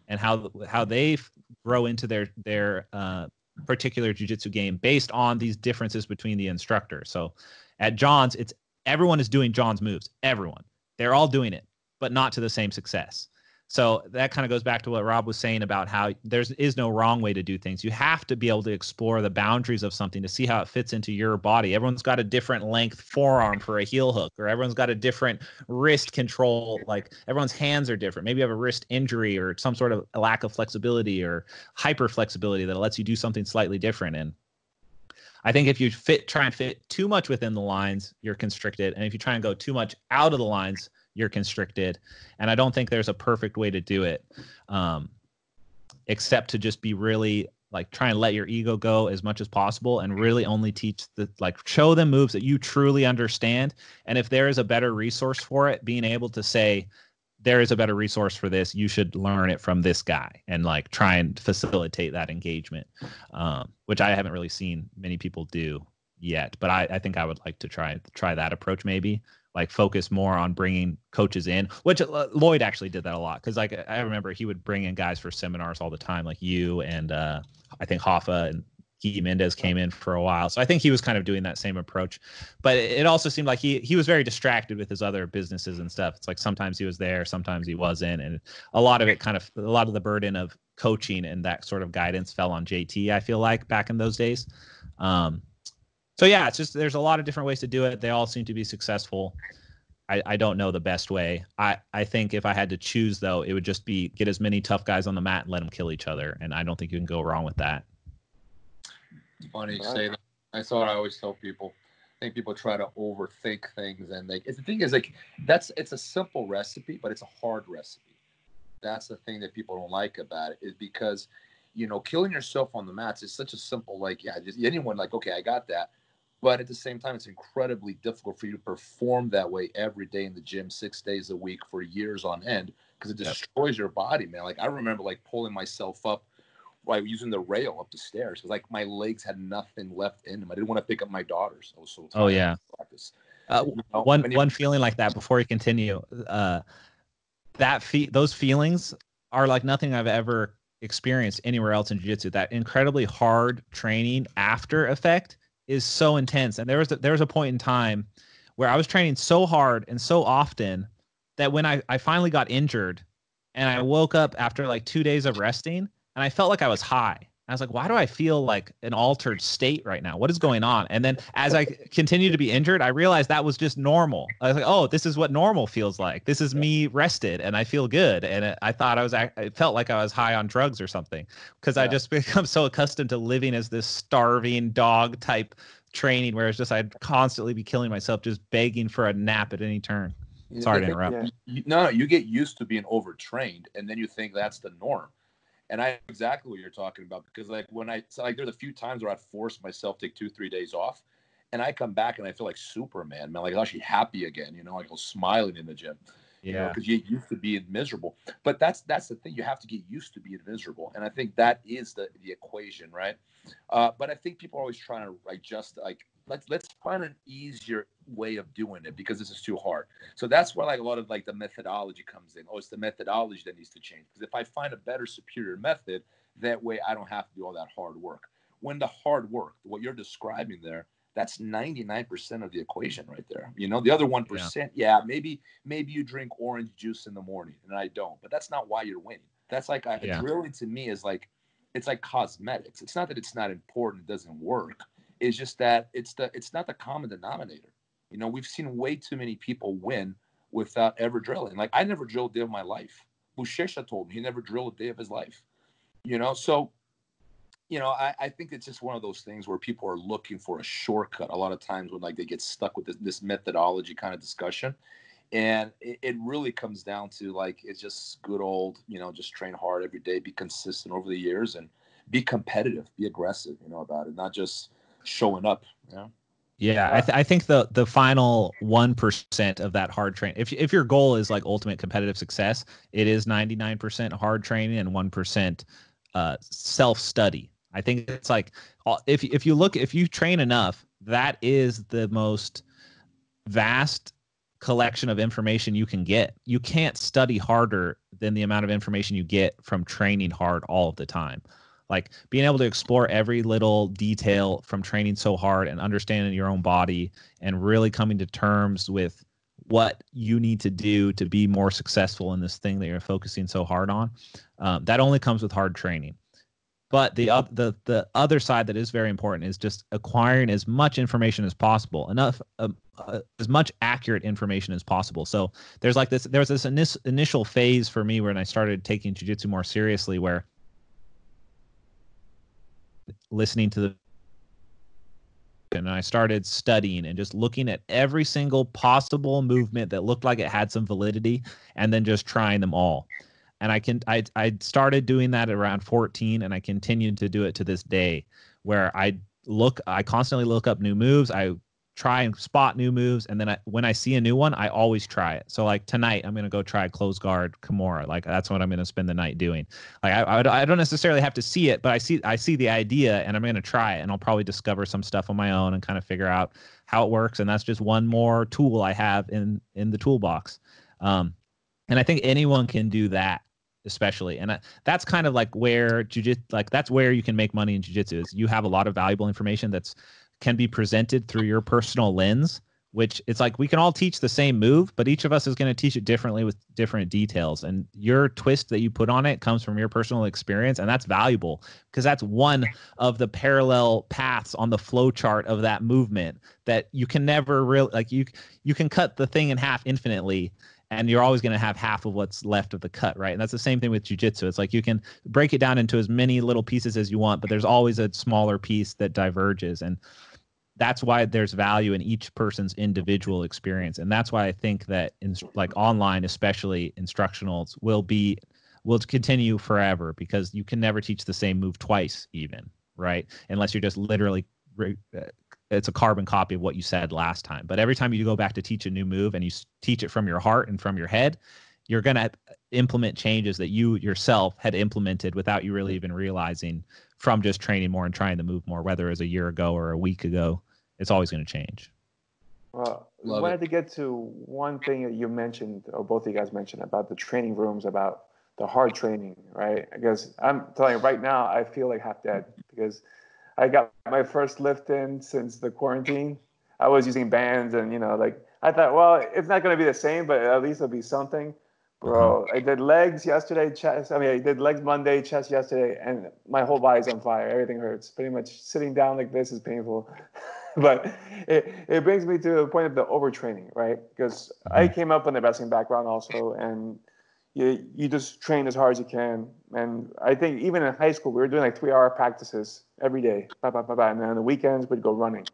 and how how they grow into their their uh, particular jujitsu game based on these differences between the instructors. So at John's, it's everyone is doing John's moves. Everyone, they're all doing it, but not to the same success. So that kind of goes back to what Rob was saying about how there is no wrong way to do things. You have to be able to explore the boundaries of something to see how it fits into your body. Everyone's got a different length forearm for a heel hook, or everyone's got a different wrist control. Like everyone's hands are different. Maybe you have a wrist injury or some sort of lack of flexibility or hyper flexibility that lets you do something slightly different. And I think if you fit try and fit too much within the lines, you're constricted. And if you try and go too much out of the lines, you're constricted. And I don't think there's a perfect way to do it, um, except to just be really like try and let your ego go as much as possible and really only teach the like show them moves that you truly understand. And if there is a better resource for it, being able to say, there is a better resource for this you should learn it from this guy and like try and facilitate that engagement um, which i haven't really seen many people do yet but I, I think i would like to try try that approach maybe like focus more on bringing coaches in, which uh, Lloyd actually did that a lot. Cause like I remember he would bring in guys for seminars all the time, like you and uh, I think Rafa and Gui Mendes came in for a while. So I think he was kind of doing that same approach. But it also seemed like he he was very distracted with his other businesses and stuff. It's like sometimes he was there, sometimes he wasn't. And a lot of it kind of a lot of the burden of coaching and that sort of guidance fell on JT, I feel like back in those days. Um, so yeah, it's just there's a lot of different ways to do it. They all seem to be successful. I, I don't know the best way. I, I think if I had to choose though, it would just be get as many tough guys on the mat and let them kill each other. And I don't think you can go wrong with that. Funny you say that. I thought I always tell people. I think people try to overthink things, and like the thing is like that's it's a simple recipe, but it's a hard recipe. That's the thing that people don't like about it is because you know killing yourself on the mats is such a simple like yeah just anyone like okay I got that but at the same time it's incredibly difficult for you to perform that way every day in the gym six days a week for years on end because it destroys your body man. Like i remember like pulling myself up like using the rail up the stairs because like my legs had nothing left in them. I didn't want to pick up my daughters. I was so tired. oh yeah. uh, you know, one one feeling like that before you continue uh that fe- those feelings are like nothing i've ever experienced anywhere else in jiu-jitsu. That incredibly hard training after effect is so intense. And there was a, there was a point in time where I was training so hard and so often that when I, I finally got injured and I woke up after like two days of resting and I felt like I was high. I was like, why do I feel like an altered state right now? What is going on? And then as I continued to be injured, I realized that was just normal. I was like, oh, this is what normal feels like. This is me rested and I feel good. And it, I thought I was, it felt like I was high on drugs or something because yeah. I just become so accustomed to living as this starving dog type training where it's just I'd constantly be killing myself, just begging for a nap at any turn. Sorry to interrupt. Yeah. No, you get used to being overtrained and then you think that's the norm and I exactly what you're talking about because like when I so like there's a few times where I force myself to take two three days off, and I come back and I feel like Superman, man. Like I'm actually happy again, you know, like I was smiling in the gym. Yeah, because you, know, you used to being miserable. But that's that's the thing. You have to get used to being miserable, and I think that is the the equation, right? Uh, but I think people are always trying to like just like let's let's find an easier way of doing it because this is too hard. So that's where like a lot of like the methodology comes in. Oh, it's the methodology that needs to change. Because if I find a better, superior method, that way I don't have to do all that hard work. When the hard work, what you're describing there, that's 99% of the equation right there. You know, the other 1%, yeah. yeah, maybe maybe you drink orange juice in the morning and I don't, but that's not why you're winning. That's like I, yeah. drilling to me is like it's like cosmetics. It's not that it's not important, it doesn't work. It's just that it's the it's not the common denominator. You know, we've seen way too many people win without ever drilling. Like I never drilled a day of my life. Buchecha told me he never drilled a day of his life. You know, so you know, I, I think it's just one of those things where people are looking for a shortcut a lot of times when like they get stuck with this, this methodology kind of discussion. And it, it really comes down to like it's just good old, you know, just train hard every day, be consistent over the years and be competitive, be aggressive, you know, about it, not just showing up. You know? Yeah, I, th- I think the the final one percent of that hard train. If if your goal is like ultimate competitive success, it is ninety nine percent hard training and one percent uh, self study. I think it's like if if you look if you train enough, that is the most vast collection of information you can get. You can't study harder than the amount of information you get from training hard all of the time like being able to explore every little detail from training so hard and understanding your own body and really coming to terms with what you need to do to be more successful in this thing that you're focusing so hard on um, that only comes with hard training. But the uh, the the other side that is very important is just acquiring as much information as possible enough uh, uh, as much accurate information as possible. So there's like this there was this inis- initial phase for me when i started taking jiu-jitsu more seriously where listening to the and I started studying and just looking at every single possible movement that looked like it had some validity and then just trying them all. And I can I I started doing that around 14 and I continued to do it to this day where I look I constantly look up new moves. I try and spot new moves and then I, when i see a new one i always try it. So like tonight i'm to go try close guard kimura. Like that's what i'm to spend the night doing. Like I, I, I don't necessarily have to see it but i see i see the idea and i'm to try it and i'll probably discover some stuff on my own and kind of figure out how it works and that's just one more tool i have in in the toolbox. Um, and i think anyone can do that especially and I, that's kind of like where jiu-jitsu like that's where you can make money in jiu-jitsu is you have a lot of valuable information that's can be presented through your personal lens which it's like we can all teach the same move, but each of us is going to teach it differently with different details. And your twist that you put on it comes from your personal experience, and that's valuable because that's one of the parallel paths on the flow chart of that movement that you can never really like you you can cut the thing in half infinitely and you're always going to have half of what's left of the cut, right? And that's the same thing with jujitsu. It's like you can break it down into as many little pieces as you want, but there's always a smaller piece that diverges. And that's why there's value in each person's individual experience. And that's why i think that in like online especially instructionals will be will continue forever because you can never teach the same move twice even right? Unless you're just literally uh, it's a carbon copy of what you said last time. But every time you go back to teach a new move and you teach it from your heart and from your head you're going to implement changes that you yourself had implemented without you really even realizing from just training more and trying to move more whether it was a year ago or a week ago it's always going to change. Well, I wanted it. to get to one thing that you mentioned, or both of you guys mentioned about the training rooms, about the hard training, right? Because I'm telling you right now, I feel like half dead because I got my first lift in since the quarantine. I was using bands and, you know, like I thought, well, it's not going to be the same, but at least it'll be something. Bro, mm-hmm. I did legs yesterday, chest. I mean, I did legs Monday, chest yesterday, and my whole body's on fire. Everything hurts. Pretty much sitting down like this is painful. but it, it brings me to the point of the overtraining, right? Because I mm-hmm. came up in the wrestling background also, and you you just train as hard as you can. And I think even in high school, we were doing like three hour practices every day, blah, blah, blah, blah. and then on the weekends we'd go running,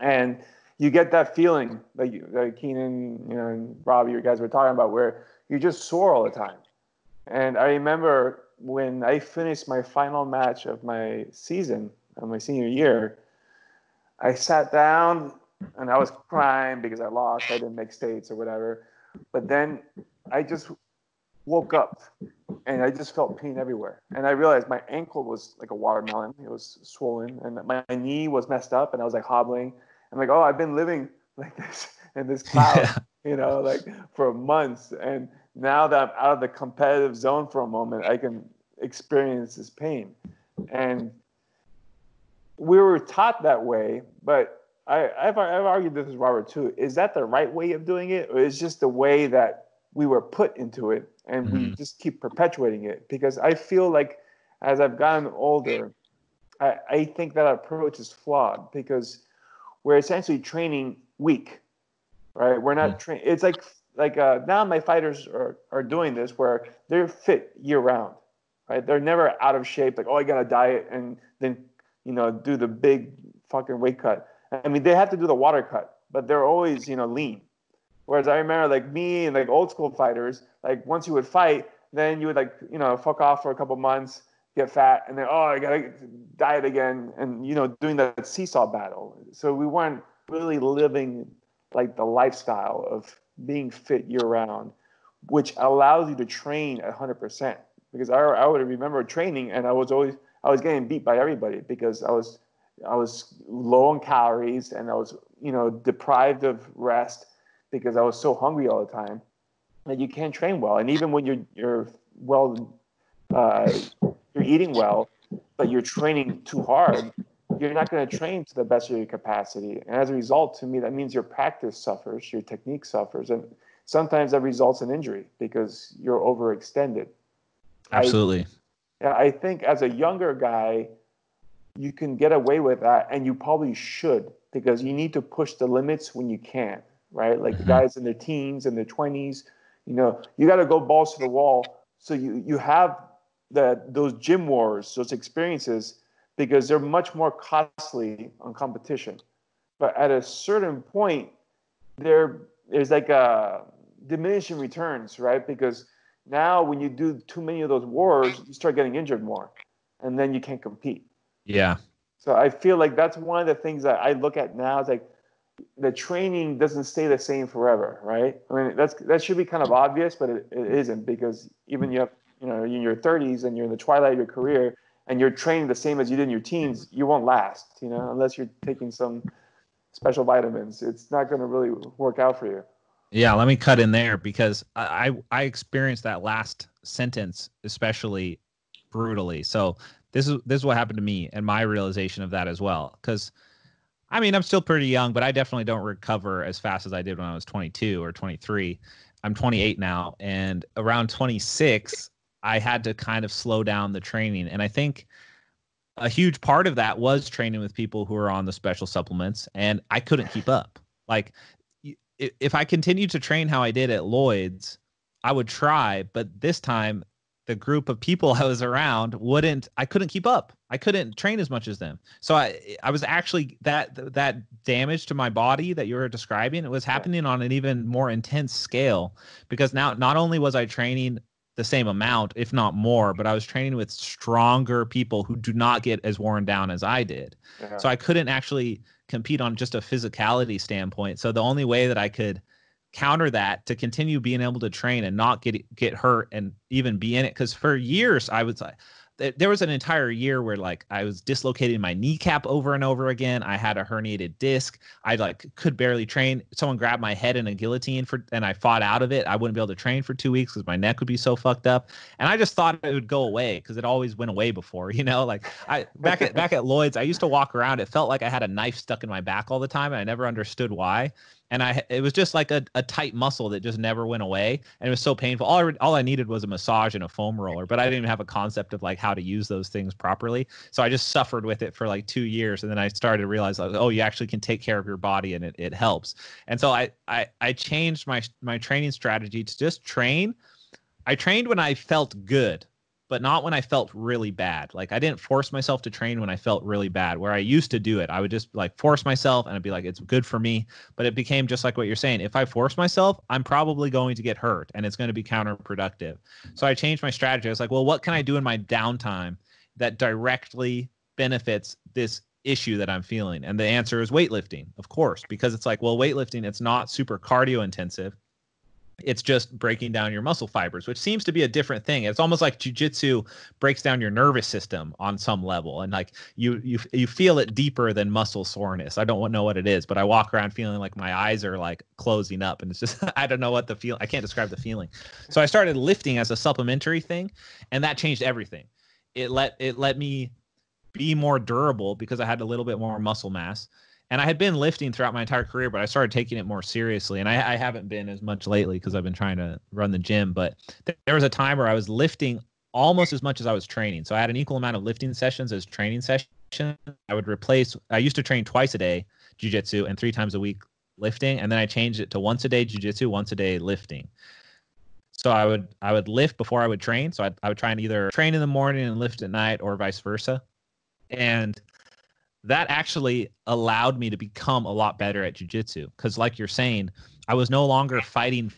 and you get that feeling that you, that Keenan, you know, and Robbie, you guys were talking about, where you just sore all the time. And I remember when I finished my final match of my season, of my senior year I sat down and I was crying because I lost. I didn't make states or whatever. But then I just woke up and I just felt pain everywhere. And I realized my ankle was like a watermelon. It was swollen and my, knee was messed up and I was like hobbling. I'm like, oh, I've been living like this in this cloud, yeah. you know, like for months. And now that I'm out of the competitive zone for a moment, I can experience this pain. And we were taught that way, but I, have I've argued this with Robert too. Is that the right way of doing it, or is just the way that we were put into it and mm-hmm. we just keep perpetuating it because I feel like as I've gotten older, I, I think that approach is flawed because we're essentially training weak, right? We're not mm-hmm. train. It's like like uh, now my fighters are, are doing this where they're fit year round, right? They're never out of shape. Like oh, I got to diet and then you know do the big fucking weight cut. I mean, they have to do the water cut, but they're always you know lean Whereas I remember like me and like old school fighters, like once you would fight, then you would like, you know, fuck off for a couple months, get fat, and then, oh, I gotta diet again. And, you know, doing that seesaw battle. So we weren't really living like the lifestyle of being fit year round, which allows you to train at 100%. Because I, I would remember training and I was always, I was getting beat by everybody because I was, I was low on calories and I was, you know, deprived of rest because I was so hungry all the time that you can't train well. And even when you're you're well, uh, you're eating well, but you're training too hard, you're not going to train to the best of your capacity. And as a result, to me, that means your practice suffers, your technique suffers, and sometimes that results in injury because you're overextended. Absolutely. I, I think as a younger guy, you can get away with that, and you probably should because you need to push the limits when you can right? Like mm-hmm. guys in their teens and their 20s, you know, you got to go balls to the wall. So you, you have that those gym wars, those experiences, because they're much more costly on competition. But at a certain point, there there is like a diminishing returns, right? Because now when you do too many of those wars, you start getting injured more, and then you can't compete. Yeah. So I feel like that's one of the things that I look at now. Is like the training doesn't stay the same forever, right? I mean, that's that should be kind of obvious, but it, it isn't because even you have you know in your 30s and you're in the twilight of your career and you're training the same as you did in your teens, you won't last, you know, unless you're taking some special vitamins. It's not going to really work out for you. Yeah, let me cut in there because I I experienced that last sentence especially brutally. So this is this is what happened to me and my realization of that as well because I mean, I'm still pretty young, but I definitely don't recover as fast as I did when I was 22 or 23. I'm 28 now, and around 26, I had to kind of slow down the training. And I think a huge part of that was training with people who are on the special supplements, and I couldn't keep up. Like, if I continued to train how I did at Lloyd's, I would try, but this time the group of people I was around wouldn't I couldn't keep up. I couldn't train as much as them. So I I was actually that that damage to my body that you were describing it was happening on an even more intense scale because now not only was I training the same amount if not more but I was training with stronger people who do not get as worn down as I did. Yeah. So I couldn't actually compete on just a physicality standpoint. So the only way that I could counter that to continue being able to train and not get get hurt and even be in it because for years i was uh, like there was an entire year where like I was dislocating my kneecap over and over again. I had a herniated disc. I like could barely train. Someone grabbed my head in a guillotine for and I fought out of it. I wouldn't be able to train for 2 weeks cuz my neck would be so fucked up. And I just thought it would go away cuz it always went away before, you know? Like I back at back at Lloyd's, I used to walk around it felt like I had a knife stuck in my back all the time and I never understood why and I it was just like a, a tight muscle that just never went away, and it was so painful. All I, all I needed was a massage and a foam roller, but I didn't even have a concept of like how to use those things properly. So I just suffered with it for like two years, and then I started to realize like, oh, you actually can take care of your body, and it, it helps. And so I I I changed my my training strategy to just train. I trained when I felt good but not when I felt really bad. Like I didn't force myself to train when I felt really bad. Where I used to do it, I would just like force myself and I'd be like, it's good for me. But it became just like what you're saying. If I force myself, I'm probably going to get hurt and it's going to be counterproductive. So I changed my strategy. I was like, well, what can I do in my downtime that directly benefits this issue that I'm feeling? And the answer is weightlifting, of course, because it's like, well, weightlifting, it's not super cardio intensive it's just breaking down your muscle fibers, which seems to be a different thing. It's almost like jujitsu breaks down your nervous system on some level, and like you you you feel it deeper than muscle soreness. I don't know what it is, but I walk around feeling like my eyes are like closing up, and it's just I don't know what the feel. I can't describe the feeling. So I started lifting as a supplementary thing, and that changed everything. It let it let me be more durable because I had a little bit more muscle mass and I had been lifting throughout my entire career, but I started taking it more seriously. And I, I haven't been as much lately because I've been trying to run the gym. But there was a time where I was lifting almost as much as I was training. So I had an equal amount of lifting sessions as training sessions. I would replace. I used to train twice a day jujitsu and three times a week lifting, and then I changed it to once a day jujitsu, once a day lifting. So I would I would lift before I would train. So I'd, I would try and either train in the morning and lift at night, or vice versa. And that actually allowed me to become a lot better at jujitsu because like you're saying i was no longer fighting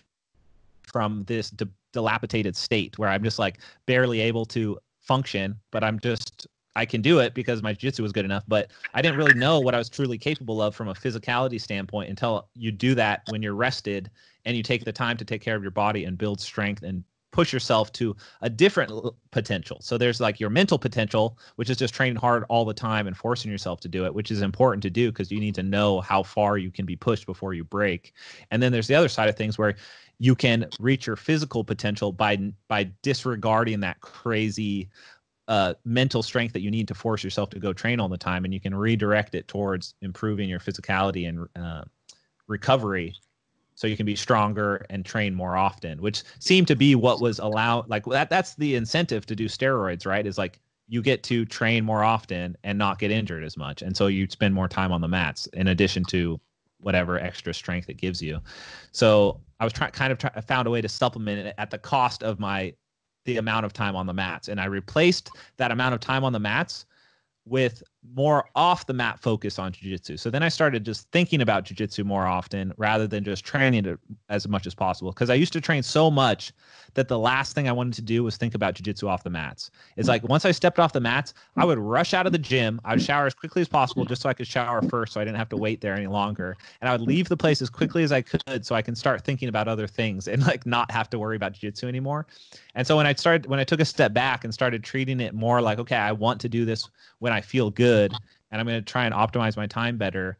from this dilapidated state where i'm just like barely able to function but i'm just i can do it because my jiu-jitsu was good enough but i didn't really know what i was truly capable of from a physicality standpoint until you do that when you're rested and you take the time to take care of your body and build strength and push yourself to a different potential. So there's like your mental potential, which is just training hard all the time and forcing yourself to do it, which is important to do because you need to know how far you can be pushed before you break. And then there's the other side of things where you can reach your physical potential by by disregarding that crazy uh, mental strength that you need to force yourself to go train all the time, and you can redirect it towards improving your physicality and uh, recovery so you can be stronger and train more often which seemed to be what was allowed like that that's the incentive to do steroids right? Is like you get to train more often and not get injured as much and so you spend more time on the mats in addition to whatever extra strength it gives you. So i was trying to kind of try, found a way to supplement it at the cost of my the amount of time on the mats and i replaced that amount of time on the mats with more off the mat focus on jiu-jitsu. So then I started just thinking about jiu-jitsu more often rather than just training it as much as possible because I used to train so much that the last thing I wanted to do was think about jiu-jitsu off the mats. It's hmm. like once I stepped off the mats, I hmm. would rush out of the gym. I would shower as quickly as possible hmm. just so I could shower first so I didn't have to wait there any longer. And I would leave the place as quickly as I could so I can start thinking about other things and like not have to worry about jiu-jitsu anymore. And so when I started when I took a step back and started treating it more like okay, I want to do this when I feel good and I'm going to try and optimize my time better.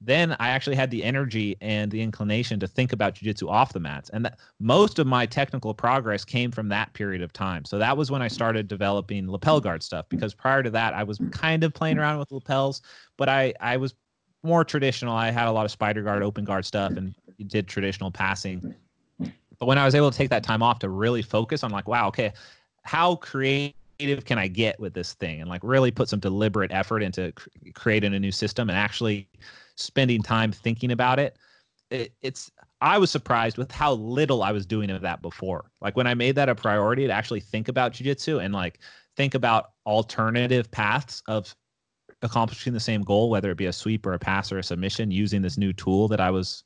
Then I actually had the energy and the inclination to think about jujitsu off the mats. And that, most of my technical progress came from that period of time. So that was when I started developing lapel guard stuff because prior to that, I was kind of playing around with lapels, but I, I was more traditional. I had a lot of spider guard, open guard stuff, and did traditional passing. But when I was able to take that time off to really focus on, like, wow, okay, how create creative can I get with this thing and like really put some deliberate effort into cr- creating a new system and actually spending time thinking about it. it. It's I was surprised with how little I was doing of that before. Like when I made that a priority to actually think about jujitsu and like think about alternative paths of accomplishing the same goal, whether it be a sweep or a pass or a submission, using this new tool that I was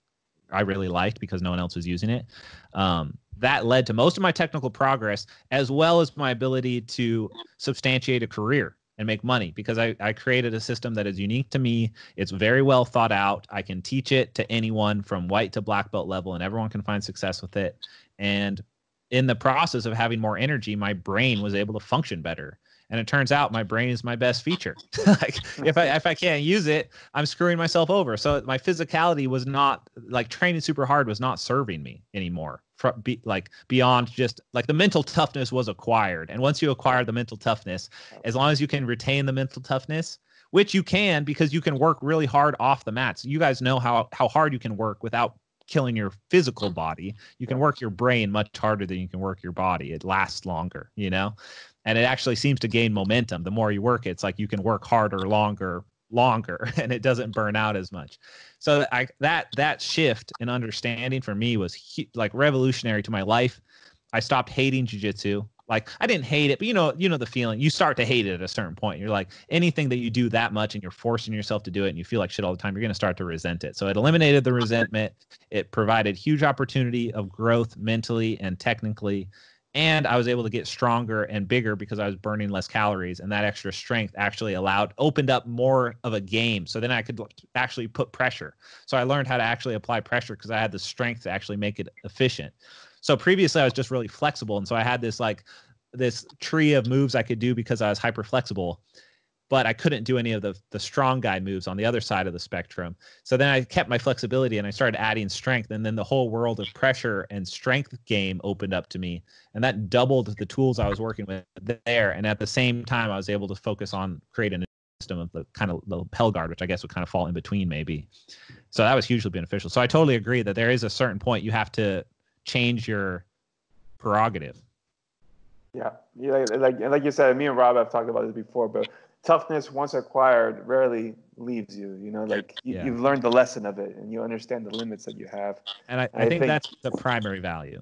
I really liked because no one else was using it. Um, that led to most of my technical progress as well as my ability to substantiate a career and make money because I, I created a system that is unique to me. It's very well thought out. I can teach it to anyone from white to black belt level, and everyone can find success with it. And in the process of having more energy, my brain was able to function better and it turns out my brain is my best feature. Like if i if i can't use it i'm screwing myself over. So my physicality was not like training super hard was not serving me anymore from be, like beyond just like the mental toughness was acquired. And once you acquire the mental toughness as long as you can retain the mental toughness which you can because you can work really hard off the mats. You guys know how how hard you can work without killing your physical mm-hmm. body. You can work your brain much harder than you can work your body. It lasts longer you know and it actually seems to gain momentum. The more you work it's like you can work harder longer longer and it doesn't burn out as much. So I, that that shift in understanding for me was he, like revolutionary to my life. I stopped hating jiu-jitsu like i didn't hate it but you know you know the feeling. You start to hate it at a certain point. You're like anything that you do that much and you're forcing yourself to do it and you feel like shit all the time you're going to start to resent it. So it eliminated the resentment. It provided huge opportunity of growth mentally and technically and I was able to get stronger and bigger because I was burning less calories and that extra strength actually allowed opened up more of a game. So then I could actually put pressure. So I learned how to actually apply pressure because I had the strength to actually make it efficient. So previously I was just really flexible and so I had this like this tree of moves I could do because I was hyper flexible but I couldn't do any of the the strong guy moves on the other side of the spectrum. So then I kept my flexibility and I started adding strength, and then the whole world of pressure and strength game opened up to me, and that doubled the tools I was working with there. And at the same time, I was able to focus on creating a system of the kind of the lapel guard, which I guess would kind of fall in between maybe. So that was hugely beneficial. So I totally agree that there is a certain point you have to change your prerogative. Yeah, yeah, like like you said, me and Rob have talked about this before, but toughness once acquired rarely leaves you. You know, like you, have learned the lesson of it, and you understand the limits that you have. And I, I, I think, think, that's the primary value.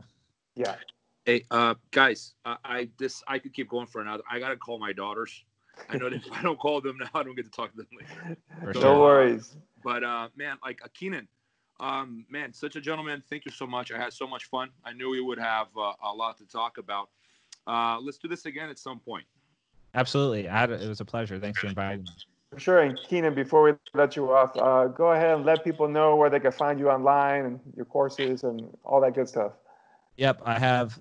Yeah. Hey, uh, guys, I, I this I could keep going for another. I gotta call my daughters. I know that if I don't call them now, I don't get to talk to them later. So, no worries. But uh, man, like uh, Keenan, um, man, such a gentleman. Thank you so much. I had so much fun. I knew we would have uh, a lot to talk about. Uh, let's do this again at some point. Absolutely. Had, it was a pleasure. Thanks for inviting me. For sure. And Keenan, before we let you off, uh, go ahead and let people know where they can find you online and your courses and all that good stuff. Yep. I have,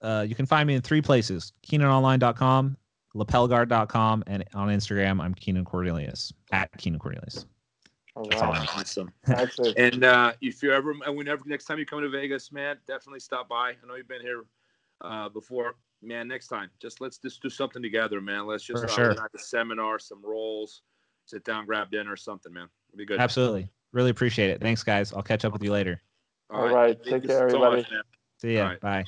uh, you can find me in three places KeenanOnline.com, lapelguard.com, and on Instagram, I'm Keenan Cornelius, at Keenan Cornelius. All right. Awesome. and uh, if you ever, whenever next time you come to Vegas, man, definitely stop by. I know you've been here uh, before man, next time, just let's just do something together, man. Let's just uh, sure. have a seminar, some rolls, sit down, grab dinner, or something, man. It'd be good. Absolutely. Really appreciate it. Thanks, guys. I'll catch up with you later. All, All right. right. Take care, everybody. So much, See ya. Right. Bye.